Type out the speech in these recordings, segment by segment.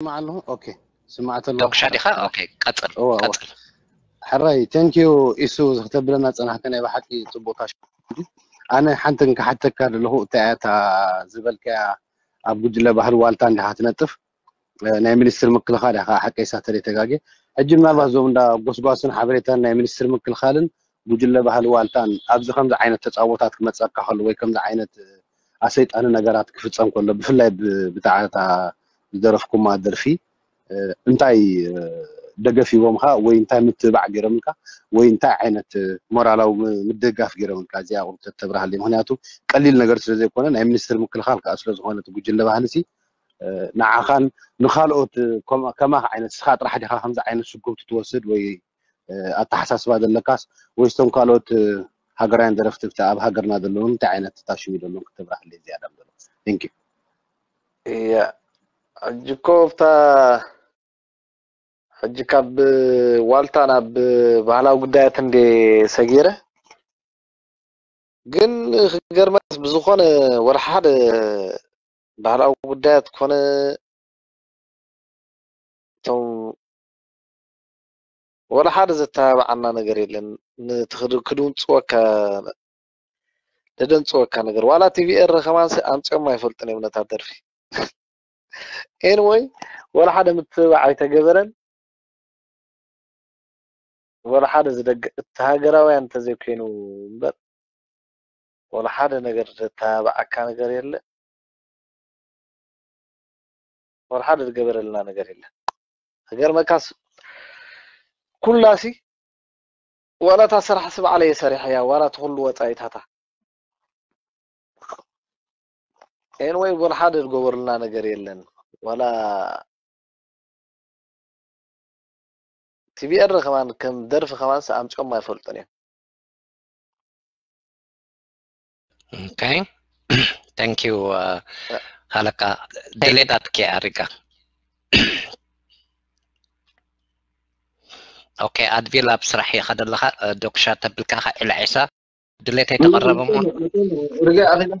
ስማዕ ኣለኹ ኦኬ ስማዕት ኣለኹ ዶክሻ ዲኻ ኦኬ ቀፅል ቀፅል ሕራይ ቴንኪዩ ኢሱ ዝክተብለና ፀናሕከ ናይ ባሓቂ ፅቡቕታ ኣነ ሓንቲ ንክሓተካ ዘለኹ እንታይ እታ ዝበልከያ ኣብ ጉጅለ ባህል ዋልታ እንዲኻ ትነጥፍ ናይ ሚኒስትር ምክልኻል ኢኻ ሓቀይሳ ተደተጋገ ሕጂ ምናልባት እዞም እንዳ ጎስጓስን ሓበሬታን ናይ ሚኒስትር ምክልኻልን ጉጅለ ባህል ዋልታን ኣብዚ ከምዚ ዓይነት ተፃወታት ክመፀካ ከሎ ወይ ከምዚ ዓይነት ኣሰይጣኒ ነገራት ክፍፀም ከሎ ብፍላይ ብታዓታ درخكم مع درخي انتاي دقفي ومها وينتاي متبع جرمكا وينتاي عينت مرالا ومدقف جرمكا زي اغل تتبرها اللي مهنياتو قليل نقرس زي كونان اي منستر مكل خالك اسلو زغوانة بجل لبهانسي نعاقان نخالقوت كما عينت سخاط راح ديخا خمزة عينت سبكو تتوسد وي اتحساس بعد اللقاس ويستون قالوت هاجرين درفت بتاع هاجرنا دلون تعينت تاشمي دلون كتبرها اللي زيادة دلون Thank you. Yeah. ሕጂ እኮ ብታ ሕጂ ካብ ዋልታ ናብ ባህላዊ ጉዳያት እንዴ ሰጊረ ግን ክገርመስ ብዝኾነ ወርሒ ሓደ ባህላዊ ጉዳያት ኮነ እቶም ወላ ሓደ ዘተባብዓና ነገር የለን ክድምፅወካ ዘደንፅወካ ነገር ዋላ ቲቪኤር ከማንስ ኣምፅኦም ኣይፈልጡን እዮም ነታ ደርፊ anyway ولا حدا متسوى عايته جبرا ولا حدا زدق التهاجرة وين تزي كينو بر ولا حدا نقدر تتابع كان قرر يلا ولا حدا جبرا لنا نقدر يلا غير ما كاس كل لاسي ولا تصرح حسب عليه صريح يا ولا تقول وتعيد هذا إن وين بول حد يقول لنا نجريلن ولا تبي أرى كمان كم درف كمان سأمشي كم ما يفعل تاني. Okay, thank you. هلاك دليلات كأريكا. Okay, أدبي لابس رح يخد الله دكشة تبلكها العيسى. دليلات تقربهم. رجع أريكا.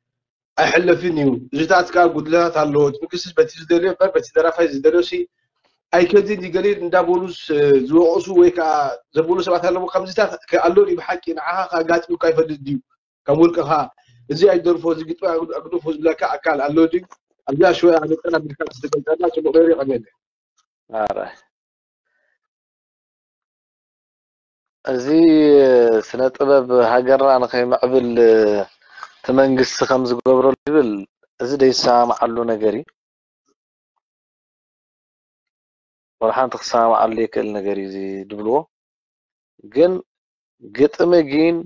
احل في نيو جيتات كا قلت لها تاع اللوج زدري بتزدلي بر بتزدرا فاي زدلوسي اي كذي دي قليل ندابولوس زوقسو ويكا زبولوس بعث له خمسة كالو لي بحكي نعها قالت لي كيف ديو كمول كها زي اي دورفو زي قلت اقدر فوز بلا لك اكال اللوج ابدا شوي على انا بالكاس تقدر انا شو غيري قبل اره زي سنة طلب انا خي معبل እቲ መንግስቲ ከም ዝገብረሉ ይብል እዚ ደይሰማዓሉ ነገር እዩ ወላሓንቲ ክሰማዓሉ ዘይክእል ነገር እዩ ድብልዎ ግን ግጥሚ ግን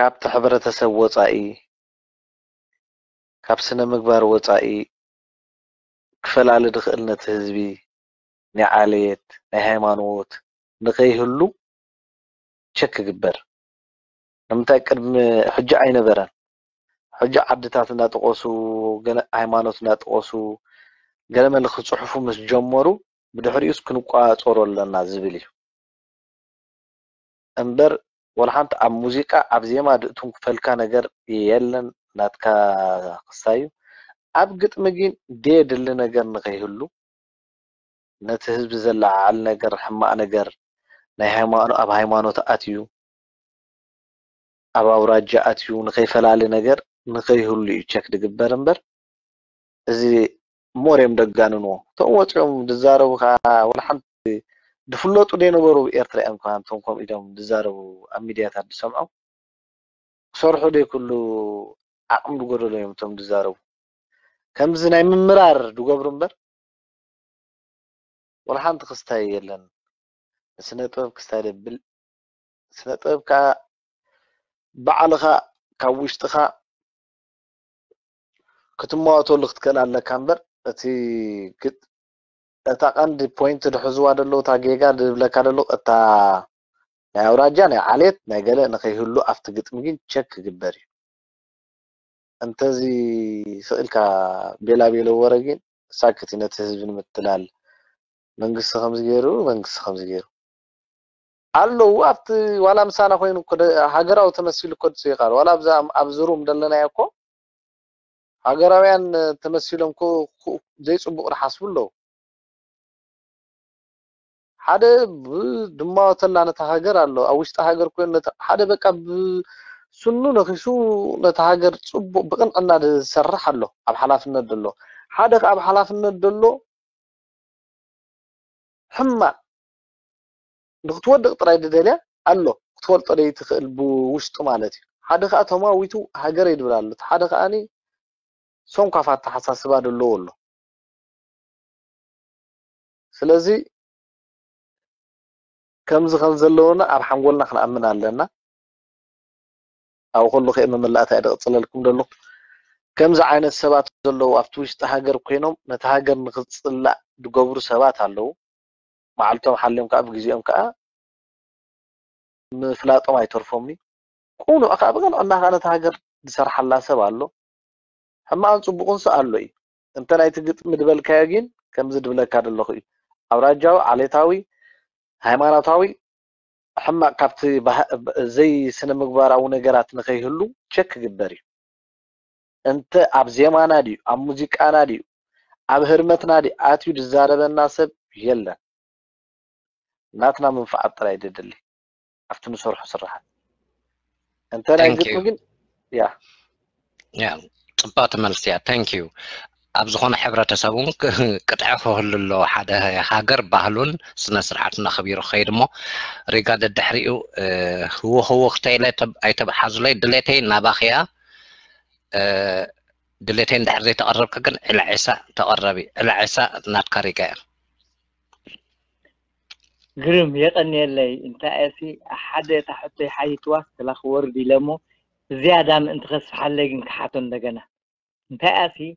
ካብቲ ሕብረተሰብ ወፃኢ ካብ ስነ ምግባር ወፃኢ ክፈላለ ይክእል ነቲ ህዝቢ ናይ ዓልየት ናይ ሃይማኖት ንከይህሉ ቸክ ግበር ንምንታይ ቅድሚ ሕጂ ኣይነበረን ሕጂ ዓድታት እናጠቀሱ ገለ ሃይማኖት እናጠቀሱ ገለ መልክ ፅሑፉ ምስ ጀመሩ ብድሕሪኡስ ክንቋፀሮ ኣለና ዝብል እዩ እምበር ወላ ሓንቲ ኣብ ሙዚቃ ኣብ ዜማ ድእቱን ክፈልካ ነገር የለን ናትካ ክሳ እዩ ኣብ ግጥሚ ግን ደየድሊ ነገር ንኸይህሉ ነቲ ህዝቢ ዘለዓዓል ነገር ሕማቅ ነገር ናይ ሃይማኖ ኣብ ሃይማኖት ኣትእዩ ኣብ ኣውራጃ ንከይፈላለ ነገር ንከይህሉ እዩ ቸክ ድግበር እምበር እዚ ሞርዮም ደጋንንዎ እቶም ወፂኦም ድዛረቡ ከዓ ወላ ሓንቲ ድፍለጡ ደይነበሩ ኤርትራ ከዓ እንቶም ከምኡ ኢዶም ድዛረቡ ኣብ ሚድያታት ድሰምዖም ክሰርሑ ዘይክእሉ ዓቕሚ ዝጎደሎ እዮም እቶም ድዛረቡ ከምዚ ናይ ምምራር ድገብሩ እምበር ወላ ሓንቲ ክስታይ የለን ስነ ጥበብ ክስታይ ደብል ስነ ጥበብ ከዓ ባዕልኻ ካብ ውሽጢኻ ክትመዋተሉ ክትክእል ኣለካ እምበር እቲ እታ ቀንዲ ፖይንት ድሕዝዋ ደሎ እታ ጌጋ ድብለካ ደሎ እታ ናይ ኣውራጃ ናይ ዓሌት ናይ ገለ ንከይህሉ ኣብቲ ግጥሚ ግን ቸክ ክግበር እዩ እንተዚ ስእልካ ቤላቤሎ ወረ ግን ሳክቲ ነቲ ህዝቢ ንምትላል መንግስቲ ከምዚ ገይሩ መንግስቲ ከምዚ ገይሩ ኣለዉ ኣብቲ ዋላ ምሳና ኮይኑ ሀገራው ተመስል እኮ ድስ ይኻል ዋላ ኣብዚ አብዝሩ እንደለና ያኮ ሀገራውያን ተመሲሎም ኮ ዘይጽቡቅ ንሓስቡ ሐደ ድማ ብድማወተላ ነታ ሃገር ኣሎ ኣብ ውሽጢ ኮይኑ ሐደ በቃ ሱኑ ነኺሱ ነታ ሃገር ፅቡቅ ብቅንዕና ዝሰርሕ ኣሎ ኣብ ሓላፍነት ደሎ ሓደ ከዓ ኣብ ሓላፍነት ዘሎ ሕማቅ ንክትወድቕ ጥራይ ዝደልያ ኣሎ ክትፈልጦ ደይ ትኽእል ብውሽጡ ማለት እዩ ሓደ ከዓ ተማዊቱ ሃገር ይድብል ኣሎ እቲ ሓደ ከዓኒ ሶንኳፋ ተሓሳስባ ደለዎ ኣሎ ስለዚ ከምዚ ከም ዘለዎና ኣብ ሓንጎልና ክንኣምን ኣለና ኣብ ከሉ ከ መመላእታ ደቕፅለልኩም ደሎ ከምዚ ዓይነት ሰባት ዘለዉ ኣብቲ ውሽጢ ሃገር ኮይኖም ነቲ ሃገር ንክፅላእ ዝገብሩ ሰባት ኣለዉ መዓልቶም ሓልዮም ከዓ ብግዜኦም ከዓ ምፍላጦም ኣይተርፎምኒ ቁኑ ከዓ ብቀልዕና ከዓ ነቲ ሃገር ዝሰርሓላ ሰብ ኣሎ ሕማቕን ፅቡቕን ሰ ኣሎ እዩ እንተ ናይቲ ግጥሚ ድበልካዮ ግን ከምዚ ድብለካ ዘለኹ እዩ ኣብራጃዊ ዓሌታዊ ሃይማኖታዊ ሕማቅ ካብቲ ዘይ ስነ ምግባራዊ ነገራት ንከይህሉ ቸክ ግበር እዩ እንተ ኣብ ዜማና ድዩ ኣብ ሙዚቃና ድዩ ኣብ ህርመትና ድዩ ኣትዩ ዝዛረበና ሰብ የለን ناتنا من فعط راي ددلي افتن صرح صراحة انت راي قلت مجن يا يا بات مالسيا ثانك يو ابزخون حبرة تسابون كتعفو هلو حدا هاجر بهلون سنة سرعتنا خبير خير مو ريقاد الدحريو هو هو اختيلة اي تب حزلي دلتي نباخيا دلتين دحرزي تقرب كجن العسى تقربي العسى ناتكاري كير grim يقني لي انت اسي حد تحت حيت واست الاخور دي لمو زيادة من انت غس حلق انك حاتو اندقنا انت اسي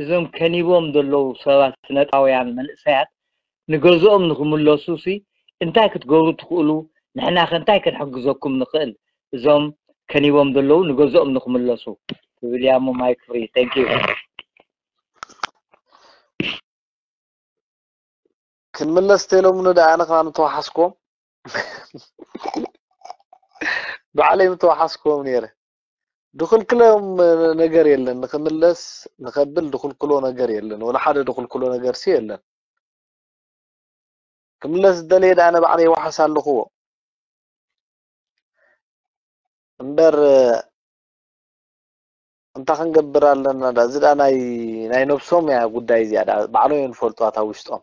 እዞም ከኒቦም ዘለዉ ሰባት ስነጣውያን መንእሰያት ንገዝኦም ንክምለሱ ሲ እንታይ ክትገብሩ ትኽእሉ ንሕና ኸ እንታይ ክንሕግዘኩም ንኽእል እዞም ከኒቦም ዘለዉ ንገዝኦም ንክምለሱ ትብል እያ ሞ ማይ ክፍሪ ታንክ ዩ ክንምለስ ተይሎምኒ ዳ ኣነ ከዓ ምተዋሓስኮም ባዕለይ ምተዋሓስኮም ነይረ ድኽልክሎም ነገር የለን ንክምለስ ንከብል ድኽልክሎ ነገር የለን ወላ ሓደ ድኽልክሎ ነገር ሲ የለን ክምለስ ዝደለየ ዳ ኣነ ባዕለይ ዋሓስ ኣለኽዎ እምበር እንታይ ክንገብር ኣለና ዳ እዚ ዳ ናይ ነብሶም እያ ጉዳይ እዚኣ ዳ ባዕሎም እየ ንፈልጥዋ ውሽጦም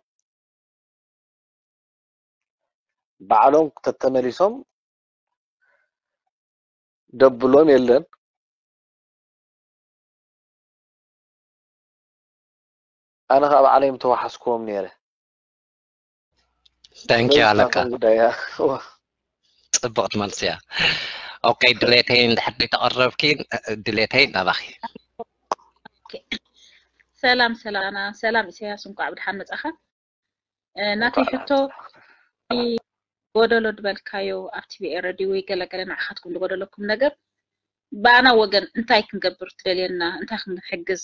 بعلوم تتمليسهم دبلوم يلن أنا خاب عليهم توحسكم نيره Thank you عليك بعد ما نسيا أوكي دليتين حد يتقرب كين دليتين أبخي سلام سلام أنا سلام إسيا سمك عبد الحمد أخا ناتي حتو ጎደሎ ዝበልካዮ ኣብቲ ቢኤ ረድዩ ወይ ገለገለ ንዓኻትኩም ዝጎደለኩም ነገር ብኣና ወገን እንታይ ክንገብር ትደልየና እንታይ ክንሕግዝ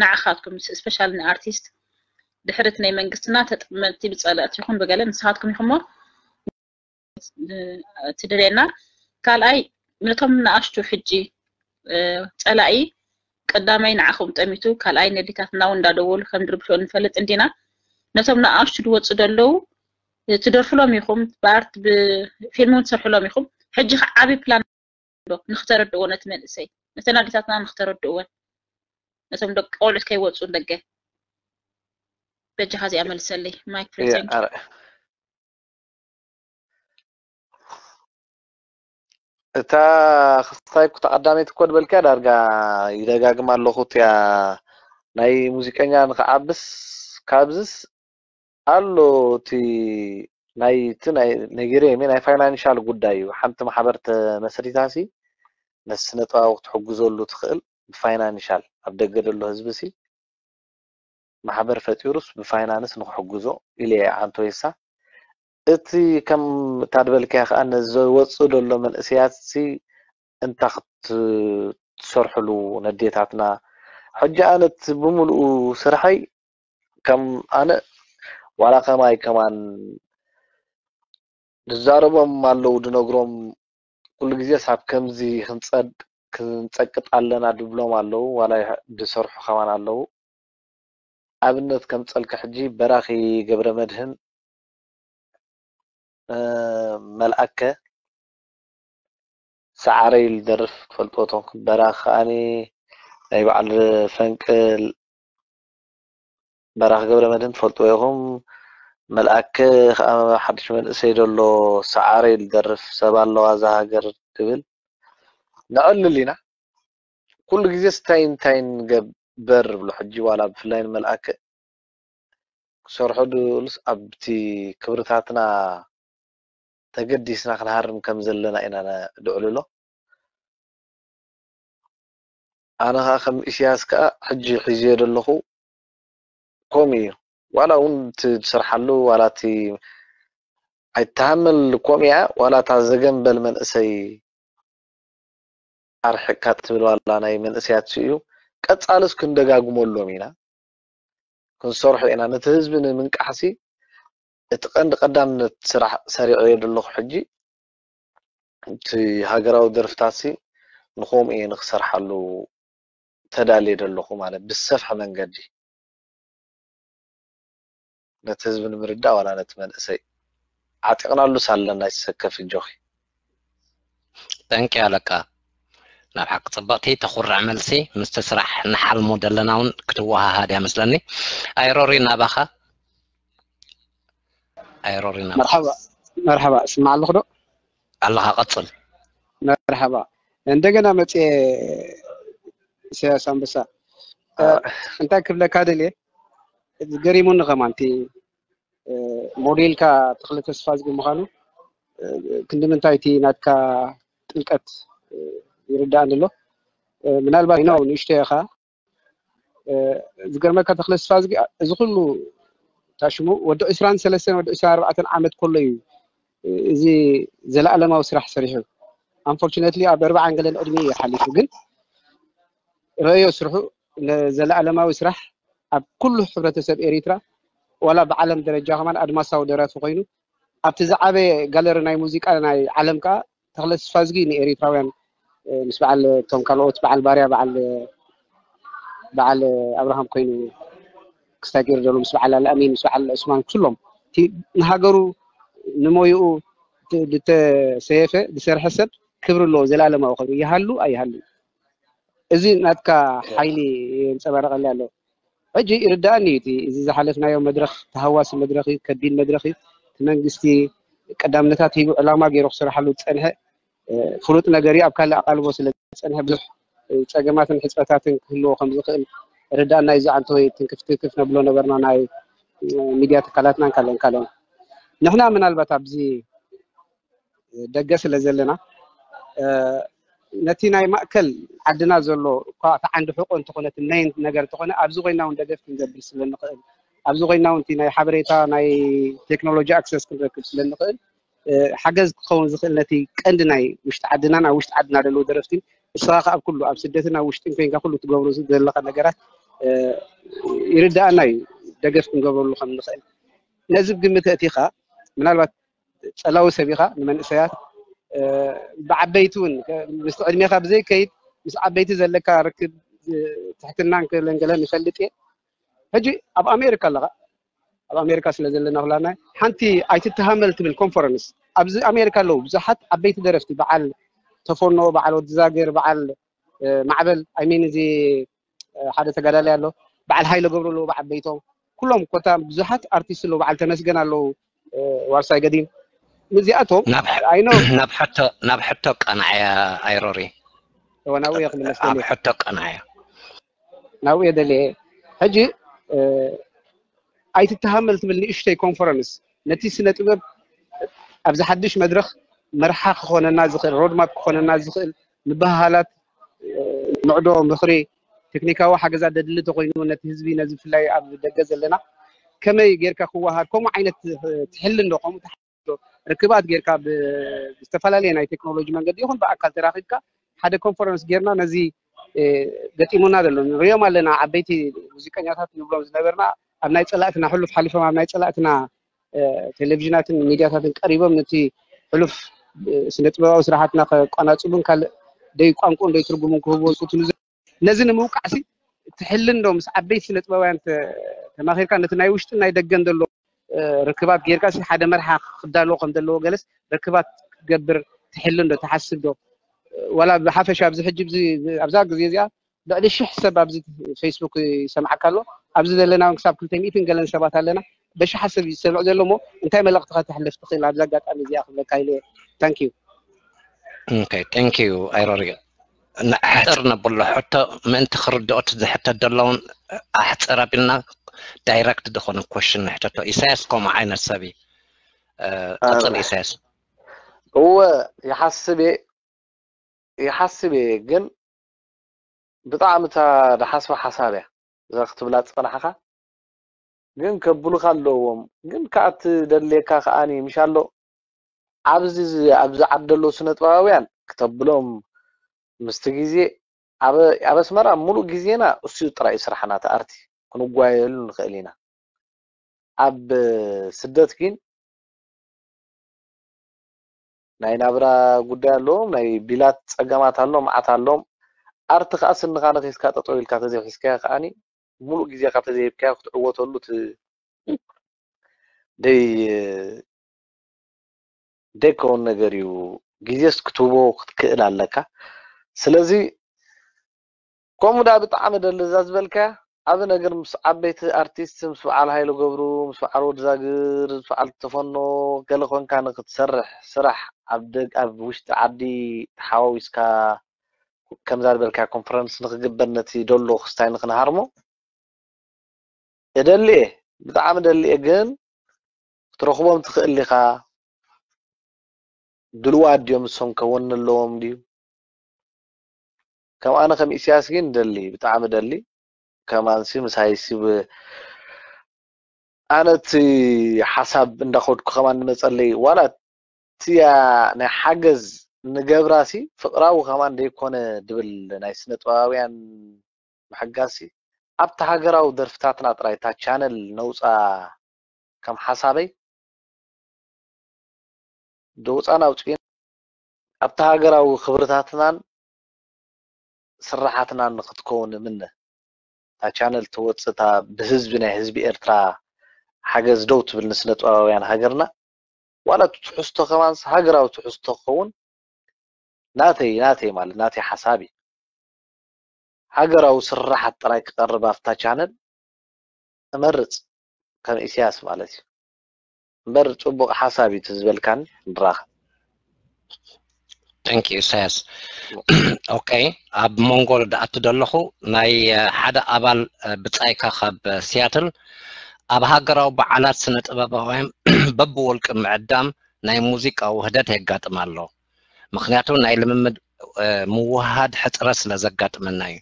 ንዓኻትኩም ስፔሻል ንኣርቲስት ድሕሪት ናይ መንግስትና ተጠመድቲ ብፀለእቲ ይኹን ብገለ ንስኻትኩም ኢኹም ሞ ትደልየና ካልኣይ ነቶም ንኣሽቱ ሕጂ ፀላኢ ቀዳማይ ንዓኹም ጠሚቱ ካልኣይ ነዲታትና እውን እንዳደወሉ ከም ድርብሾ ንፈልጥ እንዲና ነቶም ንኣሽቱ ዝወፁ ደለው تدرفلهم يخوم بارت بفيلمون تسرحلهم يخوم حجي عبي بلان نختار الدقوة نتمنى سي مثلا قتاتنا نختار الدقوة مثلا دق قولت كي واتسون دقة بجي هذي عمل سلي مايك فريزينج تا خصائب كنت قدامي تكون بالكاد أرجع إذا جاك مال لخوت يا ناي موسيقى يعني خابس ኣሎእቲ ናይ ቲ ነገረ ናይ ፋይናንሽል ጉዳይ እዩ ሓንቲ ማሕበርቲ መስሪታሲ ነቲ ስነ ጥበባዊ ክትሕግዘሉ ትኽእል ብፋይናንሻል ኣብ ደገ ዘሎ ህዝቢ ሲ ማሕበር ፈጢሩስ ብፋይናንስ ንክሕግዞ ኢለ ዓንቲ ወይሳ እቲ ከም እታ ድበልከያ ከዓ ነዘወፅእ ዘሎ መንእሰያት ሲ እንታ ክትሰርሕሉ ነዴታትና ሕጂ ኣነት ብምሉኡ ስራሐይ ከም ኣነ ولا خماي كمان نزاربا مالو دنوغروم كل جزية ساب كمزي خنصد كنصكت علنا دبلوم مالو ولا بسرح خمان مالو أبنت كم تسأل كحجي براخي قبر مدهن ملأكة سعري الدرف فلتوتون براخ أني أي بعد فنكل براغ قبل ما تنفلت ويهم ملاك ما حدش من سيد الله سعاري الدرف سبع الله عزها قر تقول نقول لنا كل جزء تين تين قبر بلحجي ولا بفلين ملاك سر حدود أبتي كبرتاتنا تقديسنا خل هرم كم زلنا إن أنا دعول له أنا هاخم إشياسك حجي حجير اللهو كوميو ولا انت تشرح له ولا تي اتهمل كوميا ولا تزغن بل من اسي ارحكات تبل ولا ناي من اسيات سيو قصالس كندغاغمو لو مينا كنصرح انا نتهزبن من قحسي اتقند قدام نتسرح سريع يدلو حجي انت هاغراو درفتاسي نخوم اي نخسر حلو تدالي دلو خو مال بالسفح منغدي ነቲ ህዝቢ ንምርዳእ ዋላ ነቲ መንእሰይ ዓጢቕናሉ ሳለና ይሰከፍ ጆኺ ጠንቂ ኣለካ ናብ ሓቂ ፅብቕቲ ተኩርዕ መልሲ ምስቲ ስራሕ ንሓልሙ ዘለና እውን ክትወሃሃድ እያ መስለኒ ኣይሮሪ ናባኻ ኣይሮሪ መርሓባ ስማዕ ኣለኹ ዶ ኣለኻ ቀፅል መርሓባ እንደገና መፅአ ኢሳያስ ኣንበሳ እንታይ ክብለካ ደልየ ገሪሙኒ ኸማንቲ ሞዴልካ ተኽሊ ተስፋ ዝብል ምዃኑ ክንዲምንታይ እቲ ናትካ ጥልቀት ይርዳእኒ ኣሎ ምናልባት ኢና ንእሽተየ ከዓ ዝገርመካ ተኽሊ ተስፋ እዚ ኩሉ ታሽሙ ወዲ 23 ወዲ 24 ዓመት ከሎ እዩ እዚ ዘለኣለማዊ ስራሕ ሰሪሑ ኣንፎርነትሊ ኣብ ኣርባዓን ገለን ዕድሚ እዩ ሓሊፉ ግን ረአዮ ስርሑ ዘለኣለማዊ ስራሕ ኣብ ኩሉ ሕብረተሰብ ኤሪትራ ዋላ ብዓለም ደረጃ ከማን ኣድማሳዊ ደራፊ ኮይኑ ኣብቲ ዝዓበየ ጋለሪ ናይ ሙዚቃ ናይ ዓለም ከዓ ተክለ ተስፋ ዝጊ ንኤሪትራውያን ምስ በዓል እቶም ካልኦት በዓል ባርያ በዓል በዓል ኣብርሃም ኮይኑ ክስታ ገይሩ ዘሎ ምስ በዓል ኣልኣሚን ምስ በዓል እስማን ኩሎም እቲ ንሃገሩ ንሞይኡ ዝተሰየፈ ዝሰርሐ ሰብ ክብሪ ኣለዎ ዘለኣለማዊ ክብሪ ይሃሉ ኣይሃሉ እዚ ናትካ ሓይሊ የንፀባረቀላ ኣሎ اجي رداني اذا حلفنا يوم مدرخ تهواس مدرخي كبين مدرخي تمنغستي قدامنا تاتي لا ما غير خسر حلو تنه فلوت نغري اب كان اقل بو سل تنه بل تجمات حصفات كله خمس ردانا اذا انت تنكفت كفنا بلو نبرنا ناي ميديا تكالاتنا كالون كالون نحنا من البتابزي دغس لزلنا نتي ناي ماكل عدنا زلو كا عند حقوق انت قلت نين نجر تقول ابزو غينا وندف نجر سلنقل ابزو غينا وانت ناي حبريتا ناي تكنولوجيا اكسس كنركب سلنقل حاجز قوم زخ التي كند ناي وش عدنا نا وش عدنا دلو درفتين الصراخ اب كله اب سدتنا وش تنفين كا كله تقول رز دلقة نجرة يرد انا دقف من قبل لخم نخيل نزب قمة اتيخا من الوقت الله سبيخا من الاسيات ብዓበይቲ እውን ምስ ቅድሜኻ ብዘይከይድ ምስ ዓበይቲ ዘለካ ርክብ ትሕትናን ክእልን ገለን ይፈልጥ እየ ሕጂ ኣብ ኣሜሪካ ኣለኻ ኣብ ኣሜሪካ ስለ ዘለና ኩላና ሓንቲ ኣይትተሃመል ትብል ኮንፈረንስ ኣብዚ ኣሜሪካ ኣለዉ ብዙሓት ዓበይቲ ደረፍቲ በዓል ተፈኖ በዓል ወዲዛገር በዓል ማዕበል ኣይሚን እዚ ሓደ ተጋዳላይ ኣሎ በዓል ሃይለ ገብሩ ኣለዉ ብዓበይቶም ኩሎም ኮታ ብዙሓት ኣርቲስት ኣለዉ በዓል ተመስገን ኣለዉ ዋርሳይ ገዲም مزياتهم ناب ناب حتى ناب حتى قنعيا ايروري وناوية قبل ناب حتى قنعيا ناوية إيه؟ دلي هجي آه، أي تتهمل تبل نشتي كونفرنس نتي سنة تبقى أبز حدش مدرخ مرحة خونا نازخ رود ماب خونا نازخ نبهالات نعدو مخري تكنيكاዊ ሓገዛ ደድሊ ተኮይኑ ነቲ ህዝቢ ነዚ ብፍላይ ኣብ ደገ ዘለና ከመይ ጌርካ ክዋሃድ ከምኡ ዓይነት ትሕል ዶ ከምኡ ርክባት ጌርካ ብዝተፈላለየ ናይ ቴክኖሎጂ መንገዲ ይኹን ብኣካል ተራኺብካ ሓደ ኮንፈረንስ ጌርና ነዚ ገጢሙና ዘሎ ንሪኦም ኣለና ዓበይቲ ሙዚቀኛታት ንብሎም ዝነበርና ኣብ ናይ ፀላእትና ሕሉፍ ሓሊፎም ኣብ ናይ ፀላእትና ቴሌቭዥናትን ሚድያታትን ቀሪቦም ነቲ ሕሉፍ ስነ ጥበባዊ ስራሕትና ከቋናፅሉን ካልእ ደይ ቋንቋን ደይ ትርጉሙን ክህብዎ ዝክትሉ ነዚ ንምውቃዕሲ ትሕልን ዶ ምስ ዓበይቲ ስነ ጥበባውያን ተማኺርካ ነቲ ናይ ውሽጥን ናይ ደገን ዘሎ ركبات جيركا شي حدا مرحى خدالو خدالو جلس ركبات جبر تحلن دو تحسب دو ولا بحافش ابز حجب زي ابزا زي زي بعد شي حساب ابز فيسبوك يسمع كالو ابز لنا حساب كل 200 جلن شبات لنا باش حسب يسمع زلو مو انت ملقت تحلف تخيل ابزا قات انا زي اخذ كايلي ثانك يو اوكي ثانك يو اي روري احترنا بالله حتى من تخرج دوت حتى دلون احترنا ዳይረክት ዝኾነ ኮሽን ንሕተቶ ኢሳያስ ከምኡ ዓይነት ሰብ እዩ ቀፅል ኢሳያስ እወ ይሓስብ ይሓስብ እየ ግን ብጣዕሚ እታ ዝሓስባ ሓሳብ እያ እዛ ክትብላ ዝፀናሕካ ግን ከብሉካ ኣለዎም ግን ከዓ እትደልየካ ከዓኒ ምሻሎ ኣብዚ ኣብዚ ዓዲ ዘለዉ ስነ ጥበባውያን ክተብሎም ምስቲ ግዜ ኣብ ኣስመራ ሙሉእ ግዜና እሱ ጥራይ እዩ ስራሕና ተኣርቲ ክንጓየሉ ንኽእል ኢና ኣብ ስደት ግን ናይ ናብራ ጉዳይ ኣለዎም ናይ ቢላት ፀገማት ኣሎም መዓት ኣሎም ኣርቲ ከዓ ስንኻ ነኺስካ ጠጠው ኢልካ ተዘይሒዝካዮ ከዓኒ ሙሉእ ግዜካ ተዘይብካዮ ክትዕወተሉ ደይከውን ነገር እዩ ግዜስ ክትህቦ ክትክእል ኣለካ ስለዚ ከምኡ ዳ ብጣዕሚ ደልዛ ዝበልካ أنا أقول لك أن أرتيست مس فعل هاي لو قبرو مس فعل ود زاجر مس فعل تفنو كل خون كان قد سرح سرح عبد أب وش عدي حاويس كا كم زاد بالكا كونفرنس نقبل نتي دولو خستين خن هرمو يدلي بتعامل دلي أجن تروحوا بام تخلي أنا خم إسياس ከማንሲ ምስ ሃይሲብ ኣነ እቲ ሓሳብ እንዳኸድኩ ከማ ንመፀለይ ዋላ እቲያ ናይ ሓገዝ ንገብራሲ ፍቅራዊ ከማ እንደይኮነ ድብል ናይ ስነ ጥበባውያን ምሕጋሲ ኣብቲ ሃገራዊ ደርፍታትና ጥራይ እታ ቻነል ነውፃ ከም ሓሳበይ ደውፃን ኣውፅኢን ኣብቲ ሃገራዊ ክብርታትናን ስራሓትናን ንክትከውን ምነ እታ ቻነል ትወፅእ እታ ብህዝቢ ናይ ህዝቢ ኤርትራ ሓገዝ ደው ትብል ንስነ ጥበባውያን ሃገርና ዋላ ትሕዝቶ ከማንስ ሃገራዊ ትሕዝቶ ክኸውን ናተይ ናተይ ማለት ናተይ ሓሳብ እዩ ሃገራዊ ስራሓት ጥራይ ክቀርብ ኣብታ ቻነል እመርፅ ከም ኢሳያስ ማለት እዩ እምበር ፅቡቅ ሓሳብ እዩ እቲ ዝበልካኒ ንራኸ ተንክ ዩ ሳያስ ኦኬ ኣብ መንጎ ዳኣቱ ደለኹ ናይ ሓደ ኣባል ብጻይካ ካብ ሲያትል ኣብ ሃገራዊ በዓላት ስነ ጥበባውያን በብውልቂ ምዕዳም ናይ ሙዚቃ ውህደት የጋጥም ኣሎ ምክንያቱ ናይ ልምምድ ምውሃድ ሕፅረት ስለ ዘጋጥመና እዩ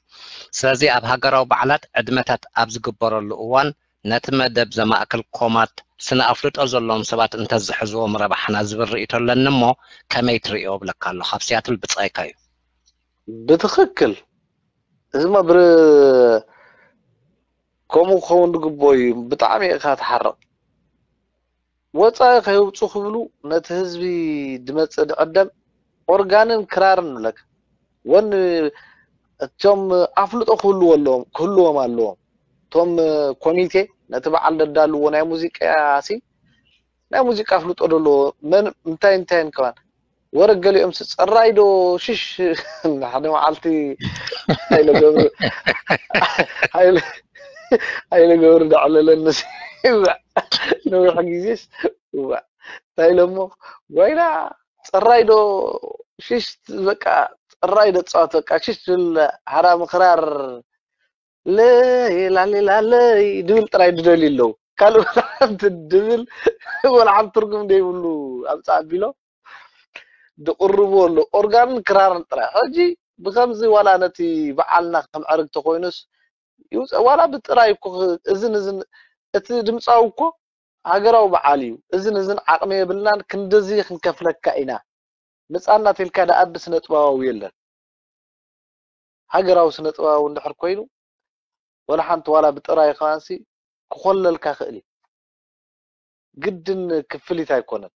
ስለዚ ኣብ ሃገራዊ በዓላት ዕድመታት ኣብ ዝግበረሉ እዋን ነቲ መደብ ዘማእከል ኮማት ስነ ኣፍልጦ ዘለዎም ሰባት እንተዝሕዝዎም ረባሕና ዝብል ርእቶ ኣለኒ እሞ ከመይ ትርእዮ ብለካ ኣሎ ካብ ሲያትል ብፀይካ እዩ ብትክክል እዚ መብሪ ከምኡ ክኸውን ዝግቦ እዩ ብጣዕሚ ኢካ ትሓርቕ ወፃኢ ከይውፁ ክብሉ ነቲ ህዝቢ ድመፅእ ዝቐደም ኦርጋንን ክራርን ንብለካ ወን እቶም ኣፍልጦ ክህልዎ ኣለዎም ክህልዎም ኣለዎም توم كوميتي نتبع على الدال ونا موسيقى عاسي نا موسيقى فلوت أدلو من متين تين كمان ورق قالي أمس الرايدو شش نحن معلتي هاي لقور هاي ل... هاي لقور ده على الناس نو حقيقيش وبا هاي لمو وينا الرايدو شش بكا الرايدو تصوت بكا شش الحرام قرار لا لا لا لا دبل طراي ددل يلو قال دبل ولا عم ترقم دي بلو ابصاب بيلو ክራርን ጥራይ ሕጂ ብከምዚ ዋላ ነቲ በዓልና ከም ዕርግቲ ኮይኑስ ዋላ ብጥራይ እኮ እዝን እዝን እቲ ድምፃዊ እኮ ሃገራዊ በዓል እዩ እዝን እዝን ዓቕሚ የብልናን ክንደዚ ክንከፍለካ ኢና ነፃና ተልካ ዳኣ ስነ ጥበባዊ የለን ሃገራዊ ስነ ጥበባዊ እንድሕር ኮይኑ ولا حنت ولا بتراي خانسي كل الكخلي جدا كفلي تاي كونت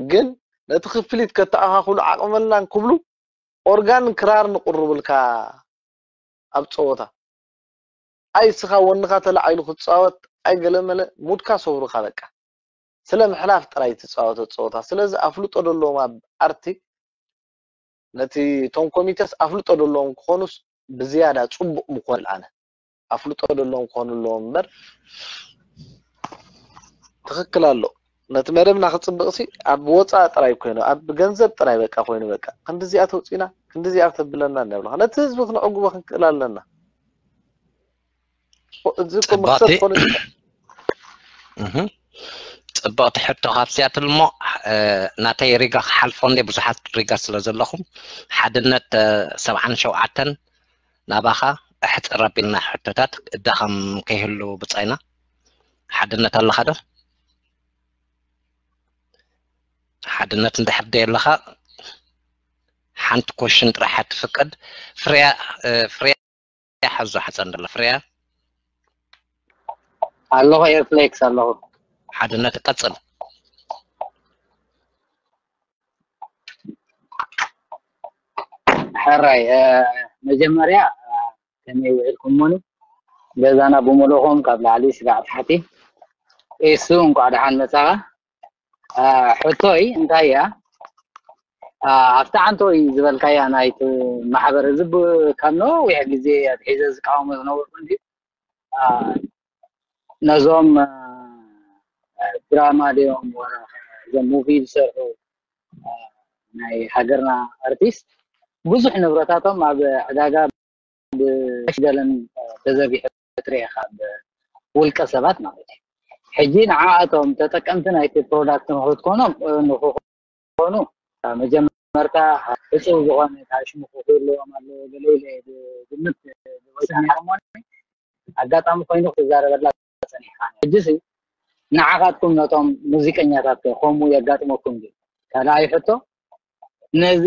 جن لا تخفلي تكتاها كل عملنا كبلو أورغان كرار نقرب الكا أبتصوتا أي سخا ونغات العيل خد صوت أي قلملة موت كا صور خالكا سلام حلاف تراي تصوت تصوتا سلاز أفلوت أدلو ما أرتي نتي توم كوميتاس أفلوت أدلو مخونوس ብዝያዳ ፅቡቅ ምኮን ኣነ ኣፍልጦ ደሎም ክኾኑ ኣለዎ እምበር ትኽክል ኣሎ ነቲ መደብና ክፅብቕ ሲ ኣብ ወፃእ ጥራይ ኮይኑ ኣብ ገንዘብ ጥራይ በቃ ኮይኑ በቃ ክንዲዚኣ ተውፂና ክንዲዚኣ ክተብለና ነብልካ ነቲ ህዝቢ ክነዕጉቦ ክንክእል ኣለና እዚ ኮምክሰብ ኮኑ ፅብቕቲ ሕቶ ካብዚኣት እሞ ናተይ ሪጋ ክሓልፎ እንደ ብዙሓት ሪጋ ስለ ዘለኹም ሓድነት ሰብዓን ሸውዓተን ናባኻ ሕፅር ኣቢልና ሕቶታት እዳኸም ከይህሉ ብፃይና ሓድነት ኣለኻ ዶ ሓድነት እንተሕደይ ኣለኻ ሓንቲ ኮሽን ጥራሕ ትፍቅድ ፍርያ ፍርያ ሓዙ ሓፀን ደላ ፍርያ ኣለኹ ኤርፍሌክስ ኣለኹ ሓድነት ቀፅል ሕራይ መጀመርያ ከመይ ውዒልኩም ሞኒ ገዛና ብምልኹም ካብ ላዕሊ ስጋዕ ታሕቲ እሱ እንኳ ድሓን መፃኻ ሕቶይ እንታይ እያ ኣብቲ ዓንቶይ ዝበልካያ ናይቲ ማሕበር ህዝብ ከምኖ ውሕ ግዜ ኣትሒዘ ዝቃወሙ ዝነበርኩ እንዲ ነዞም ድራማ ድዮም እዞም ሙቪ ዝሰርሑ ናይ ሃገርና ኣርቲስት بصح نبرتاتهم مع عداقة بشدلا تزابي حتري خاب والكسبات ما ሕጂን ዓኣቶም ተጠቀምቲ ናይቲ ፕሮዳክት ንክት ኮኖም ንክኾኑ መጀመርታ እፅው ዝኾነ ሽሙ ክህልዎም ኣለዎ ገለኢለ ግምት ወሰኒሖም ኣጋጣሚ ኮይኑ ክዛረበላ ፀኒሕካ ሕጂ ሲ ንዓኻትኩም ነቶም ሙዚቀኛታት ከምኡ የጋጥመኩም ካልኣይ ሕቶ ነዚ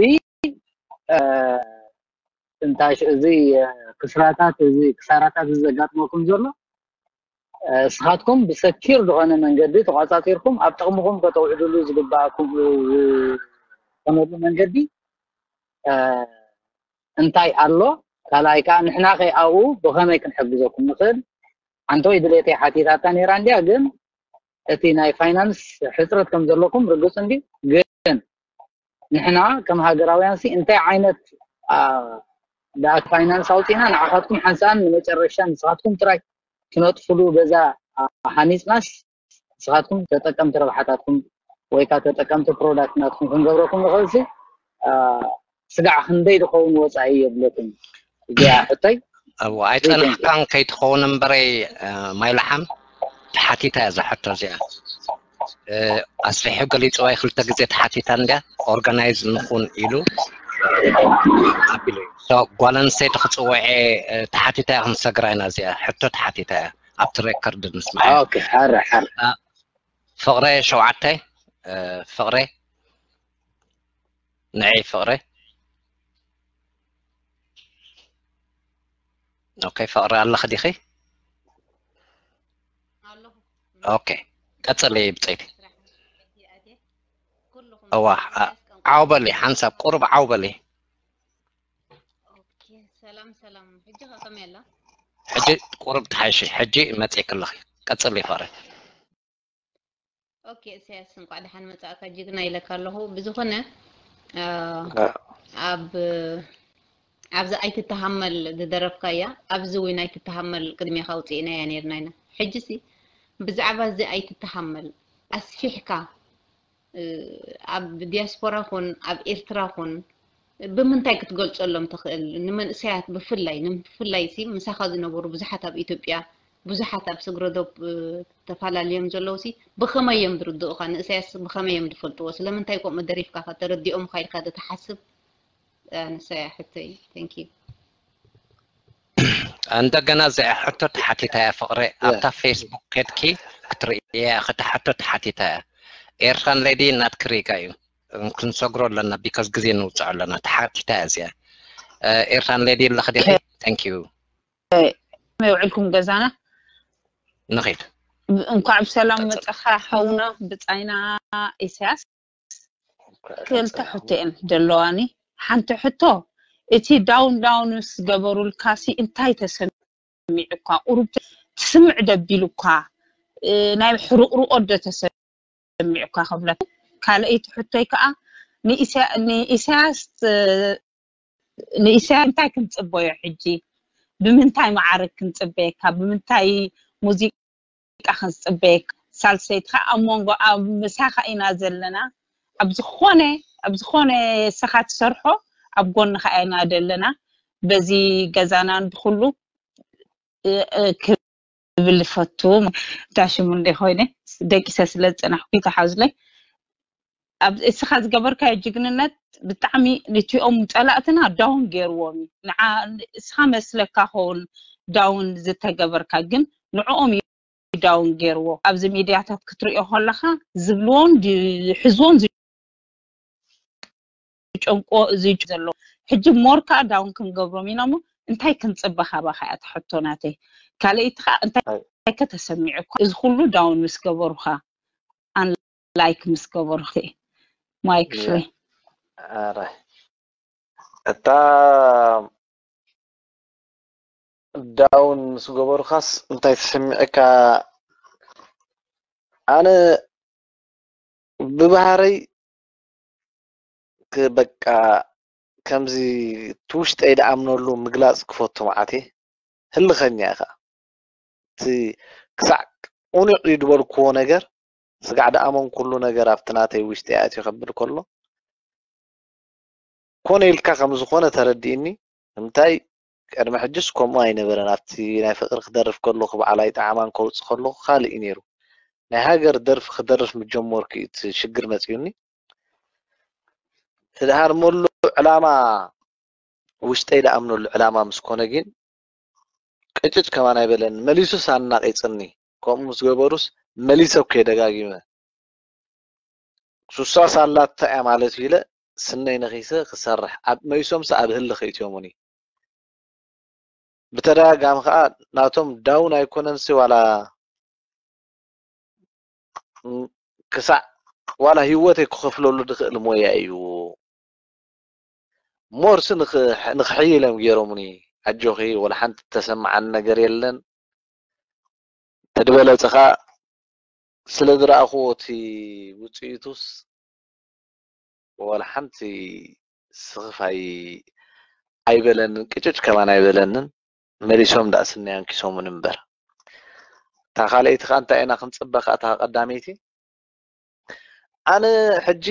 ጥንታሽ እዚ ክስራታት እዚ ክሳራታት ዘጋጥመኩም ዘሎ ንስኻትኩም ብሰኪር ዝኾነ መንገዲ ተቋፃፂርኩም ኣብ ጥቕምኩም ከተውዕድሉ ዝግባአኩም ዝኾነሉ መንገዲ እንታይ ኣሎ ካልኣይ ከዓ ንሕና ኸ ኣብኡ ብኸመይ ክንሕግዘኩም ንኽእል ሓንቲ ወይ ድሌተይ ሓቲታታ ነራ እንድያ ግን እቲ ናይ ፋይናንስ ሕፅረት ከም ዘለኩም ርግፅ እንዲ نحن كمهاجراويان سي انت عينت آه داك فاينانس اوتينا نعاقدكم حنسان من مጨረሻ ንስኻትኩም ጥራይ ክነጥፍሉ ገዛ ሓኒፅናሽ ንስኻትኩም ተጠቀምቲ ረብሓታትኩም ወይ ከዓ ተጠቀምቲ ፕሮዳክትናትኩም ክንገብረኩም ንኽእል ሲ ስጋዕ ክንደይ ዝኸውን ወፃኢ የብለኩም እዚኣ ሕቶይ ኣይፀናሕካን ከይትኸውን እምበረይ ማይ ላሓም ተሓቲታ እያ እዛ ሕቶ እዚኣ أسلحه قليت واي خلت جزت حتي تانجا أورجانيز نكون إلو أبلي سو قالن سيت خلت واي تحتي آه، تاعه مسجرين أزيا حتى تحتي تاعه أبتر ريكورد نسمع أوكي حر حر فقرة شو عتة آه، فقرة نعي فقرة أوكي فقرة الله خديخي أوكي كتر لي بتعيدي هو عوبلي حنسب قرب عوبلي اوكي سلام سلام حجي خطم يلا حجي قرب تحاشي حجي متعك الله قصر لي فارق اوكي سياسن قاعد حن متعك جيغنا يلك الله بزخنه ኣብ ኣብዛ ኣይትተሃመል ዝደረብካ እያ ኣብዚ ወይ ናይ ትተሃመል ቅድሚኻ ውፅኢና እያ ነርና ኢና ሕጂ ሲ ብዛዕባ እዚ ኣይትተሃመል ኣስፊሕካ ኣብ ዲያስፖራ ኹን ኣብ ኤርትራ ኹን ብምንታይ ክትገልፀሎም ትኽእል ንመንእሰያት ብፍላይ ንምፍላይ ሲ ምሳኻ ዝነበሩ ብዙሓት ኣብ ኢትዮጵያ ብዙሓት ኣብ ስግረዶብ ተፈላለዮም ዘለዉ ሲ ብኸመይ እዮም ዝርድኡኻ ንእሰያት ብኸመይ እዮም ዝፈልጥዎ ስለምንታይ ከምኡ ደሪፍካ ኸ ተረዲኦም ካይድካ ተሓስብ ኣነሰያ ሕቶይ ተንክ ዩ እንደገና እዚኣ ሕቶ ተሓቲታ እያ ፍቕሪ ኣብታ ፌስቡክ ከድኪ ክትርእያ ክታ ሕቶ ተሓቲታ እያ ኤርትራ ንለይዲ እናትክሪካ እዩ ክንሰግሮ ኣለና ቢካስ ግዜ ንውፅዕ ኣለና ተሓቂታ እዚኣ ኤርትራ ንለይዲ ኣለክዲ ታንክ ዩ ውዕልኩም ገዛና ንኽድ እንኳዕ ብሰላም መፅኻ ሓውና ብፃይና ኢሳያስ ክልተ ሕቶ እየን ዘለዋኒ ሓንቲ ሕቶ እቲ ዳውን ዳውን ምስ ገበሩልካሲ እንታይ ተሰሚዑካ ቁሩብ ትስምዕ ደቢሉካ ናይ ሕሩቅሩቆ ዶ ተሰሚ ዝስምዕካ ከምለቶ ካልአይቲ ሕቶይ ከዓ ንእሳያስ ንእሳያ እንታይ ክንፅበዮ ሕጂ ብምንታይ መዓርግ ክንፅበየካ ብምንታይ ሙዚቃ ክንፅበየካ ሳልሰይቲ ከዓ ኣብ መንጎ ኣብ ምሳኻ ኢና ዘለና ኣብ ዝኾነ ኣብ ዝኾነ ስኻ ትሰርሖ ኣብ ጎኒ ከዓ ኢና ዘለና በዚ ገዛና ንድኩሉ ዝብል ፈቱ እንታይ ሽሙ እንደ ኮይነ ደቂሰ ስለ ዝፀናሕኩ ተሓዝለይ እስኻ ዝገበርካዮ ጅግንነት ብጣዕሚ ንቲኦም ፀላእትና ዳውን ገይርዎም እዩ ንዓ እስኻ መስለካ ኸውን ዳውን ዝተገበርካ ግን ንዕኦም ዳውን ገይርዎ ኣብዚ ሚድያታት ክትሪኦ ከለካ ዝብልዎን ዝሕዝዎን ዝጨንቆ እዙይ ዘለዎ ሕጂ ሞርካ ዳውን ክንገብሮም ኢኖሞ እንታይ ክንፅበካ ባኸ እያ ተሕቶ ናተይ ካልእይትኻ እንታይ ከተሰሚዑካ እዚ ኩሉ ዳውን ምስ ገበሩካ ኣንላይክ ምስ ገበሩካ ማይክ ፍሪ እታ ዳውን ምስ ገበሩካስ እንታይ ተሰሚዐካ ኣነ ብባህረይ በቃ ከምዚ ትውሽጠይ ድኣምነሉ ምግላፅ ክፈቱ መዓት ህልኸኛ ኢኻ እቲ ክሳዕ ቁኑዕ ይድበልክዎ ነገር ስጋዕ ደኣመን ኩሉ ነገር ኣብቲ ናተይ ውሽጢ ኣት ይከብል ከሎ ኮነ ኢልካ ከም ዝኾነ ተረዲእኒ ንምንታይ ቅድሚ ሕጅስ ከምኡ ኣይነበረን ኣብቲ ናይ ፍቅሪ ክደርፍ ከለኹ በዓላይ ጣዕማን ከውፅእ ከለኹ ካሊእ ነይሩ ናይ ሃገር ደርፊ ክደርፍ ምጀመርኩ እቲ ሽግር መፅዩኒ ድሃር መሉ ዕላማ ውሽጠይ ደኣምነሉ ዕላማ ምስኮነ ግን ቅጭጭ ከማን ኣይበለኒ መሊሱስ ኣናቀይፅኒ ከምኡ ምስ ገበሩስ መሊሰብከ ደጋጊመ ሱሳ ሳላታ እያ ማለት እዩ ኢለ ስነይ ነኺሰ ክሰርሕ ኣብ መይሶምሰ ኣብ ህሊ ከእትዮሙኒ ብተደጋጋሚ ከዓ ናቶም ዳውን ኣይኮነንሲ ዋላ ክሳዕ ዋላ ህወተይ ክኸፍለሉ ድኽእል ሞያ እዩ ሞርሲ ንክሕይሎም ገይሮሙኒ ዓጆኺ ወላ ሓንቲ ተሰምዓን ነገር የለን ተድበለፅኻ ስለ ዝረእኽዎ እቲ ውፅኢቱስ ወላ ሓንቲ ስኽፋይ ኣይበለንን ቅጭጭ ከማን ኣይበለንን መሊሶም ዳእስኒ ኣንኪሶምን እምበር እታ ካልአይቲ ከዓ እንታይ ኢና ክንፅበካ እታ ቀዳመይቲ ኣነ ሕጂ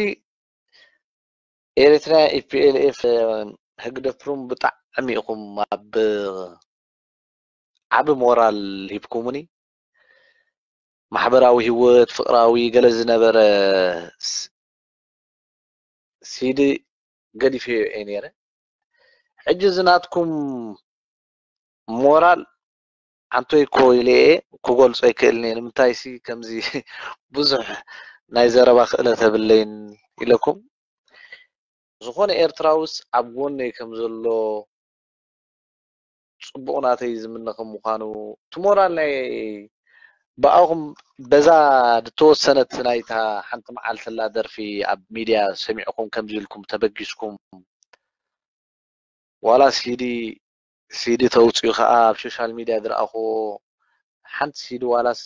ኤርትራ ኢፒኤልኤፍ ህግደፍሩም ብጣዕ عمي اقوم ኣብ ዓቢ ሞራል ሂብኩምኒ ማሕበራዊ ህይወት ፍቅራዊ ገለ ዝነበረ ሲዲ ገዲፈ እየ ነይረ ሕጂ ዝናትኩም ሞራል ዓንቶይ ኮ ኢለየ ክገልፆ ኣይክእልኒ ንምንታይ ሲ ከምዚ ብዙሕ ናይ ዘረባ ክእለት የብለይን ኢለኩም ዝኾነ ኤርትራውስ ኣብ ጎነይ ከም ዘሎ ፅቡቕን ኣተይዝም ንክም ምኳኑ ትሞራል ናይ ብኣኹም በዛ ዝተወሰነት ናይታ ሓንቲ መዓልተላ ደርፊ ኣብ ሚድያ ሰሚዕኩም ከምዚ ኢልኩም ተበጊስኩም ዋላ ሲዲ ሲዲ ተውፅኡ ከዓ ኣብ ሶሻል ሚድያ ዝረኣኽዎ ሓንቲ ሲዲ ዋላስ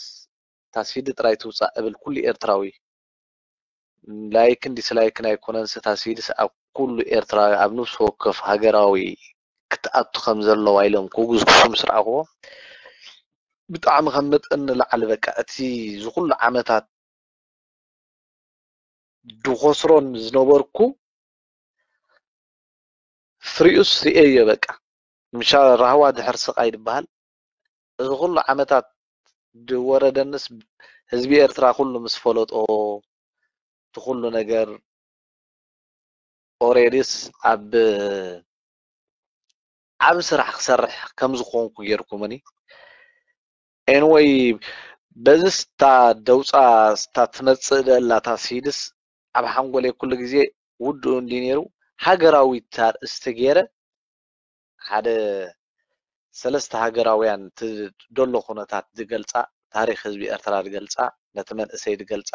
እታ ሲዲ ጥራይ ትውፃእ እብል ኩሉ ኤርትራዊ ላይክን ዲስላይክን ኣይኮነንስ እታ ሲዲስ ኣብ ኩሉ ኤርትራዊ ኣብ ነብሲ ወከፍ ሃገራዊ كتأتو خمزة اللو عيلهم كوغوز كشمس رأغو بتعم غمت أن العلبة كأتي زخل عمتات دوغسرون زنوبركو ثريوس ثريئية بك مشا رهوا دحر سقايد بهال زخل عمتات دوورة دنس هزبي ارترا خلو مسفولوت او تخلو نگر اوريريس عب ዓብ ስራሕ ክሰርሕ ከም ዝኮንኩ ገይርኩምኒ ኤንወይ በዚ ስታ ደውፃ ስታ ትመፅእ ደላታ ሲድስ ኣብ ሓንጎለይ ኩሉ ግዜ ውድኡ እንዲ ነይሩ ሃገራዊት ታርእስቲ ገይረ ሓደ ሰለስተ ሃገራውያን ደሎ ኩነታት ዝገልፃ ታሪክ ህዝቢ ኤርትራ ዝገልፃ ነቲ መንእሰይ ዝገልፃ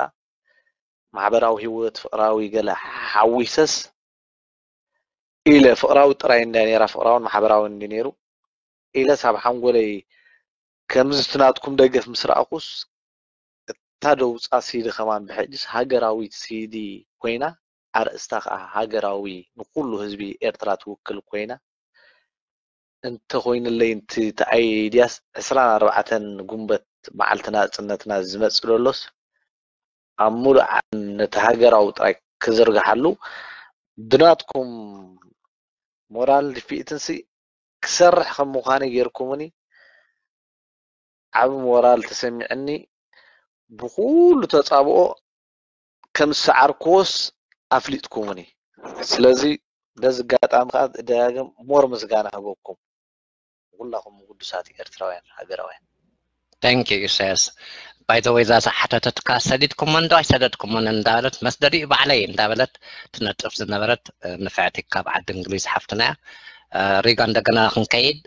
ማሕበራዊ ሂወት ፍቅራዊ ገለ ሓዊሰስ ኢለ ፍቅራዊ ጥራይ እንዳ ነራ ፍቅራውን ማሕበራውን እንዲ ነይሩ ኢለ ሳብ ሓንጎለይ ከምዚ ትናትኩም ደገፍ ምስ ረኣኹስ እታ ደውፃ ሲዲ ከማን ብሕጅስ ሃገራዊት ሲዲ ኮይና ኣርእስታ ከዓ ሃገራዊ ንኩሉ ህዝቢ ኤርትራ ትውክል ኮይና እንተኮይኑለይ እንቲ ተኣይድያስ ዕስራን ኣርባዕተን ጉንበት መዓልትና ፅነትና ዝመፅ ዘሎስ ኣብ ሙሉእ ነቲ ሃገራዊ ጥራይ ክዝርግሓሉ ብናትኩም ሞራል ዲፊኢትንሲ ክሰርሕ ከም ምዃነ ጌርኩምኒ ዓብ ሞራል ተሰሚዐኒ ብኩሉ ተፃብኦ ከም ዝሰዓርክዎስ ኣፍሊጥኩምኒ ስለዚ በዚ ኣጋጣሚ ከዓ ደጋግም ሞር ምስጋና ሃበኩም ኩላኹም ቅዱሳት ኤርትራውያን ሃገራውያን ታንክ ዩ ዩሳያስ ባይ ዘ ወይ እዛ ሰሓተተትካ ሰዲድ ኮመንዶ ኣይሰደድ ኮመን እንዳበለት መስ ደዲኡ ባዕለይ እንዳበለት ትነጥፍ ዝነበረት ንፍዕቲ ካብ ዓዲ እንግሊዝ ሓፍትና እያ ሪጋ እንደገና ክንከይድ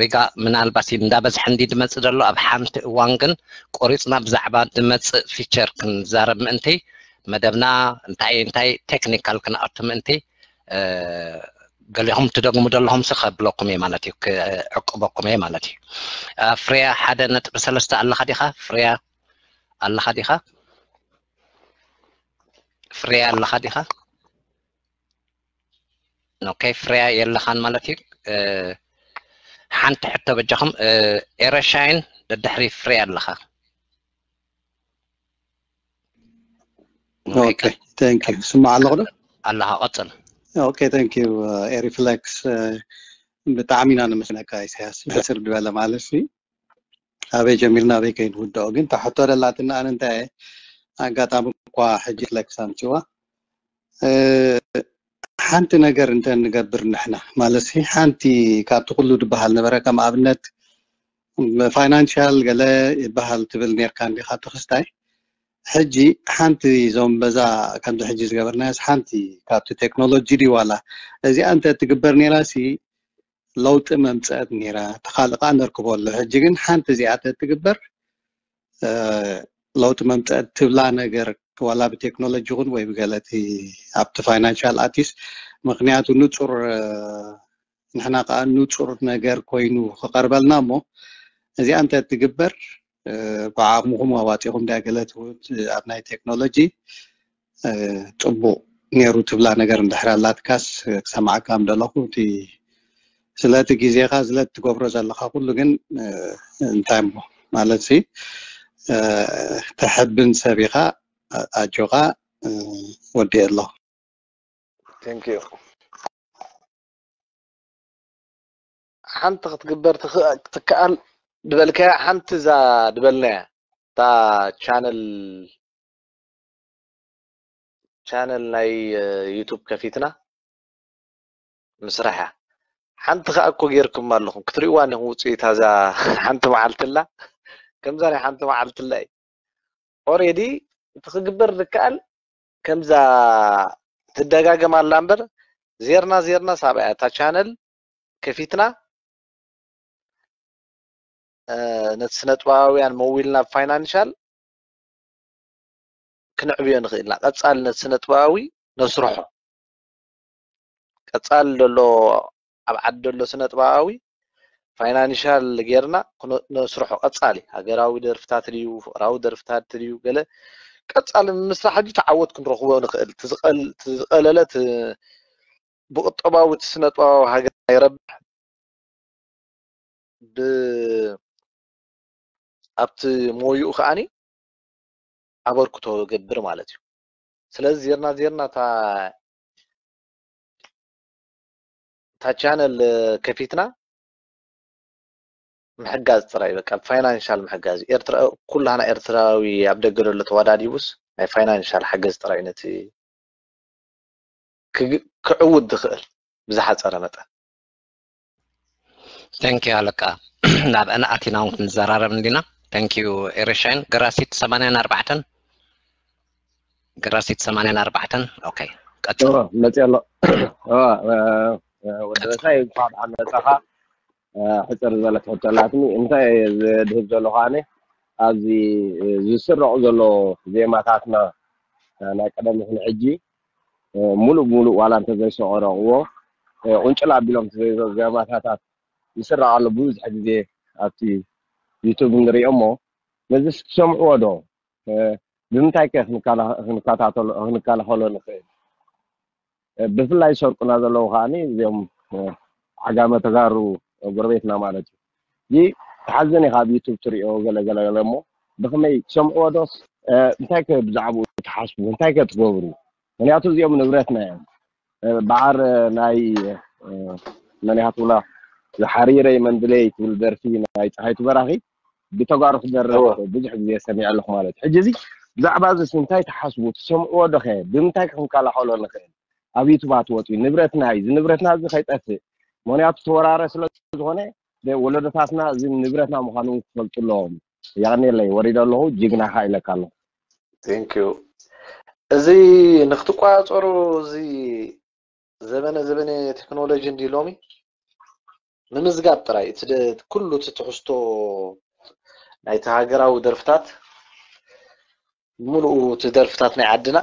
ሪጋ ምናልባት እንዳበዝሐ እንዲ ድመፅእ ዘሎ ኣብ ሓንቲ እዋን ግን ቆሪፅና ብዛዕባ ድመፅእ ፊቸር ክንዛረብ ምእንቲ መደብና እንታይ እንታይ ቴክኒካል ክነኣቱ ምእንቲ ገሊኦም ትደግሙ ዘለኹም ከብለኩም እየ ማለት እዩ ዕቅበኩም እየ ማለት እዩ ፍርያ ሓደ ነጥቢ ሰለስተ ኣለካ ዲኻ ፍርያ ኣለካ ዲኻ ፍርያ ኣለካ ዲኻ ኦኬ ፍርያ የለኻን ማለት እዩ ሓንቲ ሕቶ በጃኹም ኤረሻይን ደድሕሪ ፍርያ ኣለኻ ስማዕ ኣለኹ ዶ ኣለኻ ቀፅል ንኪዩ ኤሪፍለክስ uh, uh, ብጣዕሚ ኢና ንምስነካ ይስያሲ ስር ድበለ ማለት ኣበይ ጀሚርና በይከይ ንውደኦ ግን ካሕቶ ደላት ንኣነ እንታይ ኣጋጣሚ ኳ ሕጂ ፍክስ ኣምፅዋ ሓንቲ ነገር እንተ ንገብር ንሕና ማለትሲ ሓንቲ ካብቲ ኩሉ ዝበሃል ነበረ ከም ኣብነት ፋይናንሽል ገለ ይበሃል ትብል ርካ ካቲክስታይ ሕጂ ሓንቲ እዞም በዛ ከምዚ ሕጂ ዝገበርናያስ ሓንቲ ካብቲ ቴክኖሎጂ ድዋላ እዚኣ እንተ ትግበር ነይራ ሲ ለውጢ መምፅአት ነይራ ተካልእ ከዓ ንርክቦ ኣሎ ሕጂ ግን ሓንቲ እዚኣ እንተ ትግበር ለውጢ መምፅአት ትብላ ነገር ዋላ ብቴክኖሎጂ ይኹን ወይ ብገለቲ ኣብቲ ፋይናንሽል ኣቲስ ምክንያቱ ንፁር ንሕና ከዓ ንፁር ነገር ኮይኑ ክቀርበልና እሞ እዚኣ እንተ ትግበር ብዓቕሙኹም ኣዋጢኹም ዳገለትውን ኣብ ናይ ቴክኖሎጂ ፅቡቅ ነይሩ ትብላ ነገር እንድሕር ኣላትካስ ክሰማዓካ ምደለኹ እቲ ስለቲ ግዜካ ስለቲ ትገብሮ ዘለካ ኩሉ ግን እንታይ እሞ ማለት ሲ ተሕብን ኢካ ኣጆካ ወዲእ ኣሎ ሓንቲ ክትግበር ትክኣል دبل که هنت زا دبل نه تا چانل چانل نی یوتیوب کفیت نه مسرحه هنت خا اکو گیر کم مال خون کتری وان هوتی تا زا هنت معلت الله کم زاری هنت معلت الله ای آره دی تقبل زا تدگاگ مال لامبر زیر نه زیر تا چانل کفیت ነቲ ጥበባውያን መዊል ናብ ፋይናንሻል ክንዕብዮ ንኽእል ኢና ቀፃል ነቲ ጥበባዊ ነስርሖ ቀፃል ዘሎ ኣብ ዓዲ ዘሎ ስነ ጥበባዊ ፋይናንሻል ጌርና ነስርሖ ቀፃሊ ሃገራዊ ደርፍታት ድዩ ፍቅራዊ ደርፍታት ድዩ ገለ ቀፃሊ ምስራሕ ሕጂ ተዓወት ክንረኽቦ ንኽእል ትዝቀለለ ብቁጠባዊ ስነ ጥበባዊ ሃገር ይረብሕ أبت موي أخاني أبغى كتو جبر مالتي سلاز زيرنا زيرنا تا تا channel كفيتنا محجاز ترى يبقى financial محجاز إرترا كل هنا إرترا ويعبد جر اللي توارد يبوس أي financial حجاز ترى إنتي ك كعود دخل بزحت أنا متى Thank you, Alaka. Nah, anak Atina untuk zarar mendina. ثانك يو إريشان قراسيت ثمانين أربعة قراسيت ثمانين أربعة أوكي قطع متي الله آه ودرسي بعد عن سخاء حتى زلك حتى لكني أنت ذهب زلوهاني أزي زسرع زلو زي ما تاتنا أنا قدم من حجي ሙሉእ ሙሉእ ዋላ እንተዘይሰቀረቕዎ ቁንጭላ ኣቢሎም ዝገማታታት ይስራቕ ኣሎ ብዙሕ ግዜ ኣብቲ يوتيوب نريو مو مازلش تسمعوا دو بمتاي كيف نكالا نكالا نكالا هولو نخيل بفلاي شوكنا دلو هاني يوم عجامة تغارو غربيتنا مالتي جي حزني هاب يوتيوب تريو غلا غلا غلا مو بخمي تسمعوا دوس متاي كيف بزعبو تحاسبو متاي كيف تغوري من يعطو زيوم نبرتنا يعني بعر ناي من يعطو لا الحريري من دليت والبرفين هاي تبراغي بتقارف درس بجح بزي سمع الله مالت حجزي زعبا زي سنتاي تحاسبو تسمعو دخي بمتاك هم كالا حولو نخي أبي تبع توتي نبرت نايز نبرت نايز خي تأسي موني عطو تورا رسل زغني دي ولد تاسنا زي نبرت نايز مخانو فلت اللهم يعني اللي وريد الله جيغنا خي لك الله Thank you زي نختو قاعد زي زمن زمن تكنولوجيا دي لومي نمزقات ترى كله تتحسطو ናይቲ ሃገራዊ ደርፍታት ሙሉኡ እቲ ደርፍታት ናይ ዓድና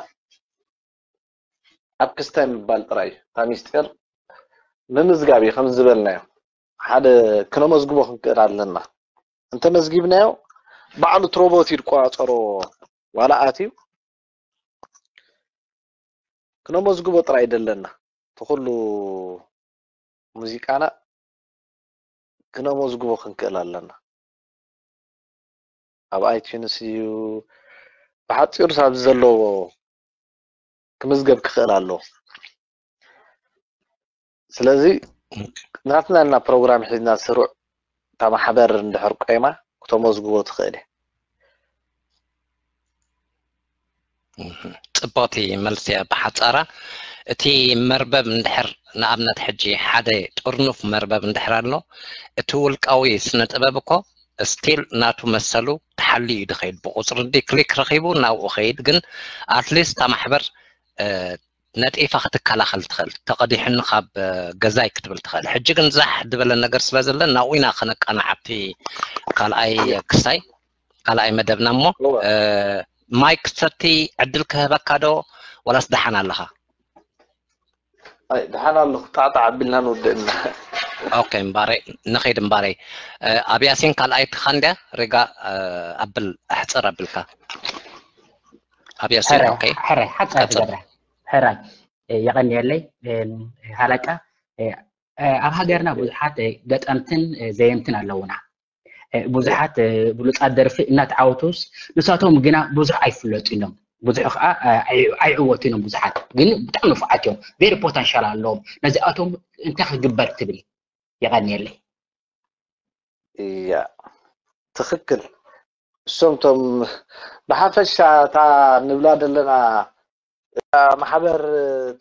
ኣብ ክስታይ ምባል ጥራይ እዩ እታ ሚስጢር ምምዝጋብ እዩ ከም ዝበልናዮ ሓደ ክነመዝግቦ ክንክእል ኣለና እንተመዝጊብናዮ ባዕሉ እቲ ሮቦት እዩ ዝቆፃፀሮ ዋላ ኣትዩ ክነመዝግቦ ጥራይ ደለና እቲኩሉ ሙዚቃና ክነመዝግቦ ክንክእል ኣለና ኣብ ኣይቲዩንስ እዩ ብሓፂሩ ሳብ ዘለዎ ክምዝገብ ክኽእል ኣለዎ ስለዚ ናትና ና ፕሮግራም ሒዝና ስሩዕ እታ ማሕበር እንድሕር ቆይማ ክተመዝግቦ ትኽእል እየ ፅቡቅቲ መልሲ ብሓፃራ እቲ መርበብ እንድሕር ንኣብነት ሕጂ ሓደ ጥርኑፍ መርበብ እንድሕር ኣሎ እቲ ውልቃዊ ስነ ጥበብ እኮ ስቲል ናቱ መሰሉ ተሓሊ እዩ ድኸይድ ብቁፅሪ ዲ ክሊክ ረኺቡ ናብኡ ኸይድ ግን ኣትሊስት ማሕበር ነጢፋ ክትከላኸል ትኽእል ተቐዲሕኒ ካብ ገዛይ ክትብል ትኽእል ሕጂ ግን ዛሕ ዝበለ ነገር ስለ ዘሎ ናብኡ ኢና ከነቃናዓብቲ ካልኣይ ክሳይ ካልኣይ መደብና እሞ ማይክ ሰቲ ዕድል ክህበካ ዶ ወላስ ደሓን ኣለኻ ደሓን ኣለኹ ታዕታ ዓቢልና ንውድእና اوكي مباري نخيد مباري ابي اسين قال ايت خاندا رجا ابل احصر ابلكا ابي اسين اوكي حرا حتى حرا يغني لي هلاكا اب هاجرنا بوزحات غطمتن زيمتن اللونا بوزحات بلوت ادرف نات اوتوس نساتهم غنا بوزح اي فلوتينهم بوزح اخا اي اوتينهم بوزحات غن بتعمل فاتيو فيري بوتنشال اللوم نزي اتوم انت خجبر تبلي يغني لي يا تخكل سمتم بحافش تاع نولاد لنا محبر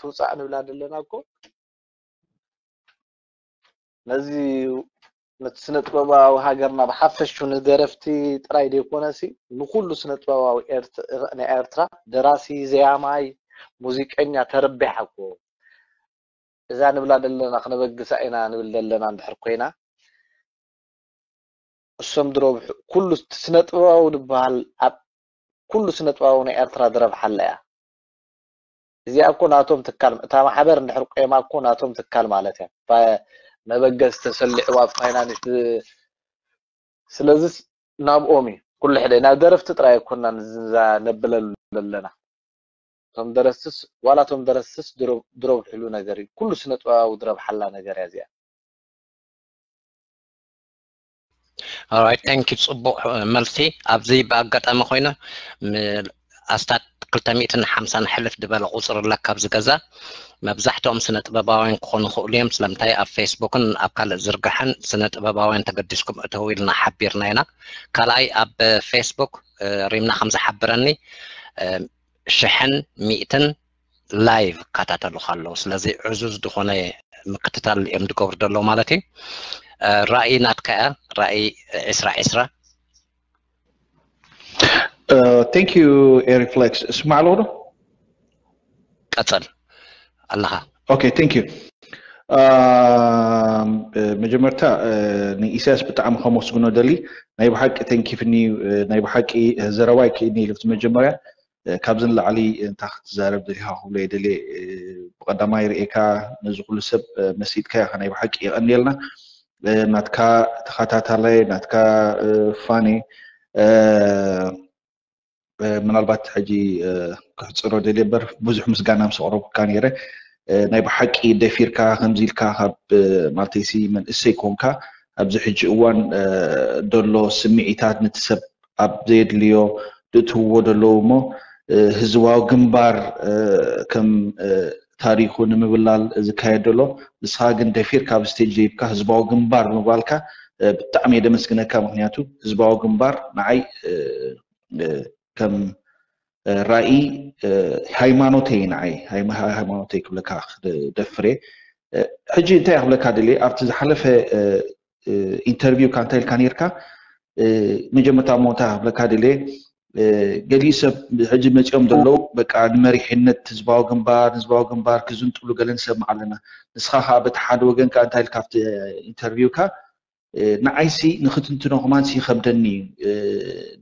توسع نولاد لنا كو نزي نتسنت بابا وهاجرنا بحافش شون درفتي تراي دي كونسي نقول سنت بابا ويرت ارترا دراسي زي عماي موسيقى اني تربح كو إذا نبلا دلنا خنا بقصة إنا نبلا دلنا عند حرقينا السم دروب كل سنة واو نبال أب كل سنة واو نأثر درب حلا يا زي أكون أتوم تكلم تام حبر نحرق إيه ما أكون أتوم تكلم على تام فا ما بقص تسلع واف فينا نش سلزس ناب أمي كل حدا نادرف تترى يكون نز نبلا دلنا كم درستس ولا توم درستس درو درو حلو نجاري كل سنة أو درب حلا نجاري زيا. Alright, thank you so much, Melty. أبزي بعقد أما خوينا أستاذ قلتميتن حمسان حلف دبل عصر لك أبز جزا. مبزحتهم سنة باباوين كون خوليم سلمتاي على فيسبوك أبقال زرقحن سنة باباوين تقدسكم أتويلنا حبيرنا هنا كلاي أب فيسبوك ريمنا خمسة حبرني ሽሕን ሚእትን ላይቭ ከታተሉካ ኣለዉ ስለዚ ዕዙዝ ዝኾነ ምክትታል እዮም ዝገብሩ ዘለዉ ማለት እዩ ራእይ ናትካ እያ ራእይ ዕስራ ዕስራ ቴንክ ዩ ኤሪፍሌክስ እስማዕ ኣለዎ ዶ ቀፅል ኣለካ ኦኬ ቴንክ ዩ መጀመርታ ንኢሳያስ ብጣዕሚ ከመስግኖ ደሊ ናይ ብሓቂ ተንኪፍኒ ናይ ብሓቂ ዘረባይ ክእኒ ኢልብቲ መጀመርያ كابزن لعلي تخت زارب ده هو ليدلي قدما يريكا نزول سب مسجد كا خنا يبحق يغنيلنا ناتكا تخاتات علي ناتكا فاني من البات حجي كحصرو ديلي بر بزح مسغانا مسورو كان يري ناي بحق يدفير كا خمزيل كا هب مالتيسي من اسي كونكا ابزح جوان دولو سميعتات نتسب ابزيد ليو دتو ودلو مو ህዝባዊ ግንባር ከም ታሪኹ ንምብላል ዝካየድ ዘሎ ንስኻ ግን ደፊርካብ ስተጅ ዘይብካ ህዝባዊ ግንባር ብምባልካ ብጣዕሚ እየደመስግነካ ምክንያቱ ህዝባዊ ግንባር ንዓይ ከም ራኢ ሃይማኖተይ ይ ሃይማኖተይ ክብለካ ክደፍሬየ ሕጂ እንታይ ክብለካ ድል ኣብቲ ዝሓለፈ ኢንተርቪውካ እንታይ ኢልካ ኒርካ መጀመርታ ሞ እንታይ ክብለካ ድል جلسة عجب نجوم دلو بقى نمر حنة نزباو جنبار نزباو جنبار كزون تقولوا جلنا سمع لنا نسخة ها بتحاد وجن كان تايل كافت انترفيو كا نعيسي نختن تنو همان سي خبدني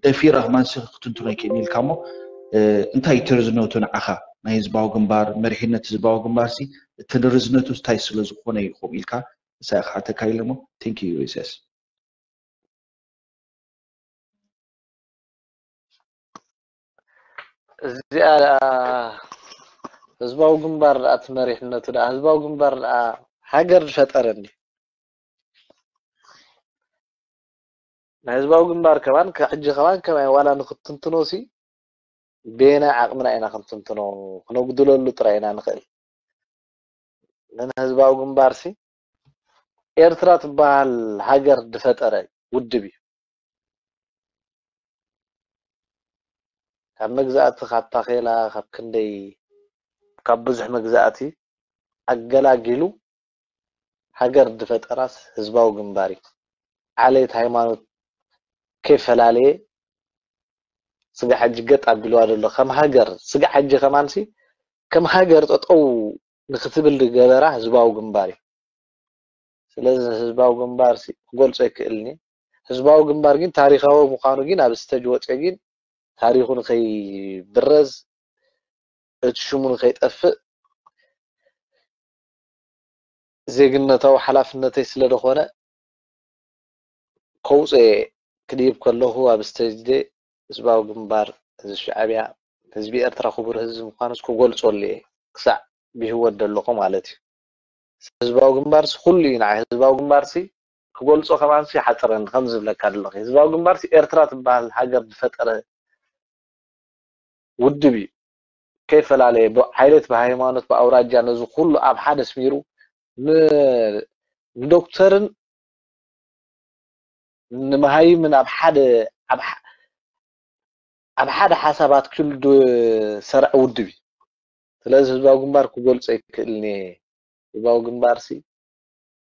دفير همان سي ختن تنو كنيل كامو انت هاي ترزنو تنو أخا نزباو جنبار مر حنة نزباو جنبار سي تنرزنو تستايسلو زخوني خميل كا سأخاتك هاي لمو thank you Jesus እዚኣ ህዝባዊ ግንባር ኣ እቲ መሪሕነቱ ህዝባዊ ግንባር ኣ ሃገር ዝፈጠረኒ ናይ ህዝባዊ ግንባር ከማን ሕጂ ከማን ከማይ ዋላ ንክትንትኖ ሲ ቤና ዓቕምና ኢና ክንትንትኖ ክነጉድለሉ ጥራይ ኢና ንክእል ንን ህዝባዊ ግንባር ሲ ኤርትራ ትበሃል ሃገር ድፈጠረ ውድብ እዩ كم مجزات خط خيلا خب كندي كبزح مجزاتي أجلا جلو حجر دفت أراس هزباو جنباري علي تايمانو كيف هلالي سقع حج قط أبلو على الله خم حجر سقع حج خمانسي كم حجر تطو نكتب اللي قال راح هزباو جنباري سلازم هزباو جنبارسي قول سيك إلني هزباو جنبارجين تاريخه ومقارنين أبستجوت أجين تاريخون خي برز اتشومون خي تقف زي قلنا تاو حلاف النتي سلد اخوانا قوس ايه كليب كله هو بستجدي اسباو قنبار هز الشعبية هز بي ارترا خبور هز مقانس كو قول تقول لي قسع بيهو الدلقم عالتي هزباو قنبار سي خل لينا هزباو قنبار سي كو قول تقول خمان سي حترن خمز بلا كان هزباو قنبار سي ارترا تبال حاجر بفترة ودبي كيف العلي عائلة بهيمانة بأوراد جانا زو كل أب حد سميرو ن دكتور نمهاي من أب حد أب أب حد حسابات كل دو سرع ودبي ثلاثة زباو جنبار كقول سيكلني زباو جنبار سي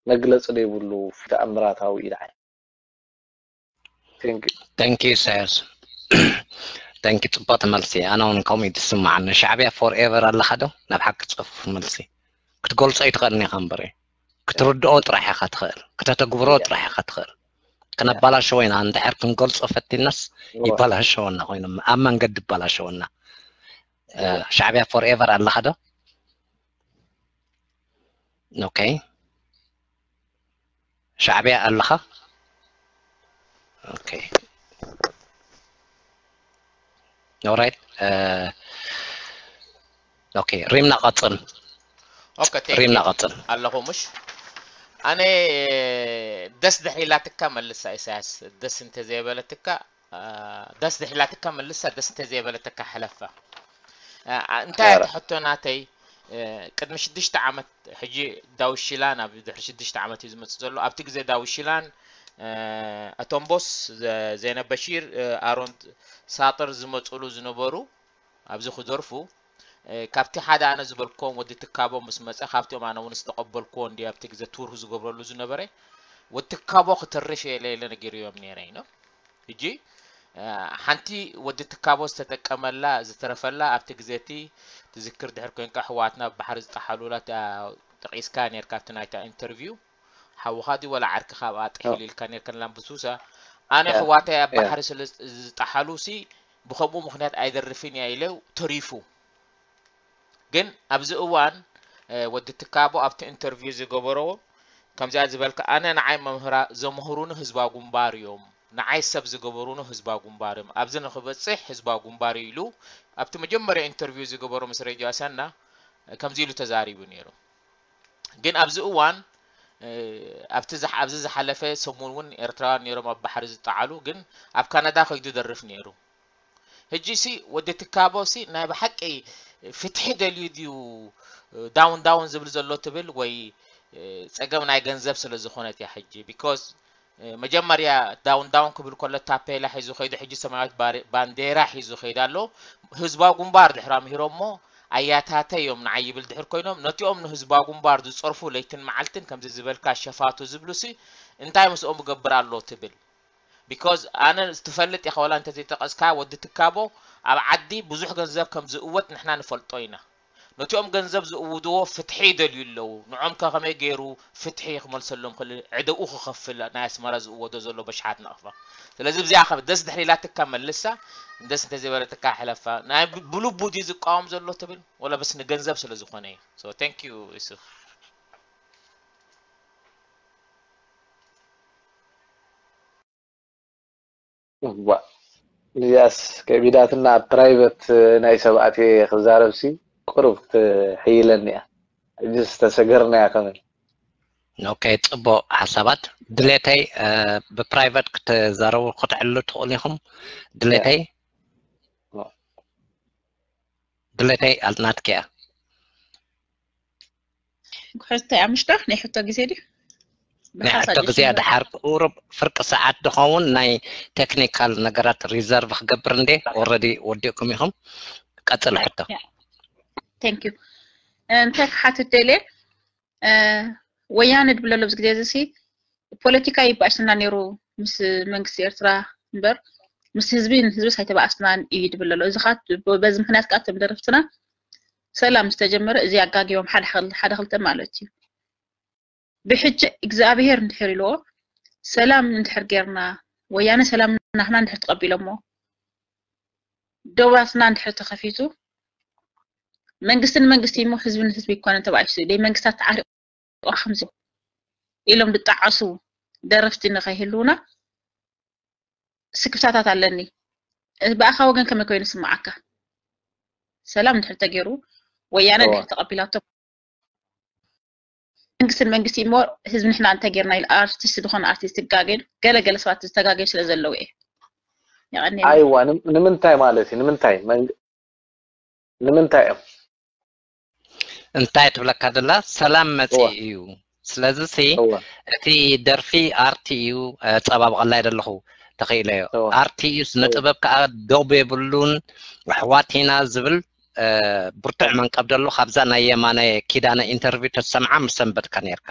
نجلس لي بلو في تأمرات هاو إلعي Thank you. Thank you, sirs. تانكي تصبات مالسي انا ونقومي تسمع عنا شعبيه فور ايفر الله خدو نبحك تصف مالسي كنت قول صاي تغرني خمبري كنت رد اوت راح خير كنت تقبر اوت راح خير كنا بلا شوين عند حرق نقول صفت الناس يبلا شوين خوين اما نقد بلا شوين شعبيه فور ايفر الله خدو اوكي شعبيه الله اوكي okay. Alright. Uh, okay. Rim katan. Okay. Thank Rim naqatl. الله مش. أنا دس دحي لا تكمل لسه أساس دس أنت das بلتك دس دحي لا تكمل أنت زي بلتك حلفة. أنت تحطوا ناتي ቅድሚ ሽዱሽተ ዓመት ሕጂ ዳውሽላን ኣብ ድሕሪ ሽዱሽተ ዓመት እዩ ዝመፅእ ዘሎ ኣብቲ ግዜ ኣቶምቦስ ዘይነብ በሺር ኣሮን ሳጥር ዝመፅሉ ዝነበሩ ኣብዚ ክደርፉ ካብቲ ሓደ ኣነ ዝበልክዎም ወዲ ትካቦም ምስ መፀ ካብቲኦም ኣነ እውን ዝተቐበልክዎ እንዲ ኣብቲ ግዜ ትውርሁ ዝገብረሉ ዝነበረ ወዲ ትካቦ ክትርሽ የለየለ ነጊርዮም ነረ ኢኖ እጂ ሓንቲ ወዲ ትካቦ ዝተጠቀመላ ዝተረፈላ ኣብቲ ግዜ እቲ ትዝክር ድሕር ኮይንካ ሕዋትና ብባሕሪ ዝጠሓሉላ ጠቂስካ ነርካ ኣብቲ ናይታ ኢንተርቪው حوهادي ولا عرك خابات حليل كان يركن لام بسوسا أنا yeah. يا بحر سلس تحلوسي بخبو مخنات أيد رفين يايلو تريفو جن أبزي أوان آه، ودي تكابو أبت انترفيو زي قبرو كم زي أزبالك أنا نعاي ممهرا زمهرون هزبا قنبار يوم نعاي سب زي قبرون هزبا قنبار يوم أبزي نخبت صح هزبا قنبار يلو أبت مجمري انترفيو زي قبرو مسري جواسنا آه، كم زيلو تزاري بنيرو جن أبزي أوان ابتزح ابزز حلفه سمون ون ارترا نيرو ما بحر زتعالو جن اب كندا خل درف نيرو هجي سي ودت كابوسي نا بحقي فتح دليو ديو داون داون زبل زلو تبل وي صقم نا غنزب سلا زخونت يا حجي بيكوز مجمريا داون داون كبل كل تابي لا حيزو خيد حجي سماعات بانديرا حيزو خيدالو حزبا غمبار دحرام هيرومو ኣያታተዮም ንዓይ ይብል ድሕር ኮይኖም ነቲኦም ንህዝባ ጉንባር ዝፀርፉ ለይትን መዓልትን ከምዚ ዝበልካ ሸፋቱ ዝብሉሲ እንታይ ምስኦም ገብር ኣሎ ትብል ቢካዝ ኣነ ትፈልጥ ኢኸ ወላ እንተዘይተቐስካ ወዲ ትካቦ ኣብ ዓዲ ብዙሕ ገንዘብ ከም ዝእወት ንሕና ንፈልጦ ኢና نتوم ገንዘብ ዝእውድዎ ፍትሒ ይደልዩ ኣለዉ ንዖም ከ ከመይ ገይሩ ፍትሒ ክመልሰሎም ክእል ዕደኡ ክኸፍል ናይ ኣስመራ ዝእወዶ ዘሎ በሽሓት ንቕፋ ስለዚ ብዚኣ ኸ ደስ ድሕሪላ ትካ መልሳ ደስ እንተዘይበለ ትካ ሕለፋ ናይ ብልቡእ ድዩ ዝቃወም ዘሎ ትብል ወላ በስ ንገንዘብ ስለ ዝኾነ እዩ ሶ ታንክ ዩ ዩሱፍ ያስ ከቢዳትና ፕራይቨት ናይ ሰብኣቴ ክዛረብሲ ቁሩብ ትሕይለኒ እያ እጅ ዝተሰገርና እያ ከመል ኦኬ ፅቡቅ ሓሳባት ድሌተይ ብፕራይቨት ክትዛረቡ ክትዕሉ ትኽእሉ ኢኹም ድሌተይ ድሌተይ ኣልናትከ እያ ሕቶይ ኣብ ምሽቶ ናይ ሕቶ ግዜ ድዩ ናይ ሕቶ ግዜ ድሓር ቁሩብ ፍርቂ ሰዓት ድኸውን ናይ ቴክኒካል ነገራት ሪዘርቭ ክገብር እንዴ ኦረዲ ወዲእኩም ኢኹም ቀፅል ሕቶ ቴንክ ዩ እንታይ ክሓትት ደልየ ወያነ ድብለሎ ብዚ ግዜ እዚ ፖለቲካ ይበኣሽና ነይሩ ምስ መንግስቲ ኤርትራ እምበር ምስ ህዝቢ ንህዝቢ ሳይተባኣስናን እዩ ድብል ኣሎ እዚ ከዓ በዚ ምክንያት ከዓ እቶም ደረፍትና ሰላም ዝተጀመረ እዚ ኣጋጊቦም ሓደ ክልተ ማለት እዩ ብሕጂ እግዚኣብሄር እንድሕር ኢልዎ ሰላም እንድሕር ጌርና ወያነ ሰላም ናሕና እንድሕር ተቐቢሎሞ ደቡባትና እንድሕር ተኸፊቱ መንግስትን መንግስቲ እሞ ህዝብን ህዝቢ እኳነ ተባኢሱ ደይ መንግስታት ዓሪቑ ከምዚ ኢሎም ዝጣዓሱ ደረፍቲ ንኸይህልውና ስክፍታታት ኣለኒ ብኣኻ ወገን ከመይ ኮይኑ ስማዓካ ሰላም ንድሕር ተገይሩ ወያነ ድሕር ተቐቢላቶም መንግስትን መንግስቲ እሞ ህዝቢ ንሕና እንተገይርና ኢሉ ኣርቲስት ዝኾነ ኣርቲስት ዝጋገድ ገለገለ ሰባት ዝተጋገዩ ስለ ዘለዎ እየ ይቐኒ ኣይዋ ንምንታይ ማለት እዩ ንምንታይ ንምንታይ እዮም እንታይ ትብለካ ዘላ ሰላም መፅኢ እዩ ስለዚ ሲ እቲ ደርፊ ኣርቲ እዩ ኣፀባብቐላይ ዘለኹ ተኽኢለዮ ኣርቲ እዩ ስነጥበብ ከዓ ደቡ የብሉን ኣሕዋቲና ዝብል ብርቱዕ መንቀብ ደሎ ካብዛ ናይ የማነ ኪዳነ ኢንተርቪው ተሰምዓ ምሰንበትካ ነርካ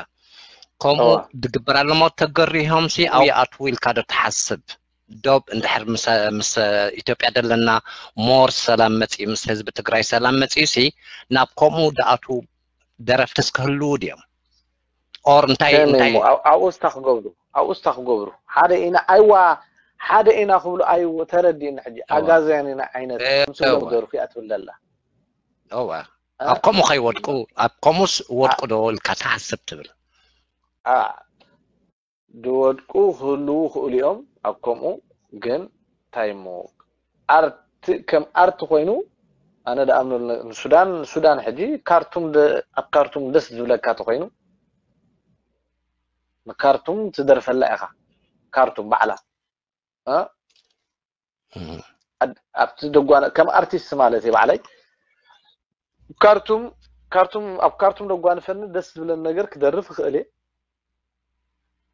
ከምኡ ዝግበር ኣለሞ ተገሪሆም ሲ ኣብኡ ኣትው ኢልካ ዶ ትሓስብ دوب اندحر مس مس ايتوبيا دلنا مور سلام متي مس هزب تقراي سلام متي سي ناب كومو داتو درف تسكهلو ديم اور انتاي انتاي او استخغبرو او استخغبرو هذا انا ايوا هذا انا خبل ايوا تردي نحجي اغازين انا عينت مسلو دور في اتول الله اوه أقوم خي ودكو أقومس ودكو دو الكتا حسب تبل آه دو ودكو خلو خلو اليوم ኣብ ከምኡ ግን እንታይ ሞ ኣርት ከም ኣርት ኮይኑ ኣነ ደኣምነሉ ሱዳን ሱዳን ሕጂ ካርቱም ኣብ ካርቱም ደስ ዝብለካ ተኮይኑ ንካርቱም ትደርፈላ ኢኻ ካርቱም ባዕላ ኣብቲ ደጓነ ከም ኣርቲስት ማለት እዩ ባዕለይ ካርቱም ካርቱም ኣብ ካርቱም ደጓንፈኒ ደስ ዝብለን ነገር ክደርፍ ክእል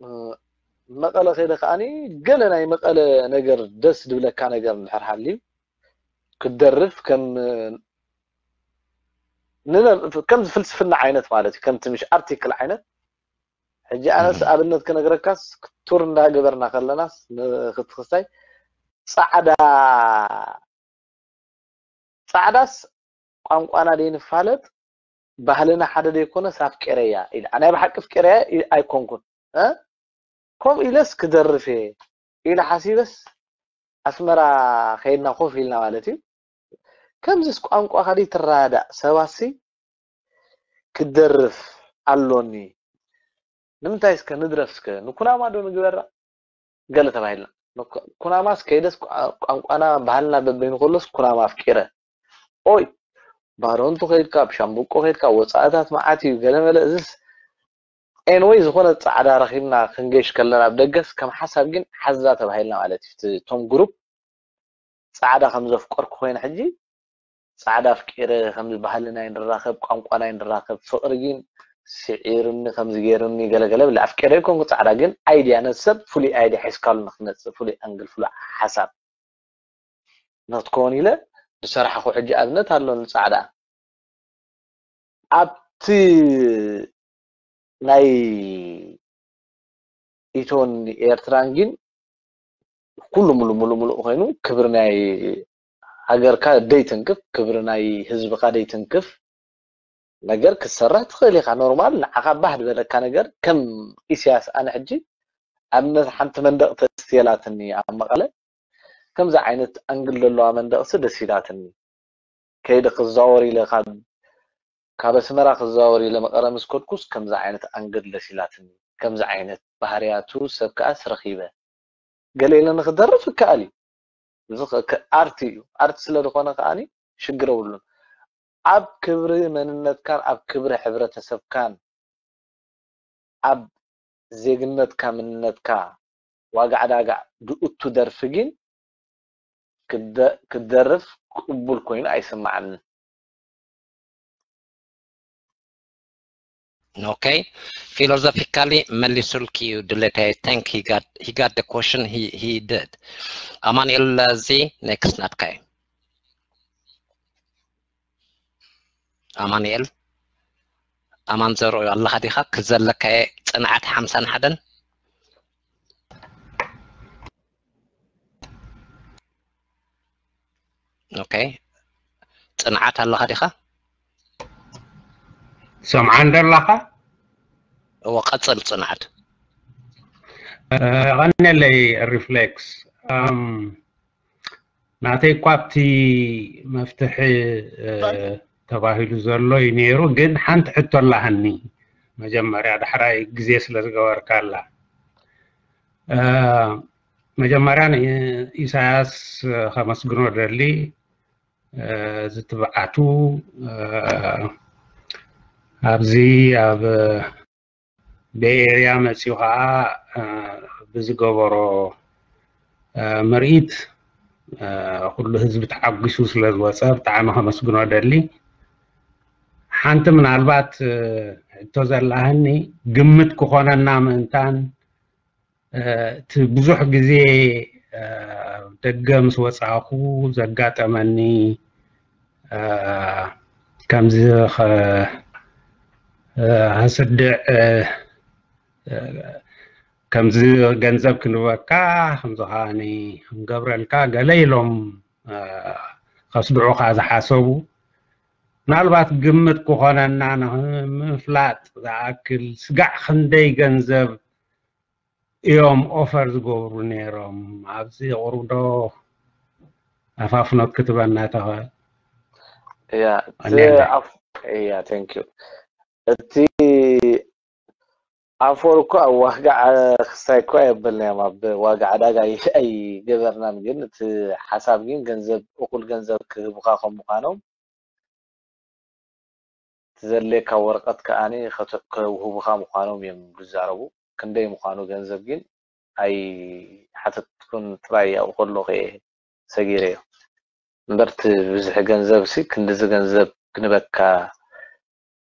እየ مقالة خيدا خاني قال أنا مقالة نجر دس دولا كان نجر نحر حالي كدرف كم نن كم فلسفة عينات مالتي كم تمش أرتيكل عينات حجي أنا سأل الناس كنا نجر كاس كتور نا قبرنا خلنا ناس خط خصي صعدا صعداس قام أنا دين فالت بهلنا حدا دي يكون ساف كريا أنا بحكي في كريا أي كونكون أه؟ ከምኡ ኢለስ ክደርፍ እየ ኢሉ ሓሲበስ ኣስመራ ከይድና ኮፍ ኢልና ማለት እዩ ከምዚስ ቋንቋ ካሊ ትራዳእ ሰባሲ ክደርፍ ኣሎኒ ንምንታይ እስከ ንድረፍስከ ንኩናማ ዶ ንግበራ ገለ ተባሂልና ኩናማስ ከይደስ ቋንቋና ባህልና በበይኑ ከሎስ ኩናማ ኣፍቂረ ኦይ ባሮንቱ ከይድካ ብሻምብቆ ከይድካ ወፃእታት መዓት እዩ ገለ መለ እዝስ انوي زغونه تصعدا رخينا خنجيش كلنا بدقس كم حساب جن حزات بهيلنا على تفتي توم جروب صعدا خمزه فقر كوين حجي صعدا فكير خمز بهلنا ينراخب قنقنا ينراخب فقرين سعيرن خمز غيرن غلغله بلا افكار يكون صعدا جن ايديا نسب فولي ايدي حس كلنا نسب فولي انجل فلا حساب نتكوني له بصراحه خو حجي ابنت هالو صعدا ابتي ናይ ኢትዮን ኤርትራን ግን ኩሉ ሙሉእ ሙሉእ ሙሉእ ኮይኑ ክብሪ ናይ ሃገርካ ደይትንክፍ ክብሪ ናይ ህዝብካ ደይትንክፍ ነገር ክትሰርሕ ትኽእል ኢኻ ኖርማል ንዓኻ ባህ ዝበለካ ነገር ከም ኢሳያስ ኣነ ሕጂ ኣብነት ሓንቲ መንደቕ ተስትየላትኒ ኣብ መቐለ ከምዚ ዓይነት ኣንግል ዘለዋ መንደቕሲ ደስ ኢላትኒ ከይዲ ክዛወር ኢለ ካብ ካብ ኣስመራ ክዘዋወር ኢለ መቐረ ምስ ኮድኩስ ከምዚ ዓይነት ኣንገድ ለሲላትኒ ከምዚ ዓይነት ባህርያቱ ሰብ ከዓ ስረኺበ ገለ ኢለ ንክደርፍ ይከኣል እዩ እዚ ኣርቲ እዩ ኣርቲ ስለ ዝኮነ ከዓኒ ሽግር የብሉን ኣብ ክብሪ መንነትካን ኣብ ክብሪ ሕብረተሰብካን ኣብ ዜግነትካ ምንነትካ ዋጋዕ ዳጋዕ ብእቱ ደርፊ ግን ክደርፍ ቅቡል ኮይኑ ኣይስማዓንን okay philosophically melisul ki udletay thank he got he got the question he he did aman illazi next not kay amanel aman zero allah hadiha kzelaka tsnat 50 hadan okay تنعت الله هذه سمعان در لقا وقت صل صنعت آه، غنى لي الرفلكس أم نعطي قابتي مفتحي آه، طيب. تباهل زلو ينيرو قد حانت حتو الله هني مجمّر يا دحراي قزيس لزقوار كالا آه، مجمّران إساس خمس قنور درلي زتبعاتو أه ابزي اب بيريا مسيو ها بزغورو مريت كل حزب تعقسو سلا الواتساب تاع ما مسغنو دلي حانت من البات توزر لهني قمت كخونا نام انتان تبزوح قزي تقمس وصاخو زقات مني كمزيخ هنصدع كمزي غنزب كنوا كا همزهاني هم قبرن كا قليلهم خصدعو خاز حاسوبو نالبات قمت كوخونا نانا من فلات ذاكل سقع خندي غنزب يوم أوفرز قبرو نيروم عبزي غرو دو أفافنا كتبان ناتوها يا yeah, أف... yeah, thank you. እቲ አፈወርቁ ኣብ ዋጋ ክሳይኮ የብልናዮም ኣብ ዋጋ ዕዳጋ ኣይገበርናን ግን እቲ ሓሳብ ግን ገንዘብ እኩል ገንዘብ ክህቡካ ከም ምኳኖም እቲ ዘለየካ ወረቀት ከዓኒ ክህቡካ ምኳኖም እዮም ዝዛረቡ ክንደይ ምኳኑ ገንዘብ ግን ኣይ ሓተትኩን ጥራይ ኣብኡ ከሎ ከየ ሰጊረ እዮም እምበርቲ ብዝሕ ገንዘብ ሲ ክንዲዚ ገንዘብ ክንበካ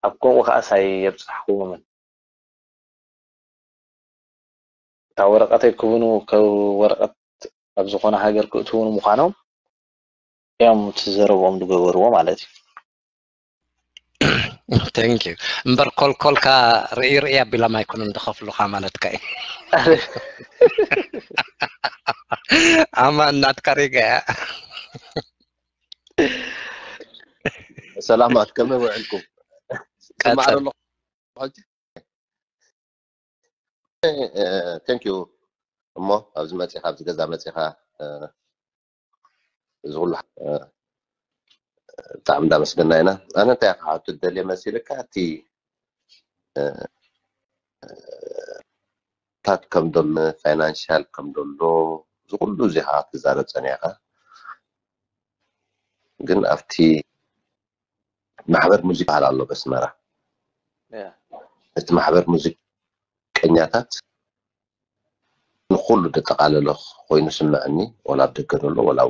afkoon waxa asay yabsax kuwaman تا ورقتي كونو كورقت ኣብ ዝኾነ ሃገር ክእትውን ምዃኖም እዮም ትዘረብኦም ዝገበርዎ ማለት እዩ ታንክ ዩ እምበር ኮልኮልካ ርኢ ርኢ ኣቢሎም ኣይኮኑም ዝኸፍሉካ ማለትካ እዩ ኣማ እናትካ ሪጋ እያ ሰላማት ከመይ ውዕልኩም ثانكيو اما ابز ماتي حافظ جزا ماتي ها زغل تاع من دامس قلنا هنا انا تاع قعدت تدالي مسيره كاتي آه، تات كم دون فاينانشال كم دون لو زغل دو زيحات زارة ثانية ها قلنا افتي محمد موزيك على الله بس مره እቲ ማሕበር ሙዚቀኛታት ንኩሉ ዘጠቃለለ ኮይኑ ስምዐኒ ወላ ኣብ ደገ ደሎ ወላ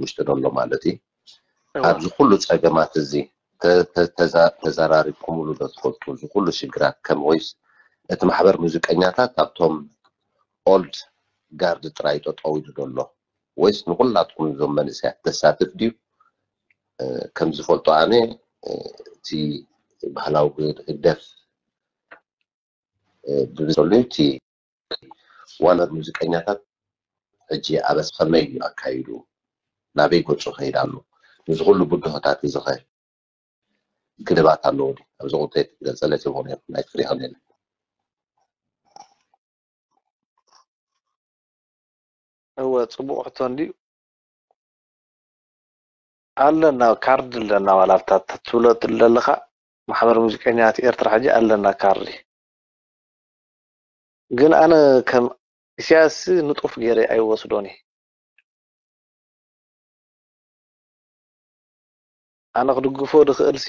ውሽጢ ደሎ ማለት እዩ ኣብዚ ኩሉ ፀገማት እዚ ተዘራሪብኩምሉ ዶ ትፈልጡ እዚ ኩሉ ሽግራት ከም ወይስ እቲ ማሕበር ሙዚቀኛታት ኣብቶም ኦልድ ጋርድ ጥራይ ጠጠው ኢሉ ደሎ ወይስ ንኩላትኩም እዞም መንእሰያት ተሳትፍ ድዩ ከም ዝፈልጦ ኣነ እቲ بحلاو غير هدف آه، بمسولنتي وانا موسيقى نتا اجي عباس فميو اكايدو نابي قوتو خيرانو نزغلو بدو هتاتي زخير كدبات اللوري ابزغو تيت اذا زلت يغوني نايت فريهانين هو تصبو اختان دي قال لنا كارد لنا ولا تتولد لنا ማሕበር ሙዚቀኛት ኤርትራ ሕጂ ኣለና ካሪ ግን ኣነ ከም እስያስ ንጡፍ ገይረ ኣይወስዶን ኣነ ክድግፎ ድኽእልሲ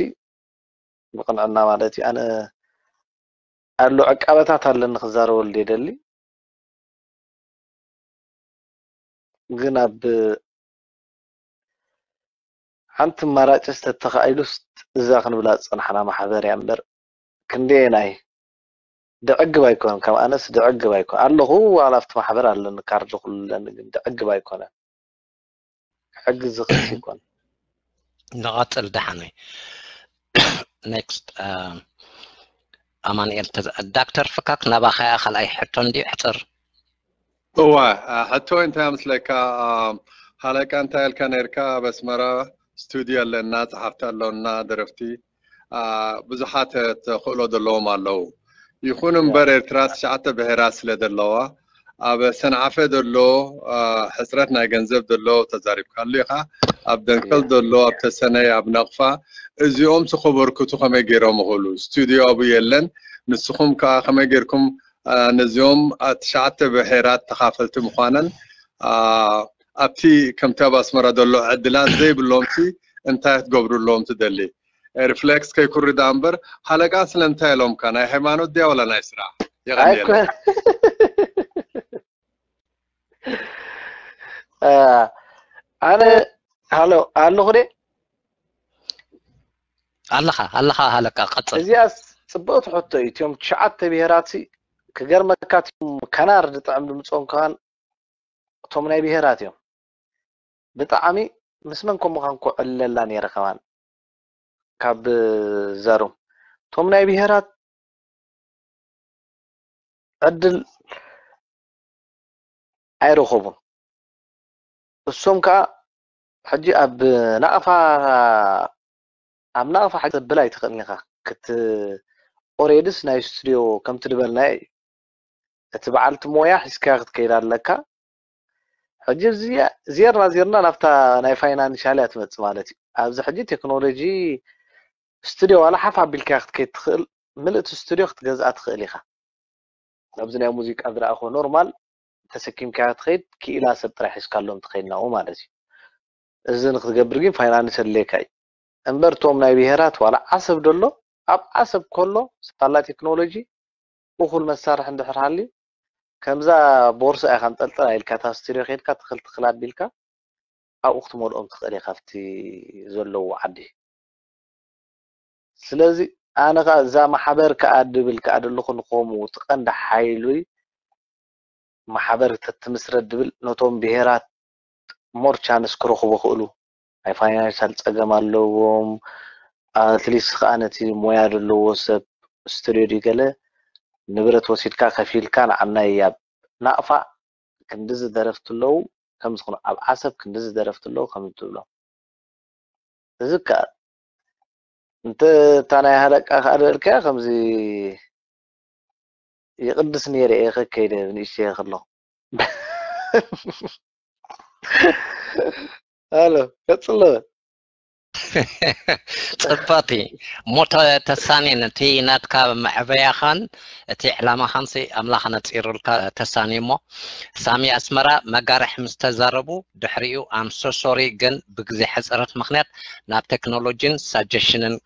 ብቕንዕና ማለት እዩ ኣነ ኣሎ ዕቃበታት ኣለኒ ክዛረበሉ ደደሊ ግን ኣብ ሓንቲ መራጭ ዝተተኻኢሉስ እዛ ክንብላ ዝፀናሕና ማሕበር እያ እምበር ክንደየ ናይ ድዕግብ ኣይኮነን ከም ኣነስ ድዕግብ ኣይኮነ ኣለኹ ዋላ ኣብቲ ማሕበር ኣለኒ ካርድ ኩለኒ ግን ድዕግብ ኣይኮነን ሕጊ ዝኽስ ይኮነ ንቐፅል ዳሓነይ ኔክስት ኣማንኤል ዳክተር ፍካክ ናባኸ ካልኣይ ሕቶ እንድዩ ሕፅር እዋ ሕቶ እንታይ ምስለካ ሃለቃ እንታይ ኢልካ ነርካ በስመራ ስትድዮ ኣለና ፀሓፍቲ ኣለውና ደረፍቲ ብዙሓት ተክእሎ ዘለዎም ኣለው ይኹን እምበር ኤርትራ ትሽዓተ ብሄራት ስለ ዘለዋ ኣብ ሰንዓፈ ዘሎ ሕፅረት ናይ ገንዘብ ዘሎ ተዛሪብካሉ ኢኻ ኣብ ደንቀል ዘሎ ኣብ ተሰነይ ኣብ ነቕፋ እዚኦም ስኸበርክቱ ከመይ ገይሮም ይኽእሉ ስቱድዮ ኣብኡ የለን ንስኹም ከዓ ከመይ ጌርኩም ነዚኦም ትሽዓተ ብሄራት ተካፈልቲ ምኳነን ابتي كم تاباس مرا دلو عدلان زي بلومتي انتهت قبر اللوم تدلي ريفلكس كي كوري دامبر حلقة اصلا انتهي لوم كان اي حمانو دي ولا نايسرا يغنيلا انا هلو هل نغري الله الله هلك قطر ازياس ثبوت حطه يوم تشعت تبيهراتي كغير مكات كنار دطعم المصون كان تومناي بيهرات يوم بطعمي مس منكم غنكو الا لا نير خوان كاب زارو توم ناي بهرات عدل ايرو خوب السوم كا حجي اب نقفا ام نقفا حتى بلاي تخني كت اوريدس ناي ستوديو كم تدبل ناي اتبعلت مويا حسكاغت كيلال لكا ሕጂ እዚ ዜርና ዜርና ናብታ ናይ ፋይናንሽልያ ትመፅእ ማለት እዩ ኣብዚ ሕጂ ቴክኖሎጂ ስቱድዮ ዋላ ሓፍ ኣቢልካ ክትከይድ ትኽእል ምልእቲ ስቱድዮ ክትገዝኣ ትኽእል ኢኻ ኣብዚ ናይ ሙዚቃ ዝረኣኹ ኖርማል ተሰኪምካ ትኸይድ ክኢላ ሰብ ጥራይ ሒዝካሎም ትኸይድናዎ ማለት እዩ እዚ ንክትገብር ግን ፋይናንስ ኣድለየካ እዩ እምበር እቶም ናይ ብሄራት ዋላ ዓሰብ ደሎ ኣብ ዓሰብ ከሎ ሳላ ቴክኖሎጂ እኹል መሳርሒ እንድሕር ሃልዩ ከምዛ ቦርሳ ኢኻ ንጠልጠላ ኢልካ እታ ስትሪዮ ከድካ ትኽል ትኽል ኣቢልካ ኣብኡ ክትመልኦም ትኽእል እየ ካብቲ ዘለዎ ዓዲ ስለዚ ኣነ ከዓ እዛ ማሕበር ከዓ ድብል ከዓ ዘለኹ ንከምኡ እቲ ቀንዲ ሓይሉይ ማሕበር ተትምስረት ድብል ነቶም ብሄራት ሞር ቻንስ ክረኽቡ ክእሉ ናይ ፋይናንሻል ፀገም ኣለዎም ኣትሊስት ከዓ ነቲ ሞያ ዘለዎ ሰብ ስትሪዮ ድዩ ገለ نبرت وسيد كا كفيل كان عنا ياب نقفا كندز درفت اللو كمس خون أب عصب كندز درفت اللو خمس تبلو ذكى أنت تانا هلك أخر الكا خمسي يقدس نير إيه كيدا من إيش يا خلو ألو كتصلو صفاتي موتا تساني نتي ناتكا معبيا خان تي علامه خانسي املاح نتيرو تساني مو سامي اسمرا مقارح مستزاربو دحريو ام سو سوري جن بكزي حزرت مخنات ناب تكنولوجين ساجشن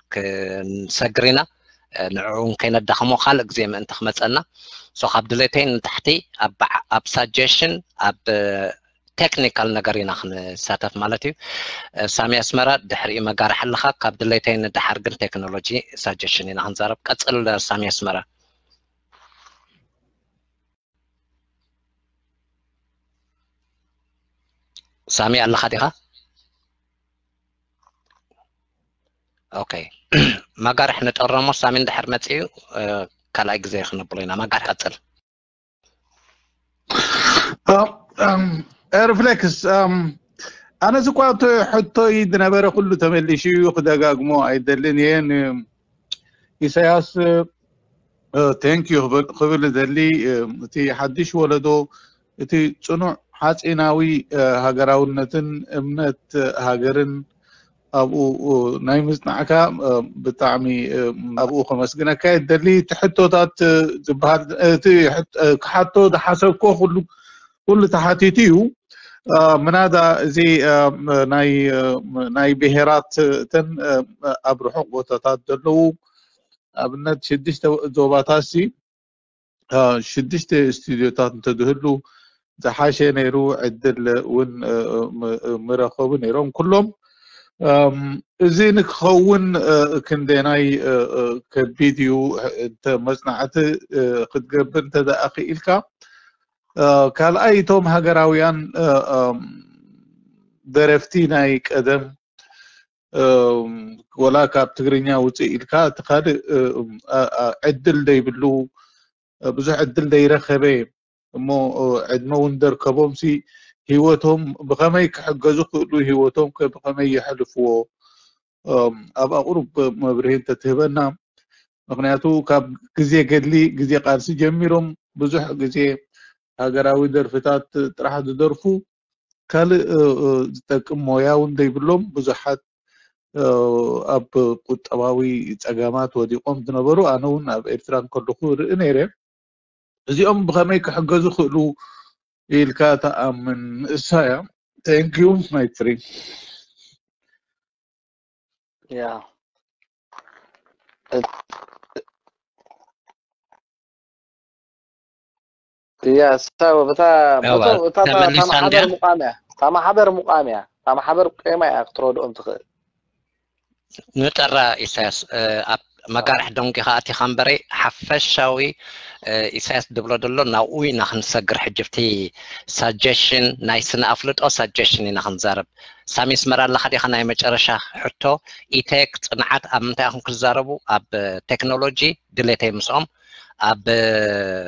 سجرينا نعون كاين الدخمو خالق زي ما انت خمسنا سو خابدلتين تحتي اب ساجشن اب ቴክኒካል ነገር ኢና ክንሳተፍ ማለት እዩ ሳሚ ኣስመራ ድሕሪኡ መጋሪ ሓለኻ ካብ ድሌተይ ንድሓር ግን ቴክኖሎጂ ሳጀሽን ኢና ክንዛረብ ቀፅል ሳሚ ኣስመራ ሳሚ ኣለኻ ዲኻ ኦኬ መጋርሕ ንጠረሞ ሳሚ እንድሕር መፅኡ ካልኣይ ግዜ ክንብሎ ኢና መጋርሕ ቀፅል ريفلكس um, انا زكوات حتى يدنا بره كله تمليشي يخدا قاقمو ايدلين ين يساياس تانك يو خبر لدلي um, تي حدش ولدو تي تنو حاج اناوي uh, هاقراون نتن امنت uh, هاقرن ابو نايمز نعكا um, بتعمي ابو خمس قنا كاي دلي تحطو تات تبهار uh, تي حطو دحاسو كو خلو كل تحاتيتيو آه، هذا زي آه، ناي آه، ناي بهيرات تن ابرحو حقوق وتتدلو ابنت شدشت زوباتاسي شدشت استوديوتات تدهلو زحاشة نيرو عدل ون مرخو نيروم كلهم كنديناي ንክኸውን انت ከቢድ قد قبل انت دا اخي الكا كال اي توم هاجراويان درفتي نايك ادم ولا هناك تغرينيا وتي الكا تقاد عدل دي بلو بزح عدل دي رخبي مو عدمو وندر كبوم سي هيوتهم بغمي كحقزو كلو هيوتهم كبغمي يحلفو اب هاگراوی درفتات تراح درفو کل تک میاون دیبلم بزحت اب قط اواوی تجمعات و دیوام دنبرو آنون اب ایران کل خور نیره زیام بخامی که حجز خلو ایل کاتا آمن سایا Thank you, my friend. Yeah. It... yes taw bata bata tama haber muqaamia tama haber muqaamia tama haber qiima aa qtrood um tiqil ንጥረ ኢሳያስ ኣብ መጋርሒ ደንጊ ከዓ እቲ ከንበሪ ሓፈሻዊ ኢሳያስ ድብሎ ዘሎ ናብኡ ኢና ክንሰግር ሕጅብቲ ሳጀሽን ናይ ስነ ኣፍልጦ ሳጀሽን ኢና ክንዛረብ ሳሚስ መራላ ካዲኻ ናይ መጨረሻ ሕቶ ኢቴክ ፅንዓት ኣብ ምንታይ ኢኹም ክዛረቡ ኣብ ቴክኖሎጂ ድሌተይ ምስኦም اب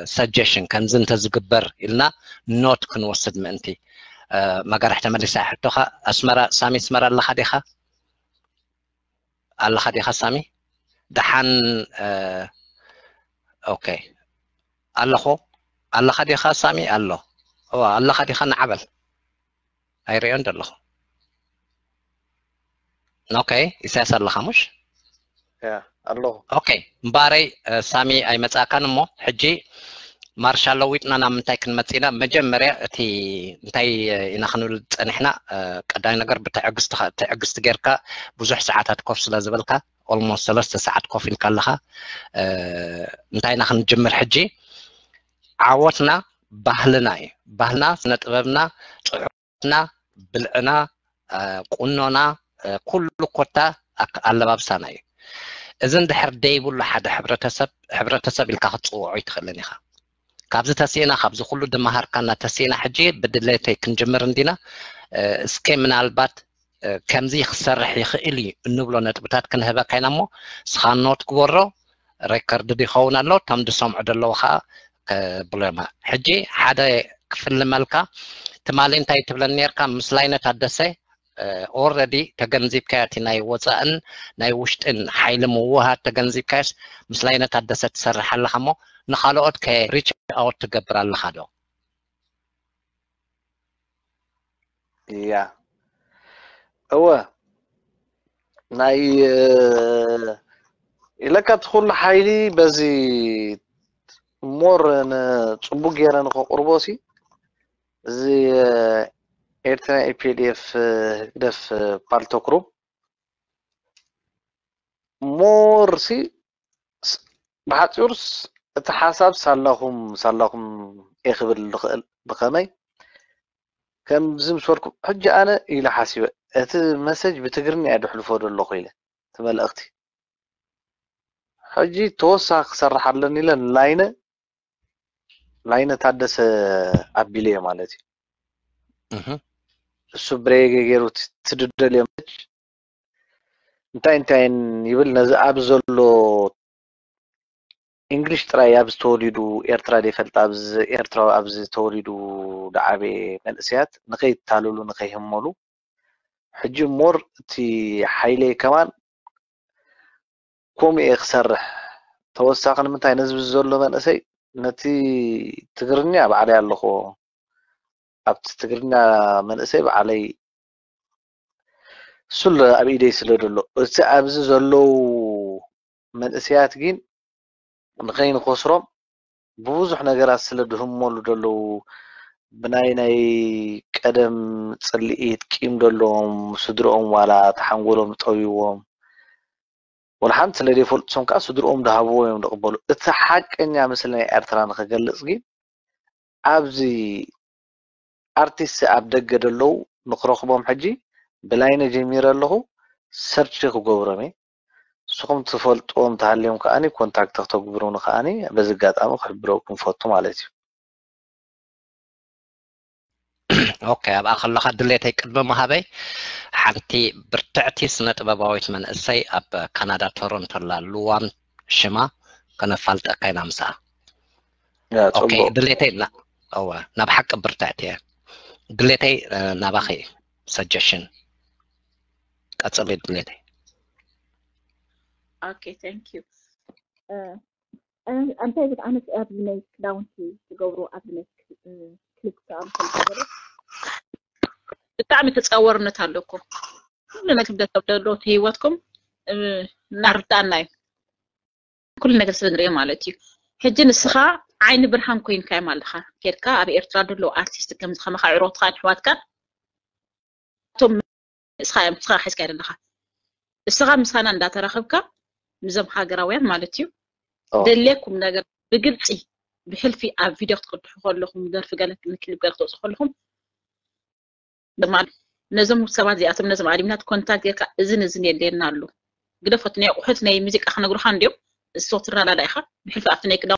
سجشن كمز انت زغبر النا نوت كنوسد منتي ما قرحت مجلس حتوخه اسمرا سامي اسمرا لخديخه الله خدي خسامي دحان آه. اوكي الله خو الله خدي خسامي الله هو الله خدي خنا عبل اي ريون دل خو اوكي اساس الله خمش يا yeah. ኣለኹ ኦኬ እምባረይ ሳሚ ኣይመፃእካን እሞ ሕጂ ማርሻሎ ዊጥና ናብ ምንታይ ክንመፅ ኢና መጀመርያ እቲ እንታይ ኢና ክንብል ፀኒሕና ቀዳሚ ነገር ብትዕግዝቲ ጌርካ ብዙሕ ሰዓታት ኮፍ ስለ ዝበልካ ኦልሞስት ሰለስተ ሰዓት ኮፍ ኢልካ ኣለካ እንታይ ኢና ክንጅምር ሕጂ ዓወትና ባህልና እዩ ባህልና ስነ ጥበብና ፅሑፍና ብልዕና ቁኖና ኩሉ ኮታ ኣለባብሳና እዩ እዚ እንድሕር ደይብሉ ሓደ ሕብረተሰብ ሕብረተሰብ ኢልካ ክትፅውዑ ይትኽእልን ኢኻ ካብዚ ተሲእና ካብዚ ኩሉ ድመሃርካና ተሲእና ሕጂ ብድሌተይ ክንጅምር እንዲና እስከ ምናልባት ከምዚ ክሰርሕ ይኽእል እዩ እንብሎ ነጥብታት ክንህበካ ኢና እሞ ስኻ ኖት ክበሮ ሬከርድ ድኸውን ኣሎ እቶም ድሰምዑ ዘለዉ ከዓ ብሎማ ሕጂ ሓደ ክፍልመልካ ትማሊ እንታይ ትብለን ነርካ ምስ ላይነት ኣደሰይ اوريدي تغنزيب كاتي ناي وصان ناي وشتن حيل موها تغنزيب كاس مسلاينه تدست سرح لحمو نخالوت كي ريتش اوت تغبر لحدو يا او ناي الا كتدخل حيلي بزي مور انا تصبو غيران قربوسي زي ارتنا اي بي دي اف دف بارتو كرو مورسي بحاتورس تحاسب سالهم سالهم اخبر بقمي كم زم صوركم حج أنا إلى حاسبة أت مسج بتقرني أدوح الفور اللقيلة تما اختي حجي توسع صرح لنا لاينة لاينة تعدس أبليه مالتي እሱ ብሬ ገይሩ ትድደልዮም እንታይ እንታይን ይብል ነዚ ኣብ ዘሎ እንግሊሽ ጥራይ ኣብ ዝተወሊዱ ኤርትራ ኣብዚ ኤርትራ ኣብዚ ተወሊዱ ዳዓበየ መንእስያት ንከይታልሉ ንከይህመሉ ሕጂ ሞር እቲ ሓይለይ ከማን ከምኡ እየ ክሰርሕ ተወሳኺ ንምንታይ ነዝቢ ዘሎ መንእሰይ ነቲ ትግርኛ ባዕለይ ኣለኹ ابتستغرنا من اسيب علي سل ابي دي سلدلو اس ابز زلو من اسيات جين نغين خسرو بوزح نغرا سلدهم مولو دلو بنايناي قدم صليت قيم دلوم صدرهم ولا تحنغولهم طويوهم والحمد لله دي فول سمكا صدرهم دهبو يوم دقبلو اتحقنيا مثلنا ارتران خجلص جين ابزي ኣርቲስት ኣብ ደገ ደለው ንክረኽቦም ሕጂ ብላይነ ጀሚረ ኣለኹ ሰርች ክገብሮም እየ ንስኹም ትፈልጥዎም ተሃልዮም ከዓኒ ኮንታክት ክተግብሩኒ ከዓኒ በዚ ኣጋጣሚ ክሕብረኩም ፈቱ ማለት እዩ ኦኬ ኣብኣ ከለካ ድሌተይ ቅድሚ ምሃበይ ሓንቲ ብርትዕቲ ስነ ጥበባዊት መንእሰይ ኣብ ካናዳ ቶሮንቶ ኣላ ልዋን ሽማ ከነፋልጠካ ኢና ምስኣ ድሌተይ ናብ ሓቂ ብርትዕቲ እየ glete uh, navahe suggestion. That's a bit glete. Okay, thank you. Uh, and I'm taking Anis Abdinek down to the Goro Abdinek click sample. በጣም time አለ እኮ ሁሉ ነገር ደተደሎት ህይወትኩም እናርዳናይ ሁሉ ነገር ስለንሬ ማለት እዩ حج نسخة عين برهان كوين كاي مالخا كيركا ابي ارتراد لو ارتست كم زخا مخا عروت خا نحواتكا توم نسخة يم تخا حيس كاير لخا نسخة مسخانا ندا تراخبكا مزم حاقرا وين مالتيو دليكم ناقر بقلتي بحل في اب فيديو تقول تحقول لهم دار في قالت نكلي بقالة توصحول لهم دمع نزم سبا زي اتم نزم عالمينات كونتاك ديكا ازن ازن يدين نالو قدفتني وحتني ميزيك اخنا قروحان ديو الصوت رانا لايخا بحل في اتني كدا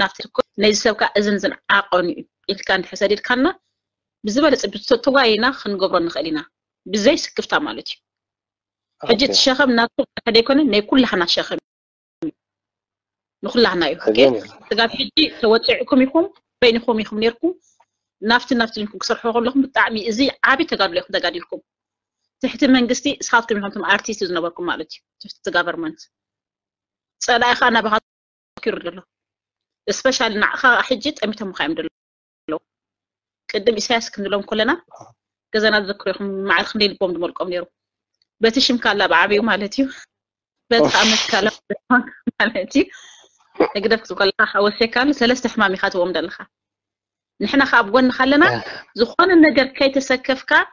ናብቲ እኮ ነዚ ሰብካ እዝንዝን ዓቐኒ ኢልካ እንድሕሰዲድካና ብዝበለፀ ተጓይና ክንገብሮ ንኽእል ኢና ብዘይ ስክፍታ ማለት እዩ ሕጂ እቲ ሸኸም ናብ ደይኮነ ናይ ኩላሕና ሸኸም ንኩላሕና እዩ ስጋብ ሕጂ ተወፂዕኩም ኢኹም በይኒኹም ኢኹም ነርኩም ናብቲ ናብቲ ኢልኩም ክሰርሖ ከለኹም ብጣዕሚ እዚ ዓብዪ ተጋድሎ ኢኹም ተጋዲልኩም ትሕቲ መንግስቲ ንስኻትኩም ኢኹም ቶም ኣርቲስት ዝነበርኩም ማለት እዩ ትሕቲ ገቨርመንት صلاخنا بها كير دلو سبيشال نعخا حجي طميته مخايم دلو قدم اساس كندلوم كلنا كزنا ذكركم مع خليل بوم دملقوم ديرو بتي شيم كالا بعبيو مالتي بتي عمك كالا مالتي نقدر تقول لها هو سيكال ثلاث حمامي خاتو ام دلخا نحنا خاب قلنا خلنا زخون النجر كي تسكفك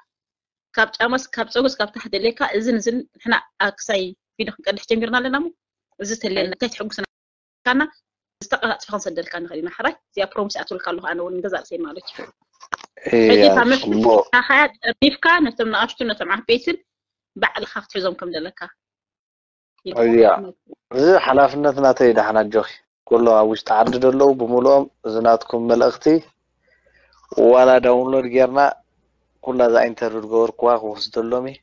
كابت أمس كابت أوس كابت حد ليك إذن إذن نحنا أكسي في نحن قد حجمنا لنا مو እዚ ተለየና ከይትሕጉስና ካና ዝተቐላጥፍካ ክንሰደልካ ንኽእል ኢና ሓራይ እዚኣ ፕሮሚስ ኣትውልካ ኣለኹ ኣነ እውን ገዛ ርእሰይ ማለት እዩ ሕጂ ካብ መስሓያ ጠርኒፍካ ነቶም ንኣሽቱ ነቶም ዓበይትን ባዕልካ ክትሕዞም ከም ዘለካ እያ እዚ ሓላፍነት ናተይ ዳሕና ጆኺ ኩሎ ኣብ ውሽጢ ዓዲ ደለው ብምልኦም እዚ ናትኩም መልእኽቲ ዋላ ዳውንሎድ ጌርና ኩላ ዛ ኢንተርቪው ዝገበርክዋ ክወስደሎም እየ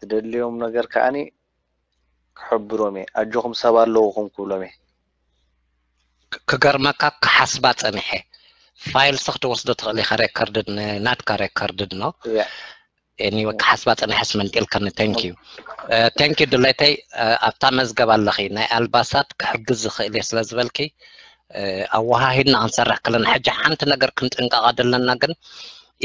ዝደልዮም ነገር ከዓኒ ክሕብሮም እየ ኣጆኹም ሰብ ኣለዉኹም ክብሎም እየ ክገርመካ ክሓስባ ፀኒሐ ፋይል ስኽ ትወስዶ ትኽእል ኢካ ሬከርድድ ናትካ ሬከርድድ ኖ ኤኒወ ክሓስባ ፀኒሐስ መንጢልከኒ ተንኪዩ ተንኪዩ ድለይተይ ኣብታ መዝገብ ኣለኺ ናይ ኣልባሳት ክሕግዝ ዝኽእል እየ ስለ ዝበልኪ ኣወሃሂድና ክንሰርሕ ከለና ሕጂ ሓንቲ ነገር ክንጥንቀቕ ደለና ግን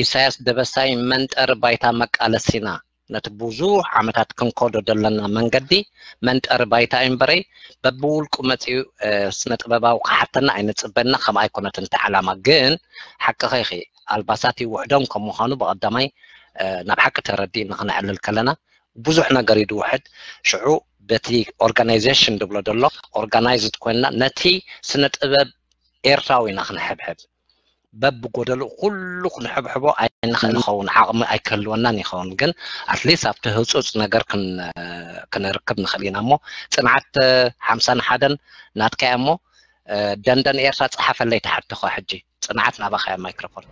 ኢሳያስ ደበሳይ መንጠሪ ባይታ መቃለሲና نتبوزو عمتات كنكودو دلنا منغدي منت اربايتا امبري ببول كومتي سنت باباو قحتنا اي نتبنا خم اي كونت انتحلا مقين حق خيخي الباساتي وحدهم كموخانو بقدامي نبحك تردي نخنا على الكلنا بوزوحنا قريد واحد شعو بتي organization دبلو دلو organized كوننا نتي سنت اباب ايرتاوي نخنا حب حب باب قدر كل حب حبو أين خلون عقم أكلونا نخون جن على ليس أبته سوس نجار كن كن ركب نخلينا مو صنعة حمسان حدن ناتك أمو دندن إيرشات حفل ليت حتى خو حجي صنعة نبخ يا مايكروفون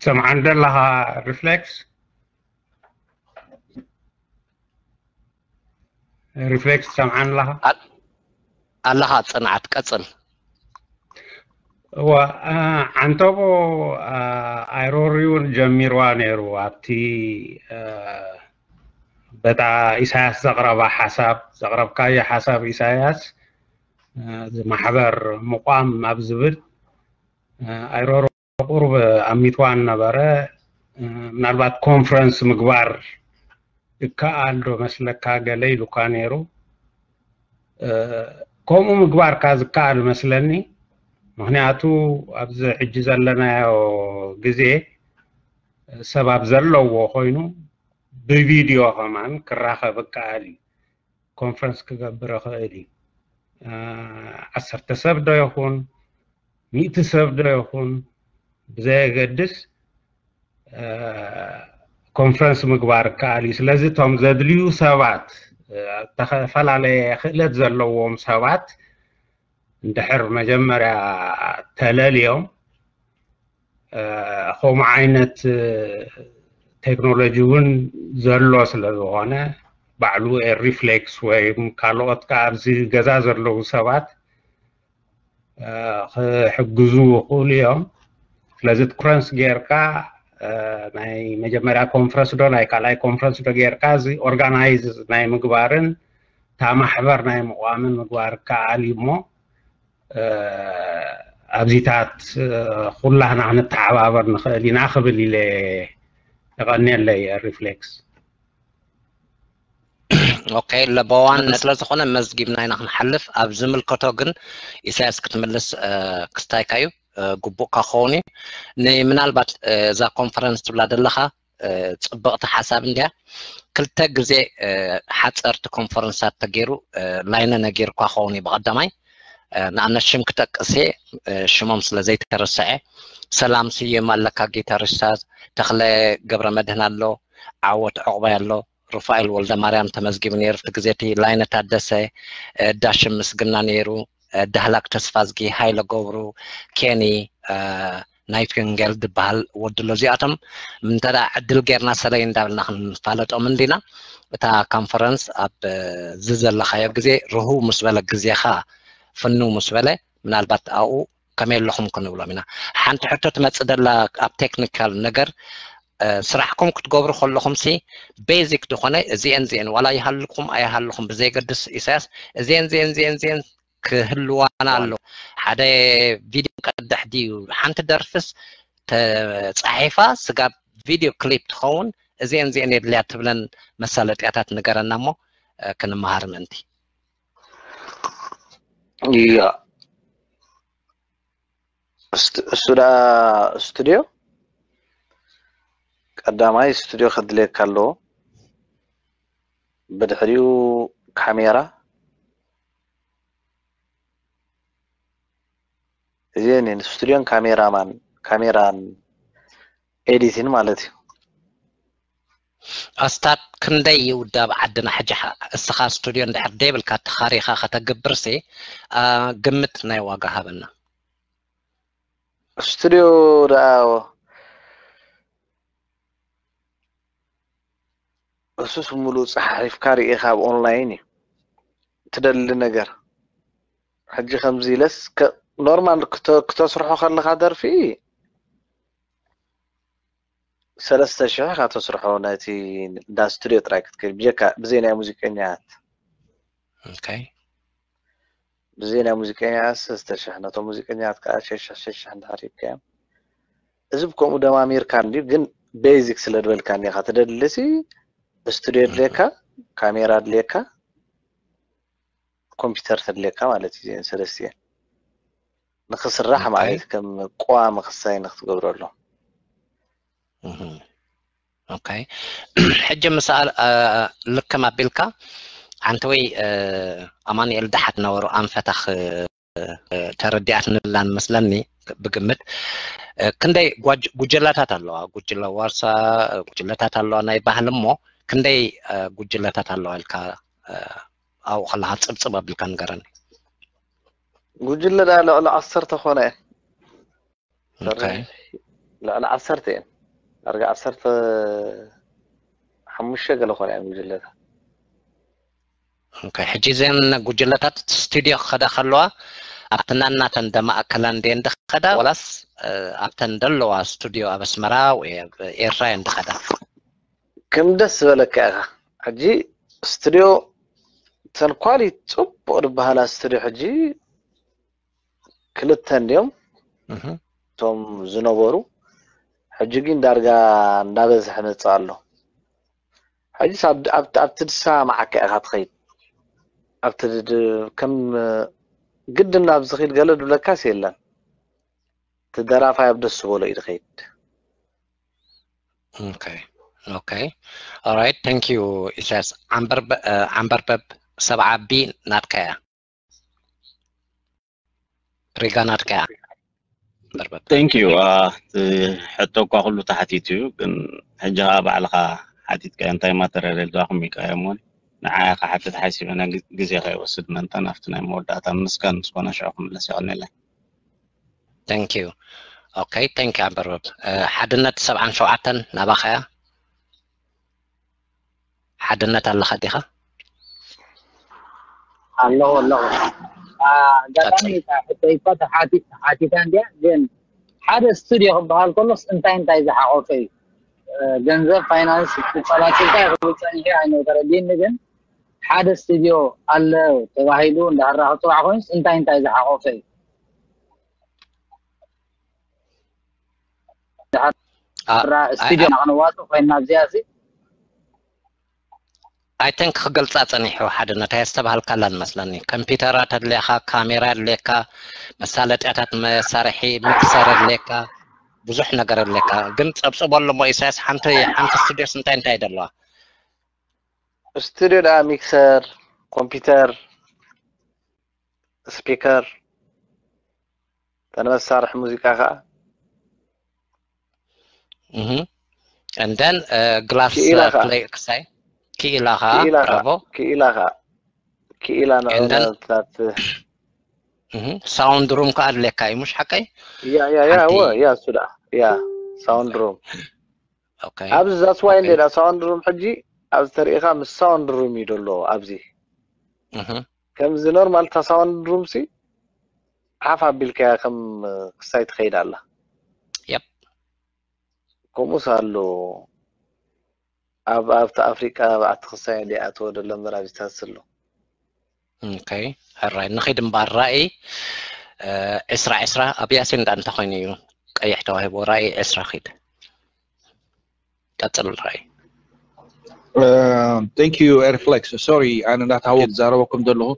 سمع عندنا لها ريفلكس ريفلكس سمع عندنا لها الله صنعة كتل Antobo ayroriun ጀሚርዋ ነይሩ ኣብቲ በታ ኢሳያስ ዘቕረባ ሓሳብ ዘቕረብካዮ ሓሳብ ኢሳያስ ማሕበር ምቋም ኣብ ዝብል ኣይሮሮ ቁርብ ኣሚትዋን ነበረ ምናልባት ኮንፈረንስ ምግባር ይከኣል ዶ መስለካ ገለ ኢሉካ ነይሩ ከምኡ ምግባርካ ዝከኣል መስለኒ مهنياتو أبز حجز لنا جزء سبب زلوا وخوينو بفيديو كمان كراخة بكالي كونفرنس كبرة خالي أثر تسبب ده يكون ميت تسبب ده يكون بزي قدس كونفرنس مقبار كالي سلازي توم زدليو سوات تخفل على خلت زلوا وم سوات آه እንድሕር መጀመርያ ተለልዮም ከምኡ ዓይነት ቴክኖሎጂ እውን ዘሎ ስለ ዝኾነ ባዕሉ ሪፍሌክስ ወይ ካልኦት ከዓ ኣብዚ ገዛ ዘለዉ ሰባት ክሕግዙ ይኽእሉ እዮም ስለዚ ትኩረንስ ጌርካ ናይ መጀመርያ ኮንፈረንስ ዶ ናይ ካልኣይ ኮንፈረንስ ዶ ጌርካ እዚ ኦርጋናይዝ ናይ ምግባርን እታ ማሕበር ናይ ምቋምን ምግባር ከኣል ሞ ኣብዚታት ኩላህና ክንተሓባበር ንኽእል ኢና ክብል ኢለ ይቐኒለይ ሪፍሌክስ ኦኬ በዋን ስለ ዝኾነ መዝጊብና ኢና ክንሓልፍ ኣብ ዝምልከቶ ግን ኢሳያስ ክትምልስ ክስታይካ እዩ ግቡእ ካኸውን እዩ ንምናልባት እዛ ኮንፈረንስ ትብላ ዘለኻ ፅብቕቲ ሓሳብ እንድያ ክልተ ግዜ ሓፀርቲ ኮንፈረንሳት ተገይሩ ላይነ ነጊርኳ ኸውን እዩ ብቐዳማይ ንኣብነት ሽም ክጠቅሰ ሽሞም ስለ ዘይተርስዐ ሰላም ስዮም ኣለካ ጌታ ርሳዝ ተክለ ገብረ መድህን ኣሎ ዓወት ዕቁባይ ኣሎ ሩፋኤል ወልደ ማርያም ተመዝጊቡ ነይሩ ቲ ግዜ እቲ ላይነት ኣደሰ ዳሽም ምስግና ነይሩ ዳህላክ ተስፋ ዝጊ ሃይለ ገብሩ ኬኒ ናይ ክንገል ዝበሃል ወድሎ እዚኣቶም እንተዳ ዕድል ጌርና ሰለይ እንዳብልና ክንፋለጦም እንዲና እታ ኮንፈረንስ ኣብ ዝዘለካዮ ግዜ ርሁ ምስ በለ ግዜካ ፍኑ ምስ በለ ምናልባት ኣብኡ ከመይ ኣለኹም ክንብሎ ኢና ሓንቲ ሕቶ ትመፅእ ዘላ ኣብ ቴክኒካል ነገር ስራሕኩም ክትገብሩ ከለኹም ሲ ቤዚክ ዝኾነ እዚአን እዚአን ዋላ ይሃልኩም ኣይሃልኩም ብዘይገድስ ኢሳያስ እዚአን እዚአን እዚአን እዚአን ክህልዋና ኣሎ ሓደ ቪድዮ ቀድሕ ድዩ ሓንቲ ደርፍስ ተፃሒፋ ስጋብ ቪድዮ ክሊፕ ትኸውን እዚአን እዚአን የድልያ ትብለን መሳለጥያታት ንገረና እሞ ክንመሃር ምእንቲ Yeah. ስቱዲዮ ቀዳማይ ስቱዲዮ ከድልየካ ኣለዎ ብድሕሪኡ ካሜራ እዚአን ስቱዲዮን ካሜራማን ካሜራን ኤዲትን ማለት እዩ ኣስታት ክንደይ ይውዳብ ዓድና ሕጂ እስኻ ስቱድዮ እንድሕር ደይብልካ ተኻሪኻ ከተግብርሲ ግምት ናይ ዋጋ ሃበና ስቱድዮ ደኣ እሱስ ሙሉእ ፀሓሪፍካ ርኢኻ ኣብ ኦንላይን እዩ ትደሊ ነገር ሕጂ ከምዚ ኢለስ ኖርማል ክተስርሖ ከለካ ደርፊ ثلاثة شهور خاطر تصرحوا ناتي داستريو تراك كي بجاكا بزينا موسيقى نيات اوكي بزينا موسيقى نيات ثلاثة شهور ناتو موسيقى نيات كاش شش شش شش شش نهار يبكام ازبكم ودام امير كان لي جن بيزكس لدول كان لي خاطر دلسي استوديو ليكا كاميرا ليكا كمبيوتر ليكا مالتي زين ثلاثة نخسر راحة معناتها كم قوام خصاين نخسر قبر لهم ኦኬ ሕጂ ምስ ልክም ኣቢልካ ዓንተወይ ኣማኒኤል ድሓት ነበሩ ኣንፈታኽ ተረዲኣት ንብላን መስለኒ ብግምት ክንደይ ጉጅለታት ኣለዋ ጉጅለ ዋርሳ ጉጅለታት ኣለዋ ናይ ባህል እሞ ክንደይ ጉጅለታት ኣለዋ ኢልካ ኣብኡ ከለካ ፅብፅብ ኣቢልካ ንገረኒ ጉጅለ ልዕሊ ዓሰርተ ኮነ እየን ልዕሊ ዓሰርተ እየን أرجع أصرف حمش شغل خلاص يعني جلة ده. أوكي حجي زين جلة تات استوديو خدا خلوه. أبتنا ناتن دم أكلان دين ده خدا ولاس آه، أبتنا دلوا استوديو أبس مرا وإيران ده خدا. كم دس ولا كذا حجي استوديو تنقالي توب وربها لاستوديو حجي كل التنين يوم. توم زنوبرو. ሕጂ ግን ዳርጋ እንዳበዝሐ መፅእ ኣሎ ሕጂስ ኣብቲ ድሳ ማዓከ ኢኻ ትኸይድ ኣብቲ ከም ግድን ናብ ዝኸይድ ገለ ድብለካስ የለን እቲ ደራፋይ ኣብ ደስ ዝበሎ እዩ ትኸይድ Okay. All right. Thank you. It says Amber uh, Amberbeb Sababi Natkaya. Riga Natkaya. ضربة ثانكيو حتى كو خلو تحتيتيو كن حجا بعلقة حتيت كان تايما ترى الداخمي كايمون ንዓኻ ሓደት ሓሲብና ግዜ ከይወስድ መን ናብቲ ናይ መወዳእታ ምስጋን ምስኮነ ሽዑ ክምለስ ይኽእልኒለ ታንክ ዩ ኦኬ ታንክ ዩ ኣበርበብ ሓድነት ሰብዓን ሸውዓተን ናባኸ እያ ሓድነት ኣለኸ ዲኻ ኣለዎ ኣለኹ حتى حاتي حاتي تانديا زين ሓደ ስትድዮ ክበሃል ከሎ እንታይ እንታይ ዝሓቆፈ እዩ ገንዘብ ፋይናንስ ክፈላክልካ ይክብል ፀኒሑ ኣይነበረልኒ ግን ሓደ ስትድዮ ኣለ ተባሂሉ እንዳሃራ ክፅዋዕ ኮይኑስ እንታይ እንታይ ዝሓቆፈ እዩ ስቱድዮ ንክንዋፅእ ኮይና ብዚኣ ሲ ኣይተን ክገልፃ ፀኒሑ ሓደ ነታይ ዝተባሃልካ ኣላ ንመስለኒ ኮምፒተር ኣድልየካ ካሜራ ኣድልየካ መሳለጥያታት መሳርሒ ምክሰር ኣድልየካ ብዙሕ ነገር ኣድልየካ ግን ፀብፅበሉ ሞ ኢሳያስ ሓንቲ ሓንቲ ስቱድዮስ እንታይ እንታይ ዘለዋ ስቱድዮ ዳ ሚክሰር ኮምፒተር ስፒከር ተን መሳርሒ ሙዚቃ ከዓ እንደን ግላስ ክሳይ كيلاغا كي برافو كيلاغا كيلاغا عندنا ساوند روم قال لك اي مش حقي يا يا يا هو يا سودا يا ساوند روم اوكي ابز ذاتس واي عندنا ساوند روم حجي ابز تاريخا مس ساوند روم يدلو ابزي كم زي نورمال تا ساوند روم سي عفا بالك كم سايت خيد الله يب كومو سالو أب أب تأفريقيا أتخصصي اللي أتود اللهم رأبي تصلو. okay هالرأي نخدم بالرأي إسراء آه، إسراء أبي أسين دان تخويني أي حد واحد ورأي إسراء خد. تصل الرأي. آه، thank you reflex sorry أنا لا تهوب زاروكم دلوا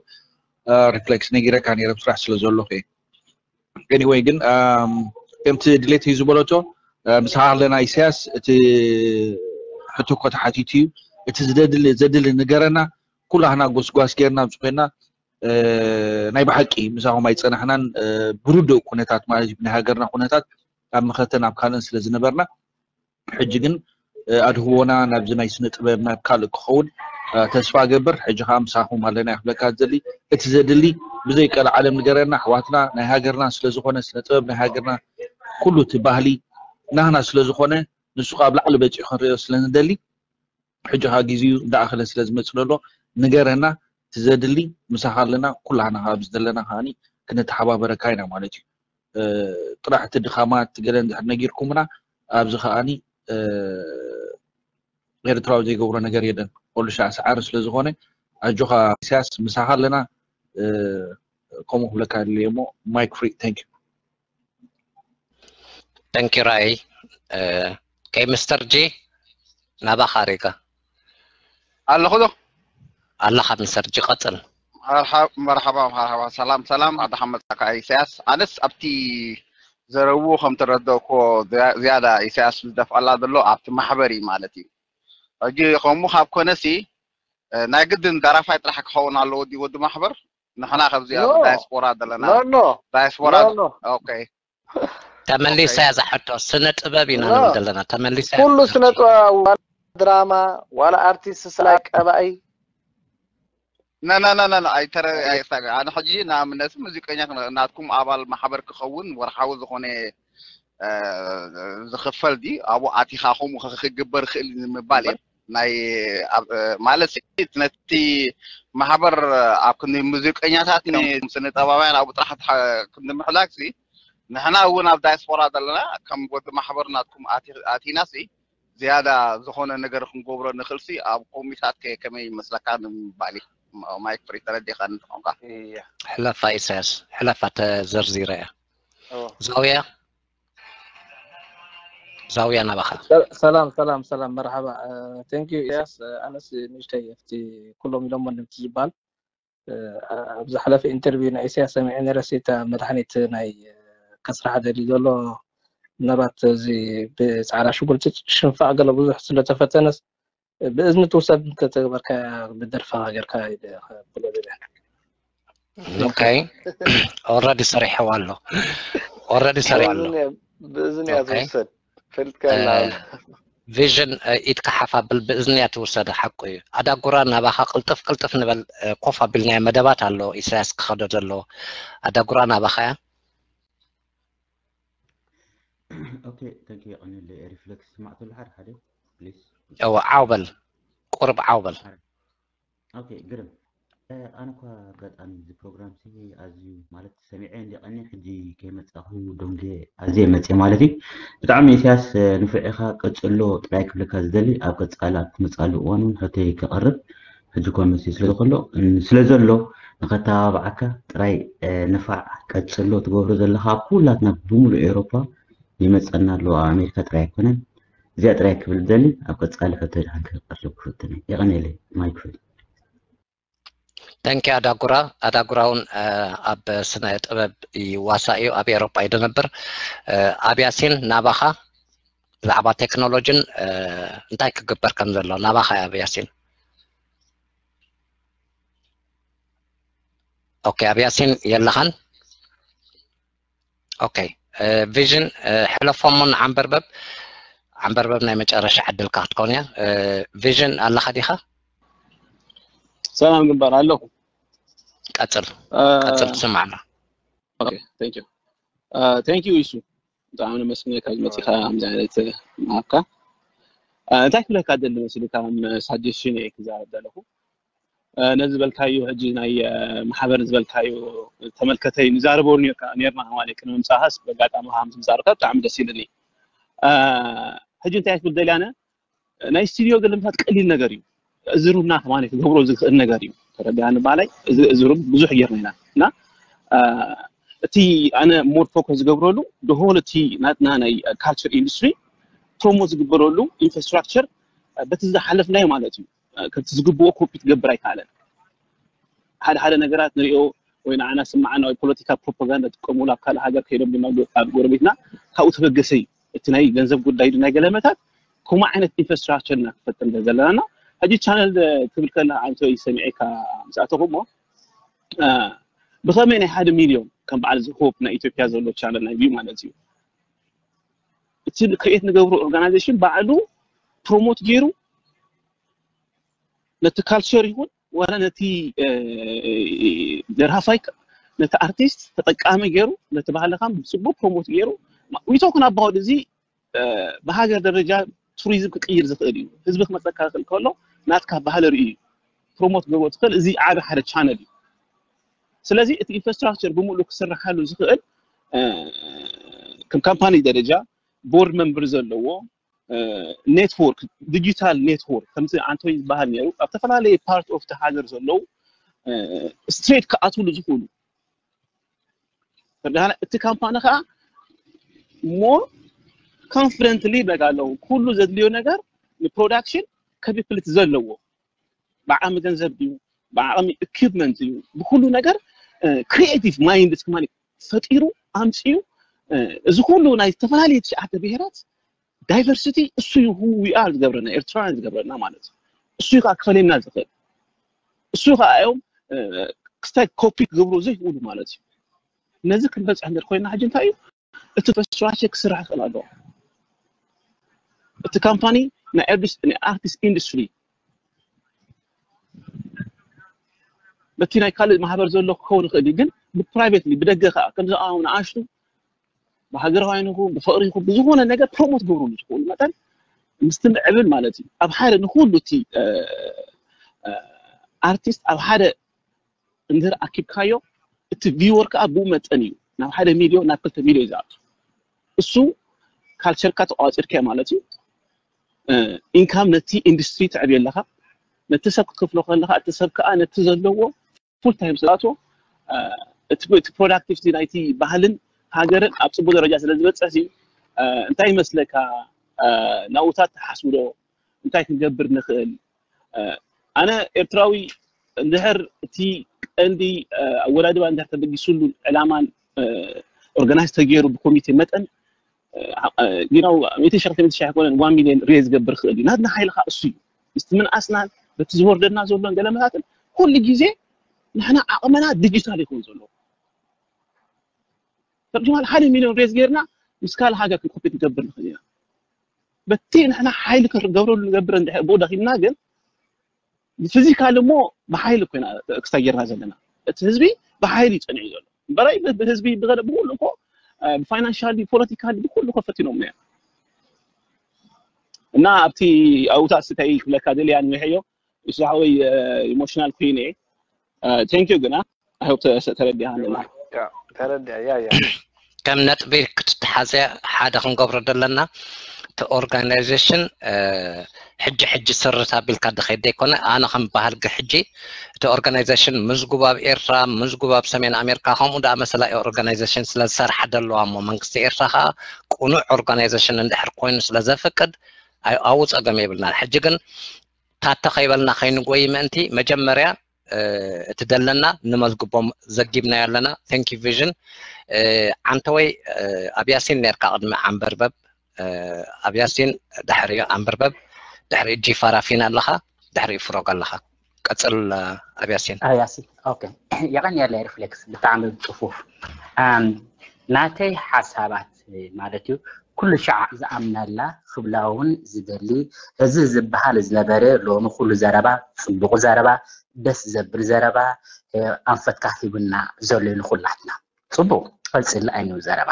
آه، reflex نجيرة كان يرب سرح سلزولو في. anyway again أم تدليت هيزبولتو مسحار لنا إساس تي ሕቶኳ ት ሓቲት እዩ እቲ ዘድሊ ንገረና ኩሉ ኣና ጎስጓስ ገርና ብዚ ኮና ናይ ባሓቂ ምሳኹም ኣይፀናሕናን ብሩድእ ኩነታት ማለት እዩ ናይ ሃገርና ኩነታት ኣብ ምከተ ኣብ ካልእን ስለዝነበርና ሕጂ ግን ኣድህቦና ናብዚ ናይ ስነ ጥበብ ናብ ካልእ ክኸውን ተስፋ ገብር ሕጂ ከዓ ምሳኹም ኣለና ይ ክብለካ ዝደሊ እቲ ዘድሊ ብዘይ ቀል ዓለም ንገረና ኣሕዋትና ናይ ሃገርና ስለዝኮነ ስነ ጥበብ ናይ ሃገርና ኩሉ እቲ ባህሊ ናክና ስለዝኮነ ንሱ ካብ ላዕሊ በፂሑ ክንሪኦ ስለንደሊ ሕጂኻ ግዜኡ ዳኣኸለ ስለ ዝመፅእ ዘሎ ንገረና ትዘድሊ ምሳኻ ኣለና ኩላሕና ካብ ዘለና ከዓኒ ክነተሓባበረካ ኢና ማለት እዩ ጥራሕ እቲ ድኻማት ገለን ዝሕድ ነጊርኩምና ኣብዚ ከዓኒ ኤርትራዊ ዘይገብሮ ነገር የለን ኩሉ ሻዕ ሰዓሪ ስለዝኾነ ኣጆኻ ስያስ ምሳኻ ኣለና ከምኡ ክብለካ ድልየ እሞ ማይክ ፍሪ ታንክ ዩ ታንክ ዩ ራእይ كي مستر جي نابا خاريكا الله خدو الله خد مستر جي قتل مرحبا مرحبا مرحبا سلام سلام عبد الحمد سكا ايساس أنس أبتي زروو خم تردوكو زيادة ايساس دفع الله دلو أبتي محبري مالتي أجي خمو خاب كونسي اه، ناقدن درافات رحك خونا لو دي ود محبر نحنا خب خبزي دايسبورا دلنا لا لا دايسبورا اوكي تملي سايزا حتى سنة أبابي نانو مدلنا تملي سايزا كل سنة ولا دراما ولا أرتيس سلاك أبائي لا لا لا لا لا أي ترى أي ساقة أنا حجي نعم الناس مزيكا نحن ناتكم عبال محبر كخوون ورحاو ذخوني زخفل دي أبو آتي خاخوم وخخي قبر خيلي مبالي ناي مالسي تنتي محبر أبكني مزيكا نحن سنة أبابي أبو ترحت كندي محلاك سي نحن نحنا اون اف دایسپورا دلنا کم ود محبر ناتکم آتی ناسی زیادا زخونه نگر خون گوبر نخلسی آب قومی سات که کمی مثل کان بالی مایک پریتر دیگان تونگا إيه. حلفا ایساس حلفا تا زرزیره زاویا زاویا نباخت سلام سلام سلام مرحبا آه، thank you ایساس انا آه، سی نشته افتی کلمی لمن نمتجبال آه، ابزحلف انترویو نایسی هستم این رسیت مدحانیت نای ከስራሕ ደልዩ ዘሎ ምናልባት እዚ ብፃዕዳ ሽጉርቲ ሽንፋዕ ገለ ብዙሕ ስለተፈተነስ ብእዝኒ ትውሰድ እንተተግበርካ ብደርፋ ጌርካ ብሎ ዝብለና ኦኬይ ኦልሬዲ ሰሪሕዋ ኣሎ ኦልሬዲ ሰሪሕ ኣሎ ብእዝኒ እያ ዝውሰድ ፈልጥካ ቪዥን ኢድካ ሓፋብል ብእዝኒ እያ ትውሰድ ሓቂ እዩ ኣዳጉራ ናባኻ ቅልጥፍ ቅልጥፍ ንበል ኮፍ ኣቢልናዮ መደባት ኣሎ ኢሳያስ ክኸዶ ዘሎ ኣዳጉራ ናባኻ እያ Okay, thank you. Only reflex ma'atul har hari, please. Oh, awal. قرب awal. Okay, good. أنا قد أن the program سي أزيو مالت سمعين لأني حدي كلمة أخو دونجي أزي متي مالتي بتعمي سياس نفعيخا قتلو تلايك بلك أزدلي أبقت ألا كمتقالو وانون حتي كأرب ሕጅኮን መሲ ስለዘሎ ስለ ዘሎ ንኸተባብዓካ ጥራይ ንፋዕ ቀፅሎ ትገብሮ ዘለካ ኩላትና ብሙሉእ ኤሮፓ ይመፀና ኣለዎ ኣብ ኣሜሪካ ጥራይ ኣይኮነን እዚኣ ጥራይ ክብል ደሊ ኣብ ቀፃሊ ካብ ተድሓን ክቐርብ ክፍትነ ይቐኒለ ማይ ክብል ተንኪ ኣዳጉራ ኣዳጉራውን ኣብ ስነ ጥበብ ይዋሳ እዩ ኣብ ኤሮጳ እዩ ነበር ኣብያሲን ናባኻ ብዛዕባ ቴክኖሎጂን እንታይ ክግበር ከም ዘሎ ናባኻ ኣብያሲን ኦኬ ኣብያሲን የለኻን ኦኬ ቪዥን ሕለፎምን ዓንበርበብ ዓንበርበብ ናይ መጨረሻ ዕድልካ ክትከውን እያ ቪዥን ኣለካ ዲኻ ሰላም ግንባር ኣለኹ ቀፅል ቀፅል ትስማዕና ታንኪዩ ይሱ ብጣዕሚ ንመስግነካ ዝመፅእካ ከምዚ ዓይነት ምሃብካ እንታይ ክብለካ ደሊ መስሊ ካብ ሳጀሽን እየ ክዛረብ ዘለኹ ነዚ ዝበልካዮ ሕጂ ናይ ማሕበር ዝበልካዮ ተመልከተይ ንዛረቦ ነርና ማለት እዩ ንምምፃሃስ ብኣጋጣሚ ሃ ምዛርካ ብጣዕሚ ደስ ኢሉኒ ሕጂ እንታይ ክትብል ደልያነ ናይ ስቱድዮ ገለምታት ቀሊል ነገር እዩ እዝሩና ማለ ክገብሮ ዝክእል ነገር እዩ ተረዳያኒ ባላይ እዝሩ ብዙሕ ጌርና ኢና እና እቲ ኣነ ሞር ፎከስ ዝገብረሉ ደሆል እቲ ናትና ናይ ካልቸር ኢንዱስትሪ ፕሮሞት ዝግበረሉ ኢንፍራስትራክቸር በቲ ዝሓለፍናዮ ማለት እዩ كنت زقبو كوبي تقبر أي حالا هذا هذا نجارات نريه وين أنا سمعنا أي بوليتيكا بروباغندا تقوم ولا كلا حاجة كيرم بما بقول بيتنا هاو تبقى جسي تنهي جنزب قد دايد نهي قلمة تات كما عنا تنفستراتشر نفتن جزلانا هجي تشانل تبقى لنا عن توي سميعي كمساعته هم بصلا ميني حاد مليون كان بعد زخوب نا إيتوبيا زولو تشانل نايبيو ما نزيو تصير كيف نقبرو أورغانيزيشن بعدو بروموت جيرو نتي كالتشر يهون ولا نتي جرافيك آه، آه، نتي ارتست تطقامي غيرو نتي بحالكم بسبو بروموت غيرو وي توكن اباوت زي آه، بهاجر درجه توريزم كقير زتقليو حزبك متكاكل كله ناتكا بحال ري بروموت غيرو تقل زي عاد حدا شانل سلازي ات انفراستراكشر بمولو كسر حالو زقل كم كامباني درجه بورد ممبرز اللي هو ኔትወርክ ዲጂታል ኔትወርክ ከምዚ ዓንቶይ ዝበሃል ነይሩ ኣብ ዝተፈላለየ ፓርት ኦፍ ተሃገር ሃገር ዘለው ስትሬት ክኣትውሉ ዝኽእሉ ርዳሃና እቲ ካምፓኒ ከዓ ሞ ኮንፍደንትሊ በጋ ኣለዉ ኩሉ ዘድልዮ ነገር ንፕሮዳክሽን ከቢፍልት ዘለዎ ብዓቕሚ ገንዘብ ድዩ ብዓቕሚ ኢኩፕመንት እዩ ብኩሉ ነገር ክሪኤቲቭ ማይንድ እስከ ፈጢሩ ኣምፅኡ እዚ ኩሉ ናይ ዝተፈላለየ ትሽዓተ ብሄራት ዳይቨርሲቲ እሱ ሁ ዊ አር ዝገብረና ኤርትራውያን ዝገብረና ማለት እዩ እሱ ከዓ ክፈልየና ዝኽእል እሱ ከዓ እዮም ክስታይ ኮፒ ክገብሩ ዘይክእሉ ማለት እዩ ነዚ ክንበፅሕ እንድር ኮይና ሕጂ እንታይ እዩ እቲ ኢንፍራስትራክቸር ክስራሕ ይኽእል ኣለዎ እቲ ካምፓኒ ናይ ኣርቲስት ኢንዱስትሪ በቲ ናይ ካልእ ማሕበር ዘሎ ክኸውን ይኽእል እዩ ግን ብፕራይቬት ብደገ ከዓ ከምዚ ኣሁ ንኣሽቱ بحجر هاي نقول بفقر يقول بزهونا نجا بروموس جورون يقول مثلا مستمع قبل مالتي أب حاله نقول له تي أرتيست آه، أب آه، حاله ندير أكيب كايو تفيور كأبو متأنيو نب نعم، حاله ميديو نقلت نعم، ميديو زاد السو كل شركة أجر كم مالتي إنكم آه، نتي إندستري تعبي لها نتسب كفلة لها نتسب كأنا تزلوه فول تايم زاتو تبو تبو راكتيف دي نايتي بحالن هاجرن أبسط بدرة جالس لازم تسي انتي مثلك نوتات حسوده انتي تجبر نخل أنا إرتراوي ظهر تي عندي أولاد وأنا ظهرت بدي سلو علمان أورجانيز تغيير بكوميتي متن جينو ميتين شركة ميتين شركة كونان وان ميلين ريز جبر خلدي نادنا هاي لخا السي استمن أصلا بتزور درنا زور قلنا مثلا كل جيزة نحنا عقمنا ديجيتال يكون ترجمها الحالي مليون ريز غيرنا مسكال حاجه في خطه تدبر خلينا بتي نحنا حايلك الدوره اللي دبر عند ابو دخلنا قال الفيزيكا مو بحايل كنا اكستاجرنا زلنا تهزبي بحايل يتنعي زل براي بتهزبي بغير بقول لكم فاينانشالي بوليتيكالي بكل خفتي نومنا يعني. نا ابتي او تاس تاي كل كادل يعني وهيو يسحوي ايموشنال كوين اي جنا هوب تردي هاندل كم نتبي كنت حازة حدا خن قبر دلنا تورغانيزيشن حج حج سرتها بالكاد خيد يكون أنا خم بحال حجي تورغانيزيشن مزجوبة بإيرا مزجوبة بسمين أمريكا هم ودا مثلا تورغانيزيشن سلا سر حدا لو أمو منكس إيرا ها كونو تورغانيزيشن عند حرقين سلا زفكد أي أوز أجمع بلنا حجي كن تاتخيبلنا خين قوي منتي مجمع ريا تدلنا نمزقبوم زجيبنا يلنا thank you vision عنتوي أبي أسين نرقى قدم عن برباب أبي أسين دحري عن برباب دحري جفارة فينا لها دحري فروق لها قتل أبي أسين أبي أسين أوكي يغني يلا ريفلكس بتعمل صفوف ناتي حسابات مالتيو ኩሉ ሸዓ ዝኣምናላ ክብላ እውን ዝደሊ እዚ ዝበሃል ዝነበረ ሎሚ ኩሉ ዘረባ ፅቡቅ ዘረባ ደስ ዘብር ዘረባ ኣንፈትካፍ ሂቡና ዘሎዩኒ ኩላትና ፅቡቅ ክልፅሊ ኣይኒ ዘረባ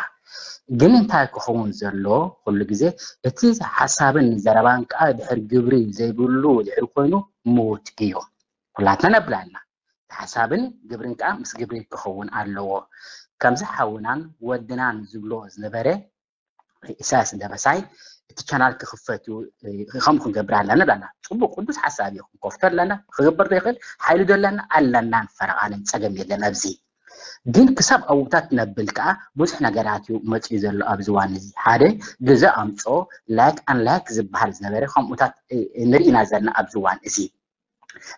ግን እንታይ ክኸውን ዘሎ ኩሉ ግዜ እቲ ሓሳብን ዘረባን ከዓ ድሕር ግብሪ ዘይብሉ ድሕሪ ኮይኑ ምውትግዮ ኩላትና ነብላልና እቲ ሓሳብን ግብሪን ከዓ ምስ ግብሪ ክኸውን ኣለዎ ከምዚ ሓውናን ወድናን ዝብል ዝነበረ اساس لمساي اتي شانال كخفتو خمخن قبر على لنا بانا تقبو قدس حسابي كفتر لنا خبر بيخل حيلو دول لنا علنا نفرع على نتسجم يدل مبزي دين كساب او تاتنا بلكا آه، بوز حنا قراتيو متعي زل ابزوان زي حادي جزا امتو لاك ان لاك زبهر زنبري خم تات إيه، إيه، نرينا زلنا ابزوان زي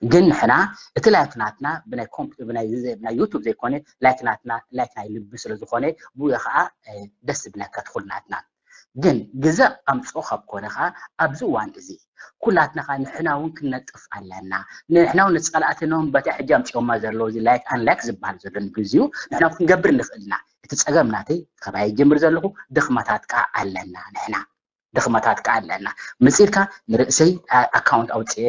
جن حنا اتلاكناتنا بنا كومب بنا زي بنا يوتيوب زي كوني لاكناتنا لاكنا يلبس رزقوني بويا خا آه، دس بنا كتخلناتنا ግን ግዘ ኣምፅኡ ካብ ኮነ ከዓ ኣብዚ እዋን እዚ ኩላትና ከዓ ንሕና እውን ክነጥፍ ኣለና ንሕና እውን ንፀላእትኖም በቲ ሕጂ ኣምፅኦማ ዘለዎ እዚ ላይክ ኣንላይክ ዝበሃል ዘሎ ንግዚኡ ንሕና ክንገብር ንኽእል ኢና እቲ ፀገም ናተይ ከባይ ጀምር ዘለኹ ድኽመታት ከዓ ኣለና ንሕና ድኽመታት ከዓ ኣለና ምፅኢልካ ንርእሰይ ኣካውንት ኣውፅአ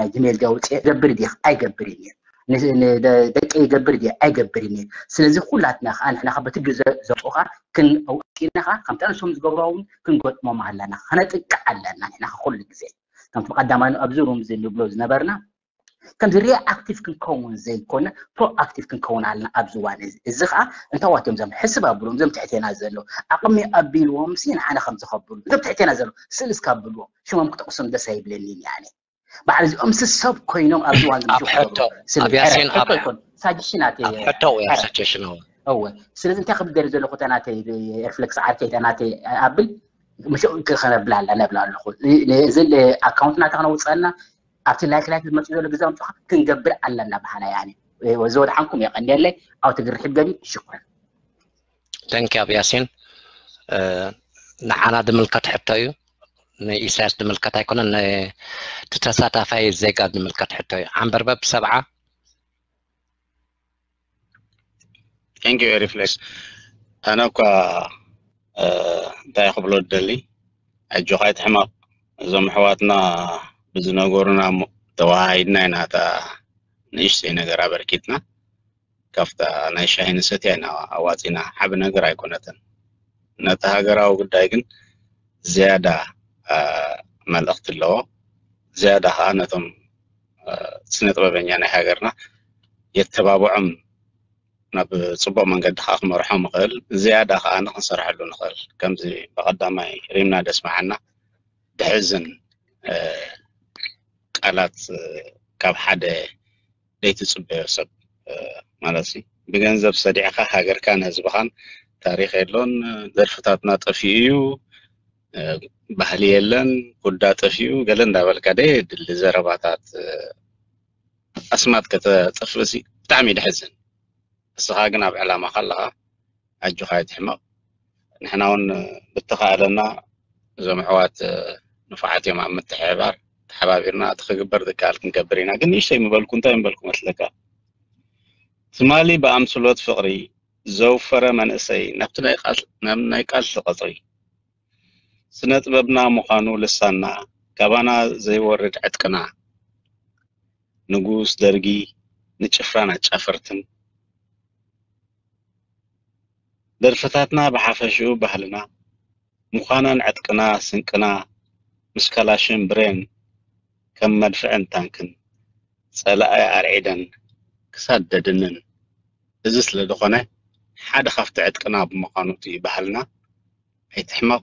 ናይ ጂሜል ጋ ውፅአ ገብር ድኽ ኣይገብርን እየ دقي يقبر دي اقبر ني سلازي خلاتنا خان حنا خبت جزء زوخا كن او كينا خا خمت انا سوم زغراون كن قد ما معلنا حنا تقع علنا حنا كل جزي كم تقدم انا ابزرهم زين بلوز نبرنا كم زري اكتيف كن كون زين كون برو اكتيف كن كون علنا ابزوان الزخا انت واتم زم حسب ابلوم زم تحتي نازلو اقمي ابيل ومسين انا خمس خبل زم تحتي نازلو سلس كابلو شو ممكن تقسم ده سايب لين يعني بعد أمس السب كينو أرجو عن أب حتى يكون ساجشناتي حتى ويا ساجشنو هو سلزم تاخذ درجة لقطة ريفلكس عاركيت ناتي أبل مش كنا بلا لا بلا نقول نزل أكونت ناتي وصلنا أبت لايك لايك ما تقول بزام تخ كنقبل على لنا بحنا يعني وزود عنكم يا قنيا لي أو تقدر حبي شكرا تنك يا ياسين أه، نحنا دملكت حتى يو ንኢሳያስ ንምልከት ኣይኮነን ተሳታፋይ ዜጋ ንምልከት ሕቶ እዩ ዓንበርበብ ሰብዓ ቴንክ ዩ ሪፍሌክስ ኣነ እኳ እንታይ ክብሎ ደሊ ሕጂ ካይት ሕማቕ እዞም ኣሕዋትና ብዝነገሩና ተዋሂድና ኢና እታ ንእሽተይ ነገር ኣበርኪትና ካብታ ናይ ሻሂ ንሰትያ ኢና ኣዋፂና ሓቢ ነገር ኣይኮነትን ነቲ ሃገራዊ ጉዳይ ግን ዝያዳ መልእክት ኣለዎ ዝያዳ ከዓ ነቶም ስነ ጥበበኛ ናይ ሃገርና የተባብዖም ናብ ፅቡቅ መንገዲ ከዓ ክመርሖም ንኽእል ዝያዳ ከዓ ንክንሰርሐሉ ንኽእል ከምዚ ብቐዳማይ ሪምና ደስማዓና ድሕዝን ቃላት ካብ ሓደ ዘይትፅበዮ ሰብ ማለት እዩ ብገንዘብ ሰዲዕካ ሃገርካን ህዝብኻን ታሪክ የሎን ዘርፍታትና ጠፊኡ እዩ بحليلن كودا تفيو قالن دا بالكادي دل زرباتات اسمات كتفلسي تعمي دحزن الصهاقنا بعلامة خلقها عجو خاية حمق نحن هون بالتخالنا زمعوات نفعات يوم عم التحبار حبابينا أدخل قبر ذكاء لكن قبرينا قلن إيش شيء مبالكم تايم بالكم أتلكا ثمالي بأمسلوت فقري زوفر من إسي نبتنا يقال نبتنا يقال سقطري ስነ ጥበብና ምዃኑ ልሳና ካባና ዘይወርድ ዕጥቅና ንጉስ ደርጊ ንጭፍራን ኣጫፈርትን ደርፍታትና ብሓፈሽኡ ባህልና ምዃናን ዕጥቅና ስንቅና ምስ ከላሽን ብሬን ከም መድፍዕን ታንክን ጸላኣይ ኣርዒደን ክሳድ ደድንን እዚ ስለ ዝኾነ ሓደ ካብቲ ዕጥቅና ብምዃኑ እቲ ባህልና ኣይትሕመቕ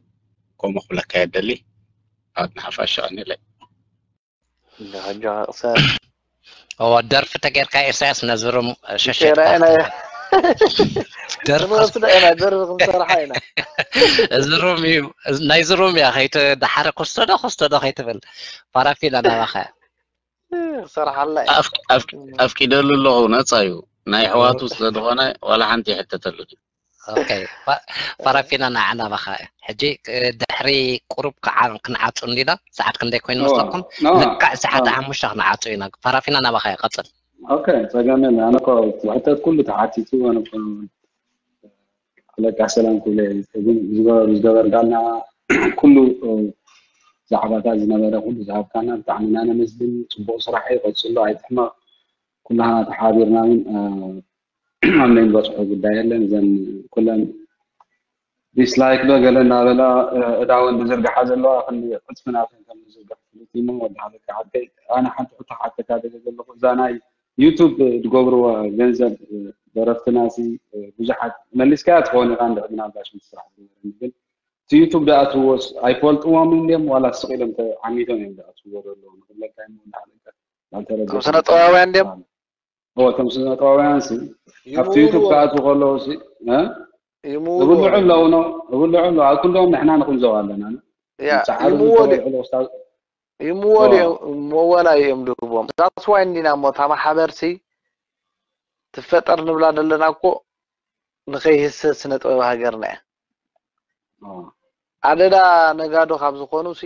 ko moxla kay dali aadna hafashani le نرجع اساس هو الدر في تجار كاي اساس نزرم شاشه انا درس انا درس صراحه انا زرومي ناي زرومي خيت دحر قصدا قصدا خيت بل فارافي انا واخا صراحه الله افك افك افك دلو لو نصايو ناي حواتو سلدونه ولا حنتي حتى تلو اوكي فرافينا انا بخايا حجي دحري قرب كعام كنعاتو لينا ساعات كندي كوين نوصلكم نعم. نقع نعم. ساعات عام مش نعاتو لينا فرافينا انا بخايا قتل اوكي تقامين انا قلت حتى كل تعاتي تو انا كلك كاسلان كل زغار زغار قالنا كل زعباتات زنبرة كل زعباتنا تعمل انا مزبل تبو صراحة قلت له عيد حمق كلها تحاضرنا من آه، online वचपाक जाय आसलें म्हज्यान कोल्यान दिसला एकलो गेलो नावेला रावन बुजुर्ग हा जालो आपण वचपण आपण बुजुर्ग तिमो वडा हाते आणि हात होता हात काटे गेलो जाणाय ዩቱብ ድገብርዎ ገንዘብ ደረፍትና ሲ ብዙሓት መሊስካ ትኾነ ካ ንድሕር ምናልባሽ ምስራሕ ዝብል እቲ ዩቱብ ዝኣትውዎ ኣይፈልጥዎም እዮም ዋላ ስቕ ኢሎም ዓሚቶም እዮም ዝኣትውዎ ዘለዎ ንክለካ ሞ ንዓለካ ኣልተረዘ ስነ ጥበባውያን ድዮም هو كم سنة تمسنا يعني طورانسي عفتيتو بتاعت وغلوسي ها يمول يقول له علا ونو يقول له علا كلهم نحن نقوم زوالنا يا يمول يمول مولا آه. يمدبهم ذاتس واي عندنا موتا محبرسي تفطر نبلا دلنا اكو ንኸይህሰት ስነ ጥበብ ሃገርና እያ ኣደዳ ነጋዶ ካብ ዝኾኑ ሲ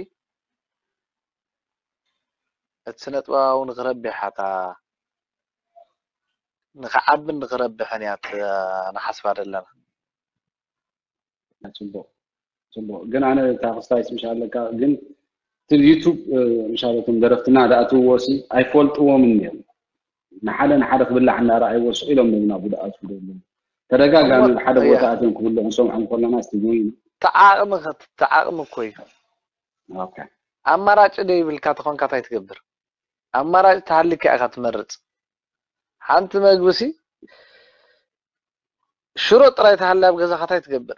እቲ ስነ ጥበባዊ ንክረቢሓታ نخعبن نغرب بحنيات نحسب لنا تنبو تنبو جن انا تاع قصايس مش عارف لك جن تل يوتيوب مش عارف كم درفتنا على اتو واسي اي فولت هو مني نحل نحل قبل احنا راهي وصل لهم من ابو دعاس ترجع قال من حدا وقعتهم كلهم سمح كل الناس تقول تعاقم تعاقم كوي اوكي اما راجع لي بالكاتخون كاتاي تكبر اما راجع تهلك اخذ مرت ሓንቲ መግብሲ ሽሮ ጥራይ ተሃለ ኣብ ገዛኻ እንታይ ትገብር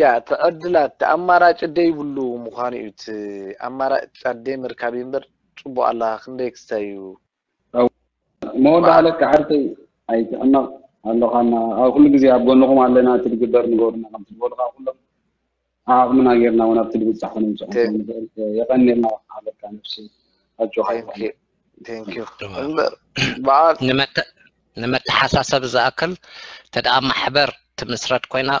ያ ተዕድላት ኣማራጭ ይብሉ ምኳኑ እዩ እቲ ኣማራጭ ጫደ ምርካብ እምበር ፅቡቅ ኣላ ክንደይ ክስታይ እዩ መወዳ ለካ ዓርተይ ኣይትዕነቕ ኣለኻና ኣብ ኩሉ ግዜ ኣብ ጎንኹም ኣለና እትንግበር ንገብርና ከምትበልካ ኩሎም أنا أنا أنا أنا أنا أنا أنا أنا أنا أنا أنا أنا مسرات كوينا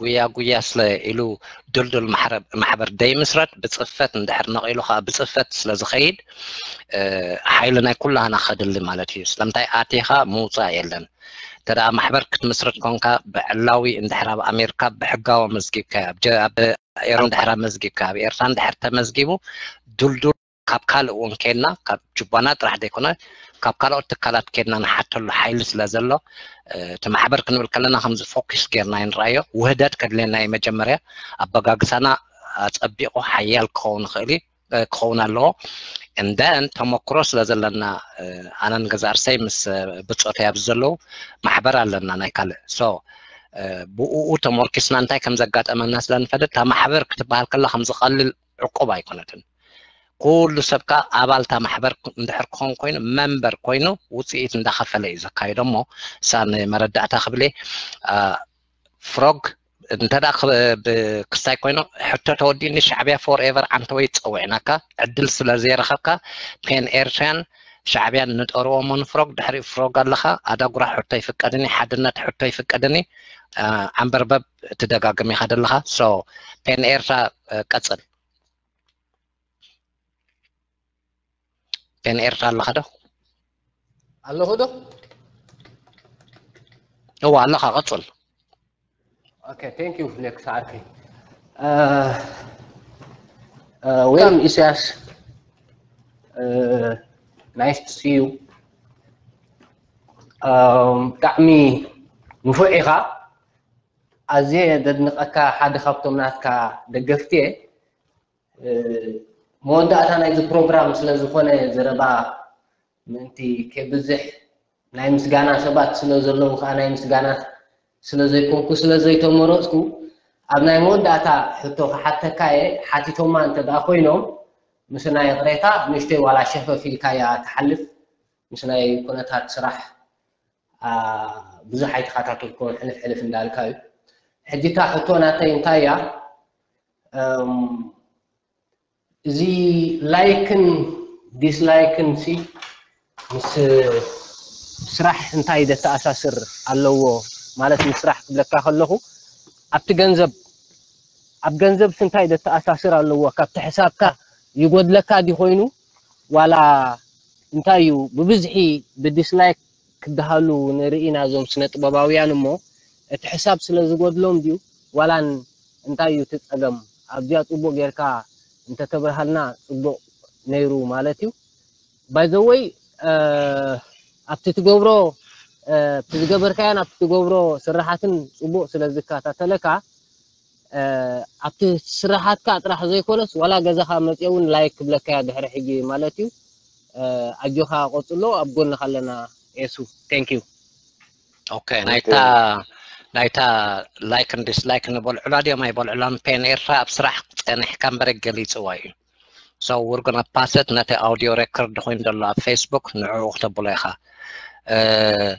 غويا غويا سلا إلو دلدل محبر داي مسرات بصفات ندحر نغيلو خا بصفات سلا زخيد آه، حيلنا كلها نخدل لمالاتيو سلامتاي آتيها موصا يلن እንተ ማሕበር ክትምስርት ኮንካ ብዕላዊ እንድሕር ኣብ ኣሜሪካ ብሕጋዊ መዝጊብካ ኣብ ኤሮ እንድሕር መዝጊብካ ኣብ ኤርትራ እንድሕር ተመዝጊቡ ዱልዱል ካብ ካልእ እውን ከድና ካብ ጅባና ጥራሕ ዘይኮነ ካብ ካልኦት ትካላት ከድና ንሓተሉ ሓይሊ ስለ ዘሎ እቲ ማሕበር ክንብል ከለና ከምዚ ፎኪስ ጌርና ይንረኣዮ ውህደት ከድልየና እዩ መጀመርያ ኣበጋግሳና ኣፀቢቑ ሓያል ክኸውን ይኽእል ክኸውን ኣለዎ እምደአን ተመክሮ ስለ ዘለና ኣነ ንገዛ እርሰይ ምስ ብፅኦት ያብ ዘለዉ ማሕበር ኣለና ናይ ካልእ ሶ ብኡኡ ተመርኪስና እንታይ ከም ዘጋጠመና ስለንፈልጥ ታ ማሕበር ክትበሃል ከላ ከምዝቀልል ዕቁብ ኣይኮነትን ኩሉ ሰብ ከዓ ኣባል ታ ማሕበር እንድሕር ክኾን ኮይኑ መንበር ኮይኑ ውፅኢት እንዳኸፈለ እዩ ዘካይዶ እሞ ሳ ንመረዳእታ ክብለ ፍሮግ انت داخل بكستاي كوينو حتى تودي ني شعبيه فور ايفر انت وي تصوعناك عدل سلا زير خلقه بين ايرشان شعبيه نطرو من فروغ دحري فروغ الله ادا غرا حتى يفقدني حدنات حتى يفقدني عمبر باب تدغاغمي حد الله سو بين ايرشا قصل بين ايرشا الله ده الله ده هو الله قصل Okay, thank you, Flex Arfi. Uh, uh, welcome, Isas. Uh, nice to see you. ብጣዕሚ ንፉዕ ኢኻ ኣዝየ ዘድንቐካ ሓደ ካብቶም ናትካ ደገፍቲ እየ መወዳእታ ናይዚ ፕሮግራም ስለ ዝኾነ ዘረባ ምእንቲ ከብዝሕ ናይ ምስጋና ሰባት ስለ ዘለዉ ከዓ ናይ ምስጋናት سلزيكونكو سلزيتو مروزكو أبنى مودعتا حتو حتى كاي حتى توما أنت داخوينو مسنا يغريتا نشتي ولا شفا في الكاية تحلف مسنا يكونتا تصرح بزحي تخاطر تكون حلف حلف من دالكاي حجيتا حتو ناتين تايا زي لايكن ديسلايكن سي مس سرح انتاي دتا اساسر اللوو ማለት ምስራሕ ክብለካ ከለኹ ኣብቲ ገንዘብ ኣብ ገንዘብ ስንታይ ዶ ተኣሳስር ኣለዎ ካብቲ ሕሳብካ ይጎድለካ ዲ ኮይኑ ዋላ እንታይ እዩ ብብዝሒ ብዲስላይክ ክዳሃሉ ንርኢና እዞም ስነ ጥበባውያን እሞ እቲ ሕሳብ ስለ ዝጎድሎም ድዩ ዋላን እንታይ እዩ ትፀገም ኣብዚኣ ፅቡቅ ጌርካ እንተተብርሃልና ፅቡቅ ነይሩ ማለት እዩ ባይዘወይ ኣብቲ ትገብሮ تزقبركين أبتقبرو سرحاتن صبوء سلزكاتا تلكا أبتي سرحات كات راح زي كولس ولا قزخا متيون لايك بلكا دهر حيجي مالاتيو أجوها قطلو أبقون خلنا يسو Thank you. Okay, نايتا نايتا لايك اند ديسلايك نبول علاديو ما يبول علان بين إرفا أبسرح نحكم برق قليل سواي So we're gonna pass it نتا audio record هون دولا Facebook نعو اختبوليخا Uh,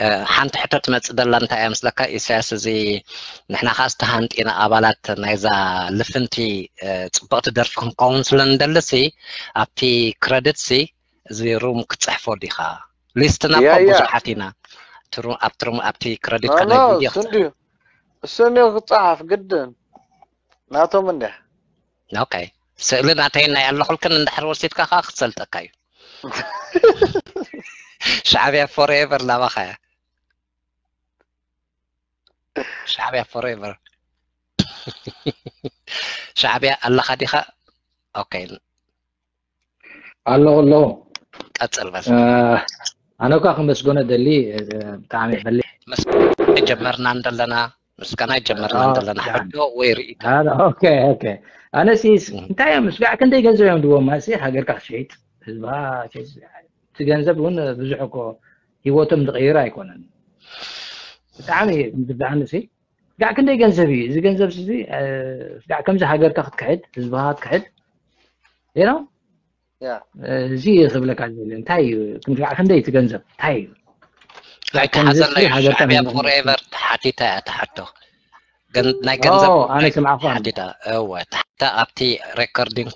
هانت حتى تمتص دلانتا امس لكا اساس زي نحنا خاص تهانت انا ابالات نايزا لفنتي تصبط درفكم كونسلن دلسي ابتي كريدت سي زي روم كتحفو ديخا ليستنا yeah, yeah. بزحاتينا ترو ابترو ابتي كريدت كان يدي اخت سندي سندي غطعف جدا ناتو من ده اوكي سألنا تهينا يالله خلقنا ندحر وسيتك اخا اختصلتك ايو Xavi forever la baja. Xavi forever. Xavi الله خديخة اوكي الله الله قتل بس آه، انا كاخ مسجونه دلي تعني بلي جمرنا عندنا مسكنا جمرنا آه، عندنا يعني. حدو ويري هذا اوكي اوكي انا سيس انت يا مسقع كنت يجزو يوم دوما سي حقر كاخ شيت حزبا كيزع تجنزب ون بزحكو يوتم تغير يكون تعالي نتبع نسي قاع كندي جنزبي زي جنزب سي آه، قاع كم زي حاجه تاخذ كحد تزبهات كحد إيه يا آه، زي يغبلك على يعني اللي انت هاي كنت قاع كندي تجنزب هاي لكن هذا لا يحدث فور ايفر تحتي تحته انا كنت عفوا تحتي ريكوردينغ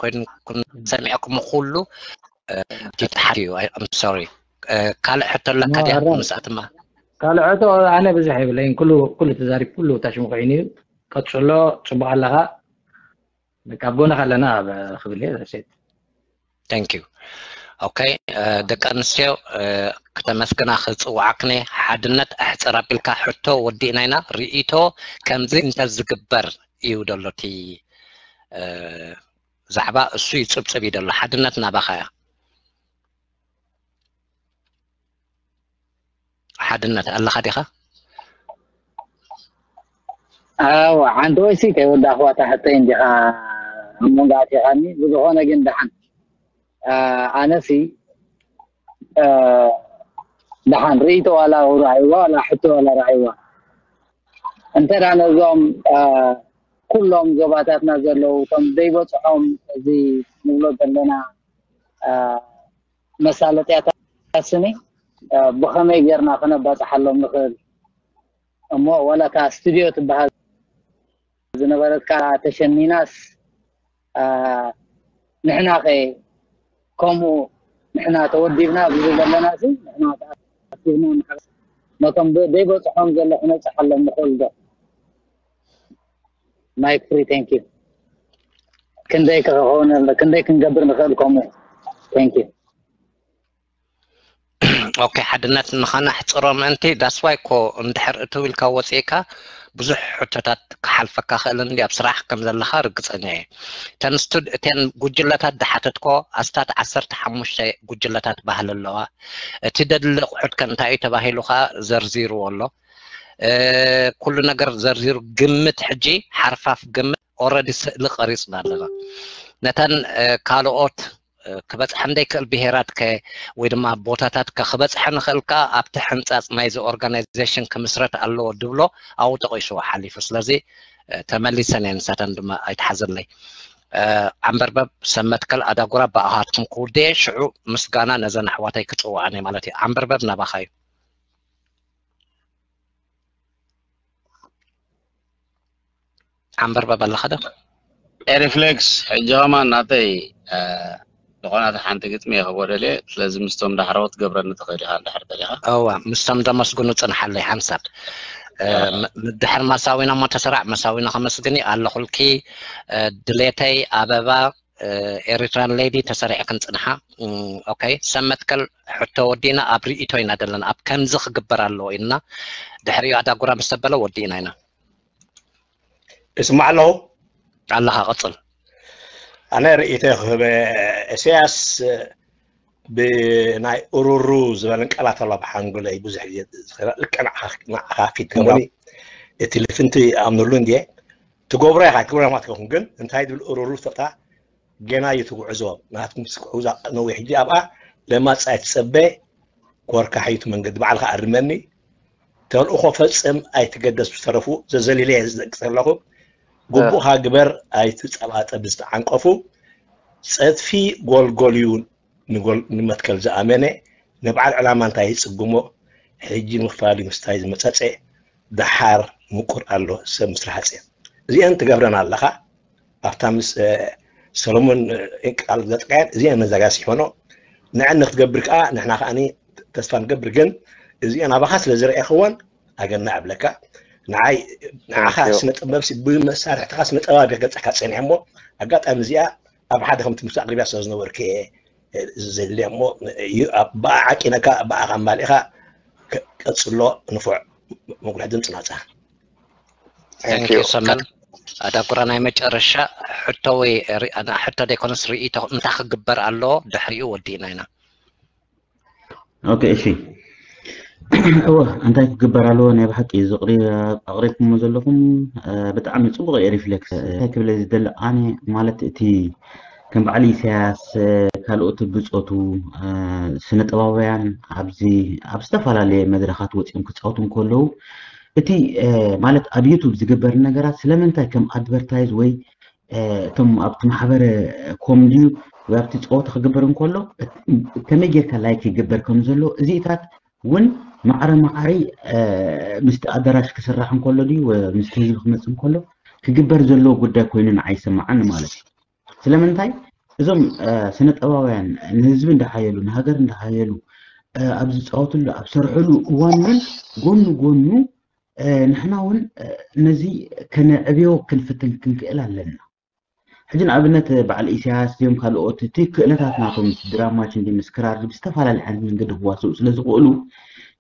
كنت سامعكم كله تتحكي ام سوري قال حتى لك هذه ما قال عتو انا بزحيب لين كله كله تزاري كله تاش مغيني كتشلو تبع لها كابونا خلنا خبلي هذا شيء ثانك يو اوكي دك انسيو ክተመስግና ክፅዋዓክኒ ሓድነት ኣሕፅር ኣቢልካ ሕቶ ወዲእና ኢና ርእቶ ከምዚ እንተዝግበር እዩ ደሎ እቲ ዛዕባ እሱ ይፅብፅብ እዩ ደሎ ሓድነት ናባኸ حدنات الله خديها أو عن دويسي كي ودا هو تحت إن جها مونغاتي هني بدو هون أجن دهان أنا سي دهان ريتو ولا رايوا ولا حتو ولا رايوا أنت رانا زوم كلهم زباتات نزلوا كم ديبوت أم زي مولود لنا مسألة تاتا السنه ብኸመይ ጌርና ክነባፅሓሎም ንኽእል እሞ ወለካ ስቱድዮ ትበሃል ዝነበረት ከዓ ተሸኒናስ ንሕና ኸ ከምኡ ንሕና ተወዲብና ዝብል ዘለና ንሕና ተኣሲብና ነቶም ዘይበፅሖም ዘሎ ክነፅሓሎም ንኽእል ዶ ማይክ ፍሪ ቴንክ ዩ ክንደይ ክኸውን ክንደይ ክንገብር ንኽእል ከምኡ ቴንክ ዩ ኦኬ ሓድነት ንኸና ሕፅሮ ምእንቲ ዳስዋይ ኮ እንድሕር እቲ ኢልካ ወፂእካ ብዙሕ ሕቶታት ክሓልፈካ ክእልን ኣብ ስራሕ ከም ዘለካ ርግፀኛ እየ እተን ጉጅለታት ዝሓተትኮ ኣስታት ዓሰርተ ሓሙሽተ ጉጅለታት ባህል ኣለዋ እቲ ደድሊ ኣቑሑትከ እንታይ እዩ ተባሂሉ ከዓ ዘርዚርዎ ኣሎ ኩሉ ነገር ዘርዚሩ ግምት ሕጂ ሓርፋፍ ግምት ኦረዲ ስእሊ ቀሪፅና ኣለና ነተን ካልኦት ክበፅሐ ዘይክእል ብሄራት ከ ወይ ድማ ቦታታት ከ ክበፅሐ ንኽእልካ ኣብቲ ሕንፃፅ ናይዚ ኦርጋናይዜሽን ክምስረት ኣለዎ ድብሎ ኣብኡ ተቆይስዎ ሓሊፉ ስለዚ ተመሊሰን እየ ንሳተን ድማ ኣይተሓዘለይ عنبربب سمت كل أداغورا بأهاتكم كودي شعو مسقانا نزن حواتي كتو عني مالتي عنبربب نبخاي عنبربب اللي خدم ريفلكس حجاما ناتي آه دخانه حنت گیت میه خبره لی لازم استم دحرات قبرن تغییر هان دحر دلیها آوا مستم دماس گونه تن حلی حمسر دحر مساوی نم تسرع مساوی نخم سدنی آل خلکی دلیتی آبوا ایریتران لیدی تسرع کنت نه اوکی سمت کل حتی ودینا ابری ایتوی ندارن اب کم زخ قبرن لو اینا دحری آداقورا مستقبل ودینا اینا اسم علاو الله قتل على رأيته بأساس بناي أورورو ولكن قلات طلب حنقول أي بزح جد لك أنا خافي تموني نعم. تلفنتي أمنولون دي تقول رأيك كبره ما تكون جن أنت هاي دول أورورو تطع جنا ما ناتكم سكوزا نوي حدي أبقى لما تسأت سبة كورك حيت من قد بعلق أرمني تقول أخو فلسم أي تقدس بصرفه زلزلي ليه زدك لكم قبوها قبر ايتو تسألات أبست عنقفو ساد في قول قوليو نقول نمتكال زأمنة نبعد على ما انتهي سقمو حجي مخفالي مستايز متسعي دحار مقر الله سب زي انت تقبرنا الله أفتامس سلومون انك سلمون قاعد زي انا زاقاسي هونو نعن نختقبر اه نحنا خاني تسفان قبرقن زي انا بخاس لزرع إخوان أجن نعب نعي نعخس نتقبل سبب مسار تخس نتقبل بقت أكاد سنة مو أكاد أمزيا أم حد هم تمسك قريب سوز نور كي زلي مو يبقى عكينا كا بقى عمال إخا كتسلو نفع مقول هدم سنة Thank you so much. ada kurang naik macam rasa hutawi anak huta dekonstruksi itu entah kegembar allah dah riu di mana. Okay sih. اوه انتهي كبر على وني بحكي زقري اغريكم مزلكم آه، بتعمل صبغ ريفلكس آه، هيك بلا يدل اني مالت تي كان بعلي سياس آه، كالوت بصوتو سنه طبابيان ابزي ابستفال لي مدرخات وتيم كصوتون كله اتي مالت اب يوتيوب زغبر نغرا سلمنت كم ادفرتايز وي تم ابت محبر كومدي وابت صوت خغبرن كله كم يجي كلايك يغبركم زلو زيتات ون معره معري مست أدراش كسرحهم كله دي ومستهزم خمسهم كله كجبر زلوا قدا كونن عيسى معنا ماله سلام انتاي إذا سنة أوان نزم ده حيلو نهجر ده حيلو أبز صوت له أبصر حلو وانو جنو جنو نحنا ون نزي كنا أبيه كل فتن كن كإلا لنا حجنا عبنا تبع الإسياس يوم قالوا أوتي تيك إلا تعرف نعطوا مس دراما كندي مسكرار بستفعل العلم من قد هو سوس لزقوا له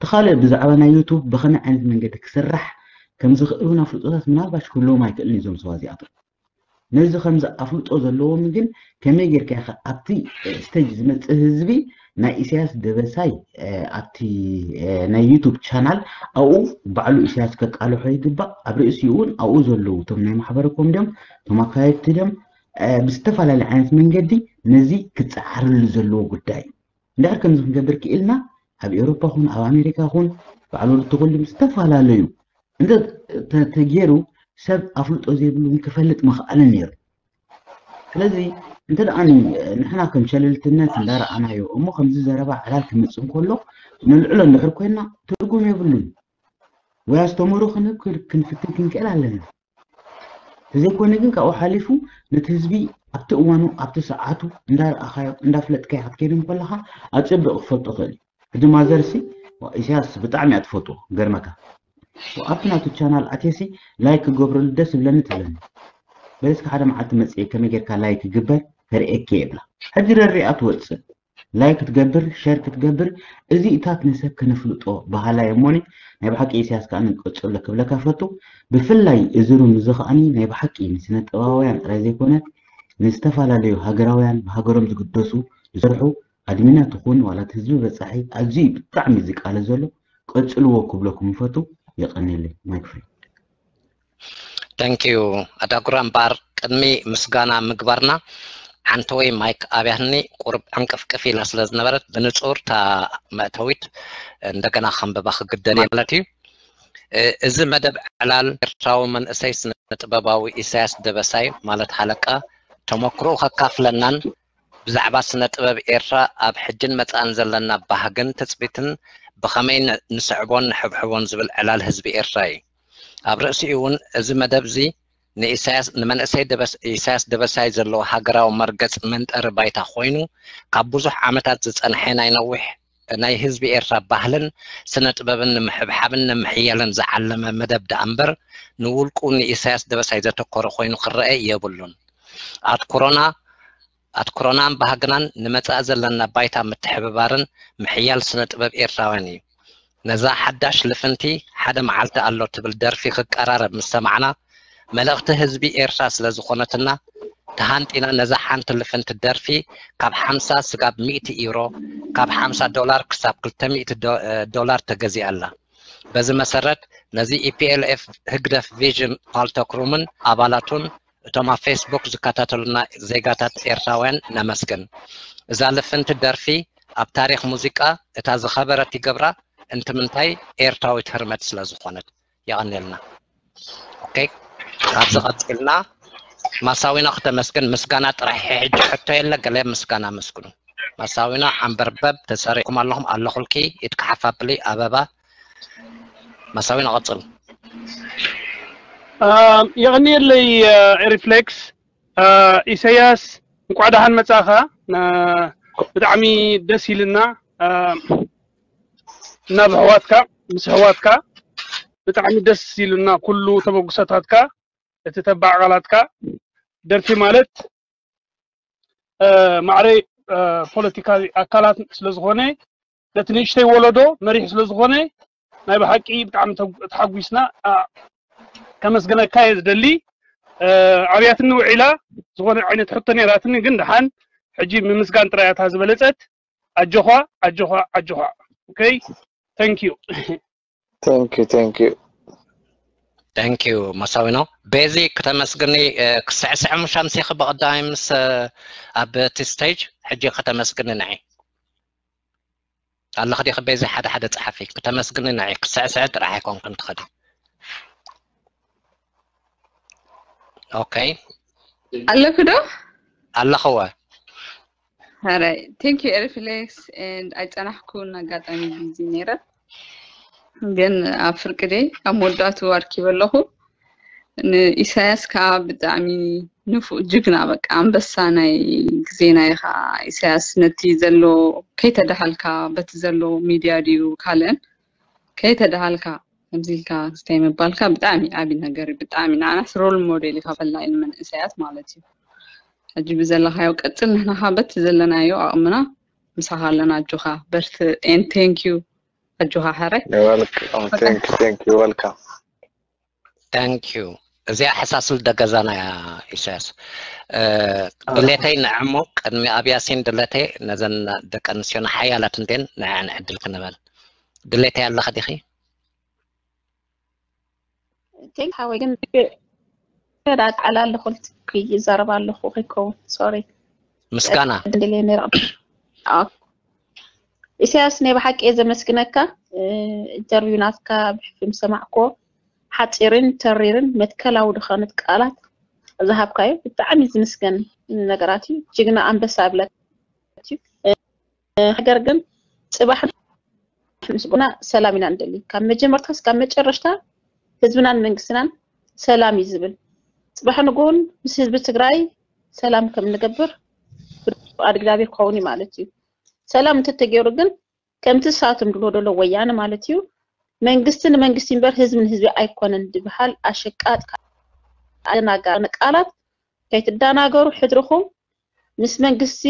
تخالل بزعبنا يوتيوب بخنا عن منجد كسرح كم زخرونا في الأوضة من أربعش كلهم هاي كلني زوم سوازي أطر نزل خمسة أفوت أوضة لو مجن كم يجر كأخ أبتي استجز مت هزبي نا إسياس دبساي آه، أبتي آه، نا يوتيوب شانل أو بعلو إسياس كتقالو حيد بق أبر إسيون أو زلو تم نا نعم محبركم دم تم أكايت دم آه، بستفعل العنف من جدي نزي كتعرل زلو قدائي دار كم زخم جبرك إلنا هل أوروبا هون أو أمريكا هون فعلوا تقول لي مستفى على ليو أنت تجيرو سب أفلت أزي بلون كفلت مخ على نير فلذي أنت أني نحنا كم شللت الناس اللي رأى أنا يو أمو خمسة زربع على كمسهم كله من العلن نحرك هنا تقوم يبلون ويستمروا خنك كنفتن كنك إلى لنا تزي كون نجنك أو حليفو نتزبي أبتئوانو أبتسعاتو ندار أخايو ندفلت كي حكيرم كلها أتسبق فلت أخلي ሕጂ ማዘርሲ እስያስ ብጣዕሚ እያ ትፈጥዎ ገርመካ ኣብቲ ናቱ ቻናል ኣትየሲ ላይክ ክገብረሉ ደስ ዝብለኒ ትብለኒ በለስካ ሓደ መዓልቲ መፅእ ከመይ ጌርካ ላይክ ክግበር ተርእየከ የብላ ሕጂ ረሪኣ ትወፅእ ላይክ ክትገብር ሸር ክትገብር እዚ እታት ንሰብ ክነፍልጦ ባህላይ እሞኒ ናይ ብሓቂ እስያስ ከዓ ንቀፅሎ ክብለካ ፈጡ ብፍላይ እዝሩ ንዚ ከዓኒ ናይ ብሓቂ ንስነ ጥበባውያን ጥራይ ዘይኮነ ንዝተፈላለዩ ሃገራውያን ብሃገሮም ዝግደሱ ዝሰርሑ ኣድሚናት ትኾኑ ዋላት ህዝቢ በፃሒ ኣዝዩ ብጣዕሚ ዝቃለ ዘሎ ቀፅልዎ ክብለኩም ይፈቱ ማይክፍ ታንኪ ዩ ኣዳጉራ እምበር ቅድሚ ምስጋና ምግባርና ሓንቲ ወይ ማይክ ኣብያትኒ ቁርብ ዕንቅፍቅፍ ኢላ ስለ ዝነበረት ብንፁር እታ መእተዊት እንደገና ከንብባ ክግደል እየ ማለት እዩ እዚ መደብ ዕላል ኤርትራዊ መንእሰይ ስነጥበባዊ ኢሳያስ ደበሳይ ማለት ሓለቃ ተመክሮኡ ከካፍለናን ብዛዕባ ስነ ጥበብ ኤርትራ ኣብ ሕድን መፃን ዘለና ባህግን ተፅቢትን ብኸመይ ንስዕቦን ንሕብሕቦን ዝብል ዕላል ህዝቢ ኤርትራ እዩ ኣብ ርእሲኡ እውን እዚ መደብ እዚ ንመንእሰይ ኢሳያስ ደበሳይ ዘለዎ ሃገራዊ መርገፅ መንጠሪ ባይታ ኮይኑ ካብ ብዙሕ ዓመታት ዝፀንሐ ናይ ነዊሕ ናይ ህዝቢ ኤርትራ ባህልን ስነ ጥበብን ንምሕብሓብን ንምሕየልን ዝዓለመ መደብ ዳ እምበር ንውልቁ ንኢሳያስ ደበሳይ ዘተኮረ ኮይኑ ክረአ የብሉን ኣትኩሮና ኣትኩሮናን ባህግናን ንመጻእ ዘለና ባይታ ምትሕብባርን ምሕያል ስነ ጥበብ ኤርትራውያን እዩ ነዛ ሓዳሽ ልፍንቲ ሓደ መዓልቲ ኣሎ ትብል ደርፊ ክቀራረብ ምስ ሰማዕና መልእኽቲ ህዝቢ ኤርትራ ስለ ዝኾነትና ተሃንጢና ነዛ ሓንቲ ልፍንቲ ደርፊ ካብ 50 ስጋብ 100 ዩሮ ካብ 50 ዶላር ክሳብ 200 ዶላር ተገዚኣ ኣላ በዚ መሰረት ነዚ ኢፒኤልኤፍ ህግደፍ ቪዥን ፓልተክሩምን ኣባላቱን እቶም ኣብ ፌስቡክ ዝከታተሉና ዜጋታት ኤርትራውያን ነመስግን እዛ ልፍንቲ ደርፊ ኣብ ታሪክ ሙዚቃ እታ ዝኸበረት ይገብራ እንትምንታይ ኤርትራዊት ህርመት ስለ ዝኾነት የቐኒልና ካብ ካብዚ ማሳዊና ክተመስግን ምስጋና ጥራሕ ሕጂ ሕቶ የለ ገለ ምስጋና መስግኑ ማሳዊና ኣንበርበብ ተሰሪዕኩም ኣለኹም ኣለኹልኪ ኢትክሓፋ ኣበባ ማሳዊና ቅፅል يغني لي ريفلكس ኢሳያስ እንኳዕ ደሃን መጻእኻ ብጣዕሚ ደስ ኢልና ናብ ኣሕዋትካ ምስ ኣሕዋትካ ብጣዕሚ ደስ ኢሉና ኩሉ ተበጉሶታትካ እቲ ተባዕ ቃላትካ ደርፊ ማለት ማዕረይ ፖለቲካዊ ኣካላት ስለ ዝኾነ ነቲ ንእሽተይ ወለዶ መሪሕ ስለ ዝኾነ ናይ ብሓቂ ብጣዕሚ ተሓጒስና ከመስገነካ እየ ዝደሊ ዓብያትኒ ውዒላ ዝኾነ ዓይነት ሕቶ ነይራትኒ ግን ድሓን ሕጂ ምምስጋን ጥራይ እታ ዝበለፀት ኣጆኻ ኣጆኻ ኣጆኻ ኦኬ ታንኪዩ ታንኪዩ ታንኪዩ ታንኪዩ መሳዊኖ በዚ ክተመስግኒ ክስዕስዕ ሙሻምሲ ብቐዳሚ ምስ ኣብ እቲ ስቴጅ ሕጂ ከተመስግኒ ንዓይ ኣለኽዲኸ በዚ ሓደ ሓደ ፀሓፊ ክተመስግኒ ንዓይ ክስዕስዕ ጥራሕ ኣይኮንክን ትኸዲ Okay. Allah kudo? Allah khawai. All right. Thank you, Erfelix. And I tanahkun ግን ኣብ ፍርቅደ ኣብ መወዳእቱ ኣርኪበ ኣለኹ ንኢሳያስ ከዓ ብጣዕሚ ንፉእ ጅግና በቃ ኣንበሳ ናይ ግዜና ኢኻ ኢሳያስ ነቲ ዘሎ ከይተዳሃልካ በቲ ዘሎ ሚድያ ድዩ ካልእን ከይተዳሃልካ ከምዚልካ ስተይ ምባልካ ብጣዕሚ ዓብዪ ነገር እዩ ብጣዕሚ ንዓናስ ሮል ሞዴል እዩ ካበልና ኢሉ መንእሰያት ማለት እዩ ሕጂ ብዘለካዮ ቀፅል ንሕና ካ በቲ ዘለናዮ ኣቕምና ምሳኻ ኣለና ኣጆኻ በርቲ ኤን ቴንኪዩ ኣጆኻ ሓረይ ወልካም ታንኪዩ እዚኣ ሓሳስል ደገዛና ኢሳያስ ድሌተይ ንዕሞ ቅድሚ ኣብያሲን ድሌተይ ነዘን ደቂ ኣንስትዮ ንሓያላት እንትን ንዓን ዕድል ክንበል ድሌተይ ኣለኸ ዲኺ ቴንክ ወይ ግን ኣጣዕላ ኣለኹ ይዛረባ ኣለኹ ክከውን ሶሪ ምስጋና ድሌ ነይረ ኢሳያስ ናይ ብሓቂ እየ ዘመስግነካ ኢንተርቪው ናትካ ብሕፍም ሰማዕኮ ሓፂርን ተሪርን መትከላዊ ድኾነት ቃላት ዝሃብካዮ ብጣዕሚ ዝምስገን ነገራት እዩ ጅግና ኣንበሳ ኣብለካ ነገር ግን ፅባሕ ምስ ሰላም ኢና ንደሊ ካብ መጀመርታ ስካብ መጨረሽታ ህዝብናን መንግስትናን ሰላም እዩ ዝብል ፅባሕ ንጉን ምስ ህዝቢ ትግራይ ሰላም ከም ንገብር ኣድግዳቢ ክኸውን እዩ ማለት እዩ ሰላም እንተተገይሩ ግን ከምቲ ሳቶም ድልዎ ደሎ ወያነ ማለት እዩ መንግስቲ ንመንግስቲ እምበር ህዝቢ ንህዝቢ ኣይኮነን ዝበሃል ኣሸቃጥ ኣደናጋሪ ቃላት ከይትዳናገሩ ሕድርኹም ምስ መንግስቲ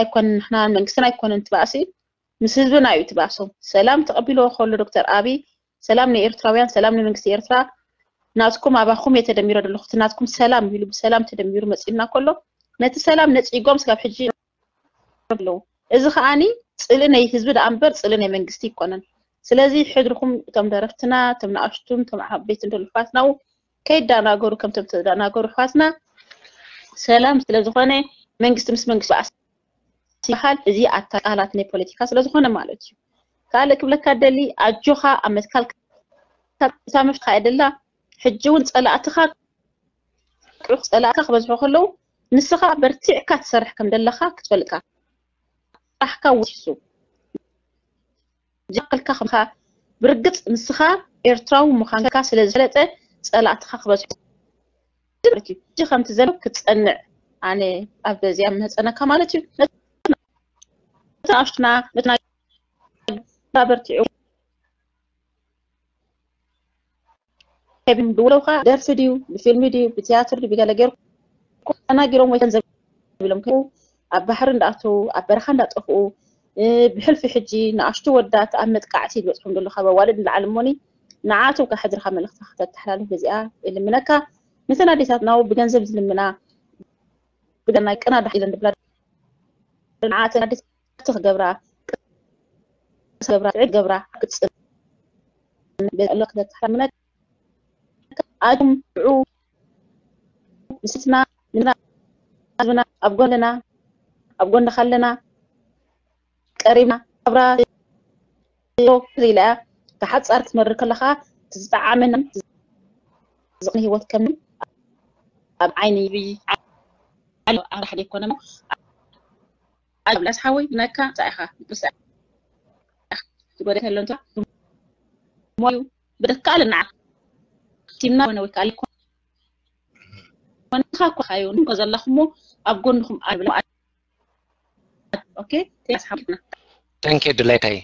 ኣይኮነን ንሕና መንግስትን ኣይኮነን ትባእሲ ምስ ህዝብና እዩ ትባእሶም ሰላም ተቐቢልዎ ከሎ ዶክተር ኣብይ ሰላም ንኤርትራውያን ሰላም ንመንግስቲ ኤርትራ ናትኩም ኣባኹም እየ ተደሚሩ ኣለኹ እቲ ናትኩም ሰላም ይብሉ ብሰላም ተደሚሩ መፂልና ከሎ ነቲ ሰላም ነፂጎም ስካብ ሕጂ ኣለዉ እዚ ከዓኒ ፅሊ ናይ ህዝቢ ደኣ እምበር ፅሊ ናይ መንግስቲ ይኮነን ስለዚ ሕድርኩም እቶም ደረፍትና እቶም ንኣሽቱን እቶም ዓበይት እንደሉ ኣሕዋትና ው ከይዳናገሩ ከምቶም ተዳናገሩ ኣሕዋትና ሰላም ስለ ዝኾነ መንግስቲ ምስ መንግስቲ በኣስ ይበሃል እዚ ኣታ ቃላት ናይ ፖለቲካ ስለ ዝኾነ ማለት እዩ كالك بلا كادلي أجوها أم كال سامش خايد الله حجون سأل أتخا كروخ سأل أتخا خبز بخلو نسخة برتيع كاتسر حكم دلخا كتفلكا أحكا وشسو جاقل كاخمها برقت نسخة إرتراو مخانكا سلزلتة سأل أتخا خبز بخلو جي خم تزلو كتسأنع أنا أبدأ زيام أنا كمالتي نتنا نتنا Robert كابين دولو خا دار فيديو بفيلم فيديو بتياتر اللي بقال غير أنا جيرو ما كان زبيلم كو أبحر نداتو أبرخ نداتو إيه، بحلف حجي نعشتو ودات أمد قاعتي دو الحمد لله خبا والد العلموني نعاتو كحدر خمل اختخت التحلال بزئة اللي منك مثلا دي ديتاتنا وبجنزب زلمنا بدنا كنا دحيلا دبلا نعاتنا ديتاتو خبرا سبرا عقبرا كتسب بالوقت تحرمنا أجم عو نسيتنا نمنا أبنا أبقولنا أبقولنا خلنا قريبنا أبرا زيلا كحد صارت مرة كلها تزبع من زقني هو كم عيني بي على حد يكون أجل أسحوي نكا سائحة بس gore kalonta moyu bada kala na timna wana we kala wana kha ko hayo ndu gazal lakhmo ab gondum abla okay thank you dulaitay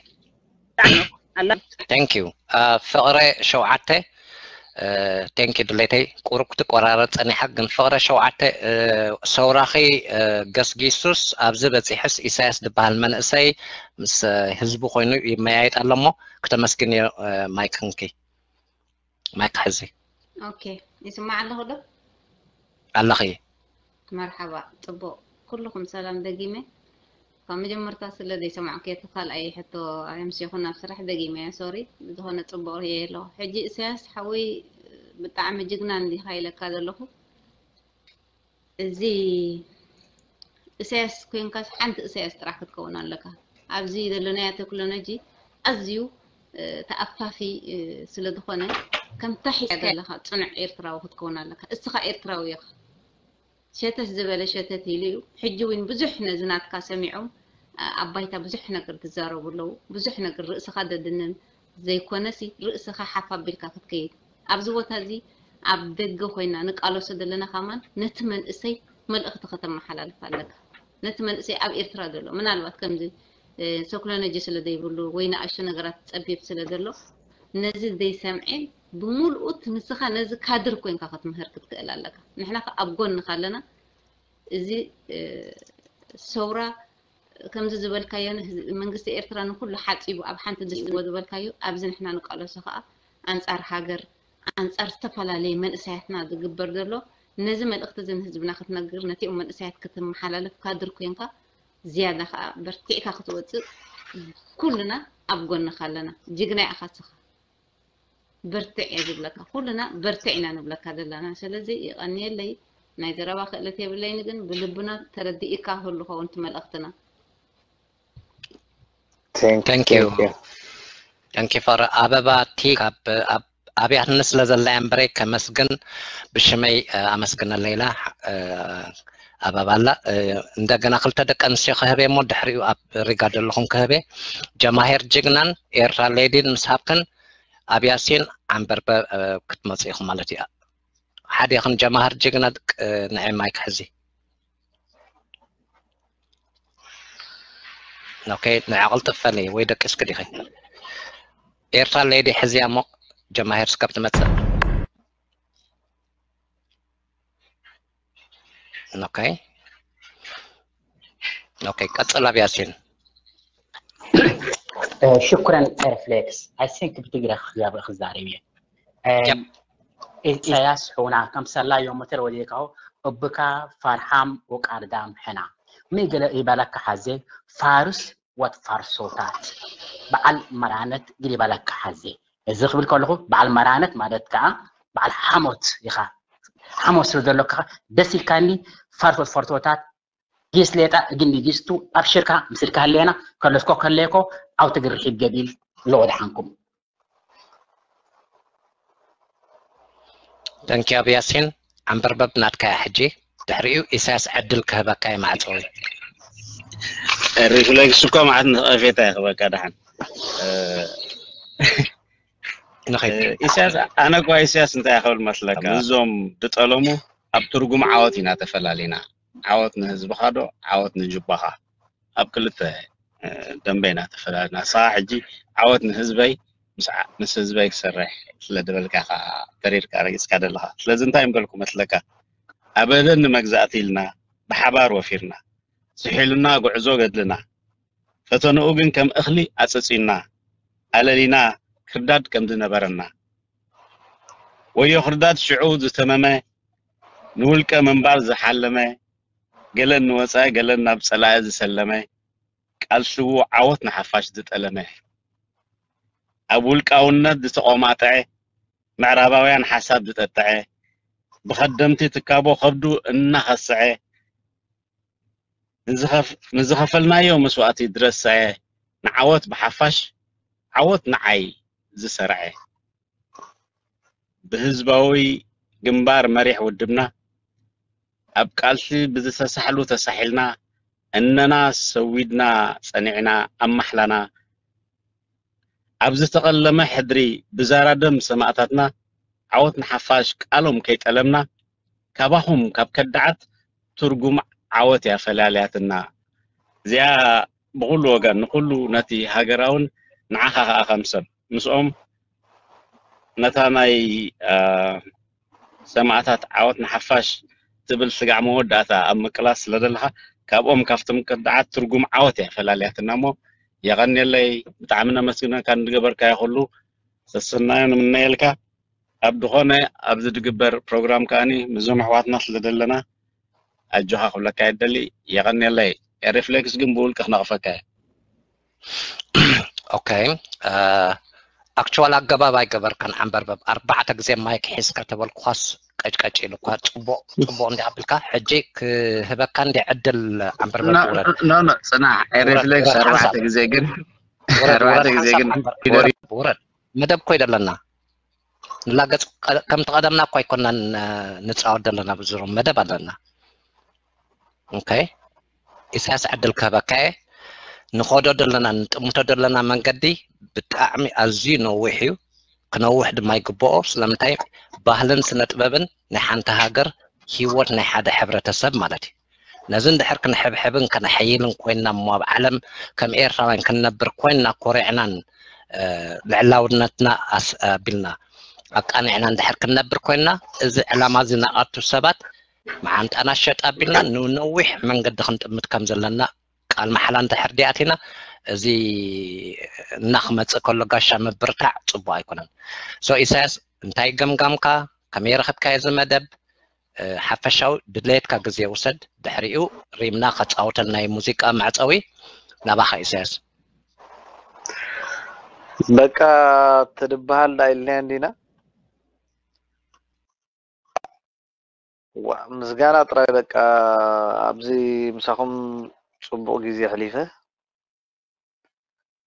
thank you uh fa'ara shaw'ate ተንኪ ድሌተይ ቁርብቲ ቆራረፀኒ ሓቂ ንፍቕረ ሸውዓተ ሰውራኺ ገስጊሱስ ኣብዚ በፂሕስ ኢሳያስ ዝበሃል መንእሰይ ምስ ህዝቢ ኮይኑ ይመያየጥ ኣሎ እሞ ክተመስግን እዮ ማይክ ክንኪ ማይክ ሕዚ ኦኬ ይስማዕ ኣለኹ ዶ ኣለኺ መርሓባ ፅቡቅ ኩልኩም ሰላም ደጊመ فمجمرتا سلا دي سمعك يتخال أي حتو يمشي خونا بسرح دقي ميا سوري بدهونا تربو هي لو حجي إساس حوي بتعم جنان دي هاي لك هذا لهو زي إساس كوين كاس حنت إساس تراح تكون لك أبزي دلوني تكلنا جي أزيو آه، تأفافي آه، سلا دخونا كم تحي كذا لها تصنع إيرتراو تكون لك استخا إيرتراو يخ شتت زبالة شتت إليو حجوين بزحنا زناتك سمعهم أبايتا بزحنا قرد زاربو لو بزحنا قرد رئيس خادة دنن زي كونسي رئيس خا حفا بيكا فتكيد أبزوة تازي أبدق خوينا نقالو سدلنا خامان نتمن إسي ملقت ختم حلال فالك نتمن إسي أب إرترا دلو من الوقت كم زي سوكلا نجي سلا دي بولو وينا أشنا قرد أبيب سلا دلو نزي دي سامعين بملؤت نسخة نزك كادر كوين كقط مهرك تقال لك نحنا أبغون نخلنا آه، زي ثورة اه كم زبل كيان من قصة إيرتران كل حد يبو أب حنت دست إيوه. وزبل كيو أبزن إحنا نقال سخاء أنصار حجر أنصار تفعل لي من سهتنا دقبر دلو نزم الأخت زين هزبنا خطنا قر نتيء من سهت كتم حلال كادر كوين زيادة خاء برتيك خطوة كلنا أبغون نخلنا جينا أخذ سخاء ብርትዕ የዝብለካ ኩልና ብርትዕና ንብለካ ዘለና ስለዚ ይቐኒየለይ ናይ ዘረባ ክእለት የብለይኒ ግን ብልብና ተረዲእካ ክህልኸውን ትመልእኽትና ተንኪ ፈር ኣበባ እቲ ካብ ኣብያትኒ ስለ ዘለያ እምበሬ ከመስግን ብሽመይ ኣመስግነለ ኢላ ኣበባላ እንደገና ክልተ ደቂ ኣንስትዮ ክህቤ እሞ ድሕሪኡ ኣብ ሪጋ ዘለኹም ክህቤ ጀማሄር ጅግናን ኤርትራ ሌዲን ምስ ሃብክን ኣብ ያሲን ዓንበርበ ክትመፅእ ኢኹም ማለት እያ ሓደ ይኹን ጀማሃር ጅግና ንዕ ማይ ክሕዚ ኦኬ ንዕቕል ጥፈኒ ወይ ደቂ ስክድ ኢኸ ኤርትራ ለይዲ ሕዝያ እሞ ጀማሂር ስከብ ትመፅእ ኦኬ ኦኬ ቀፅል ኣብ ያሲን آه، شكرا ريفلكس I think بتقرا خياب خزارية إياس هنا كم سلا يوم متر وديكاو أبكا فرحام وقاردام حنا ميقل يبالك حزي فارس وفارسوتات بعل مرانت قل إبالك حزي إذا قبل كله بعل مرانت مالت كا آه؟ بعل حموت يخا حموت سلو آه؟ دسي كاني فارس وفارسوتات جيس ليتا جندي جيستو أبشركا مسركا هلينا كلسكو كليكو أو تقرحي بقبيل لو دحانكم دانك يا بياسين عم بربب ناتكا يا حجي تحريو إساس عدل كهبا كاي معتوي ريفليك سوكا معتنا أفيتا يا خبا كادحان أه، أنا كوا إساس انتا يا خبا دتالومو أبترقو معاوتي ناتفلالينا ዓወት ንህዝብኻ ዶ ዓወት ንጅባኻ ኣብ ክልተ ደንበይና ተፈላለና ስኻ ሕጂ ዓወት ንህዝበይ ምስ ህዝበይ ክሰርሕ ስለ ደበልካ ከዓ ተሪርካ ረጊፅካ ዘለካ ስለዚ እንታይ እምበልኩ መስለካ ኣበደኒ መግዛእቲ ኢልና ብሓባር ወፊርና ስሒሉና ጉዕዞ ገድልና ፈተንኡ ግን ከም እኽሊ ኣፀፂና ኣለሊና ክርዳድ ከም ዝነበረና ወዮ ክርዳድ ሽዑ ዝተመመ ንውልቀ ምንባር ዝሓለመ ገለ ንወፃኢ ገለ ናብ ፀላኢ ዝሰለመ ቃልሱ ዓወት ንሓፋሽ ዝጠለመ ኣብ ውልቃውነት ዝተቆማጥዐ ምዕራባውያን ሓሳብ ዝጠጥዐ ብኸደምቲ ትካቦ ከብዱ እናኸስዐ ንዝኸፈልናዮ መስዋእቲ ድረሰዐ ንዓወት ብሓፋሽ ዓወት ንዓይ ዝሰርዐ ብህዝባዊ ግንባር መሪሕ ውድብና ኣብ ቃልሲ ብዝተሳሕሉ ተሳሒልና እነና ሰዊድና ጸኒዕና ኣማሕላና ኣብ ዝተቐለመ ሕድሪ ብዛራ ደም ሰማእታትና ዓወት ንሓፋሽ ቃሎም ከይጠለምና ካባኹም ካብ ከዳዓት ትርጉም ዓወት እያ ፈላልያትና እዚኣ ብኩሉ ወገን ንኩሉ ነቲ ሃገራውን ንዓኻ ከዓ ከም ሰብ ምስኦም ነታ ናይ ሰማእታት ዓወት ንሓፋሽ ትብል ስጋዕ መወዳእታ ኣብ ምቅላስ ስለደለካ ካብኦም ካብቶም ቅድዓት ትርጉም ዓወት እያ ፈላልያትና እሞ የቀኒለይ ብጣዕሚ ነመስግነካ ንገበርካ ይኩሉ ስስናዮ ንምነየልካ ኣብ ድኾነ ኣብዚ ድግበር ፕሮግራም ከዓኒ ምዞም ኣሕዋትና ስለደለና ኣጆኻ ክብለካ ይደሊ የቀኒለይ ሪፍሌክስ ግን ብውልቂ ክነቕፈካ እየ ኦኬይ ኣክቸዋል ኣገባብ ኣይገበርካን ኣንበርበብ ኣርባዕተ ግዜ ማይ ክሒዝካ ተበልኳስ ቀጭቀጭ ኢሉ ፅቡቅ ፅቡቅ እንዲ ኣቢልካ ሕጂ ክህበካ እንዲ ዕድል ኣንበርበብ ኖኖ ፅናዕ ሬፍሌክስ ኣርባዕተ ግዜ ግን ኣርባዕተ ግዜ ግን ውረድ መደብ ኮይ ዘለና ንላገፅ ከም ተቐደምና እኳ ኣይኮናን ንፃወት ዘለና ብዝሮ መደብ ኣለና ኢሳያስ ዕድል ክህበካ እየ ንኸዶ ዘለና ንጥምቶ ዘለና መንገዲ ብጣዕሚ ኣዝዩ ነዊሕ እዩ ክነውሕ ድማ ይግብኦ ስለምንታይ ባህልን ስነ ጥበብን ናይ ሓንቲ ሃገር ሂወት ናይ ሓደ ሕብረተሰብ ማለት እዩ ነዚ እንድሕር ክንሕብሕብን ከነሐይልን ኮይንና እሞ ኣብ ዓለም ከም ኤርትራውያን ክንነብር ኮይንና ኮርዕናን ልዕላውነትና ኣቢልና ኣቃኒዕና እንድሕር ክንነብር ኮይንና እዚ ዕላማ እዚ ነቐቱ ሰባት መዓንጣና ሸጥ ኣቢልና ንነዊሕ መንገዲ ክንጥምት ከም ዘለና ቃል መሓላ እንድሕር ኣቲና እዚ እናክመፅእ ከሎ ጋሻ ምብርታዕ ፅቡቅ ኣይኮነን ሶ ኢሳያስ እንታይ ገምጋምካ ከመይ ረክብካ እዚ መደብ ሓፈሻዊ ድሌትካ ግዜ ውሰድ ድሕሪኡ ሪምና ከፃውተን ናይ ሙዚቃ መዕፀዊ ናባኻ ኢሳያስ በቃ ትድበሃል ኢልና እንዲና ምስጋና ጥራይ በቃ ኣብዚ ምሳኹም بورغيزي خليفه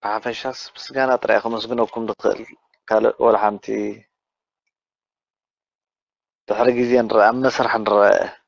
بعد فاش بس كان طريق خمس منكم دخل قال ولا حمتي تحرقي زين راه مسرح نراه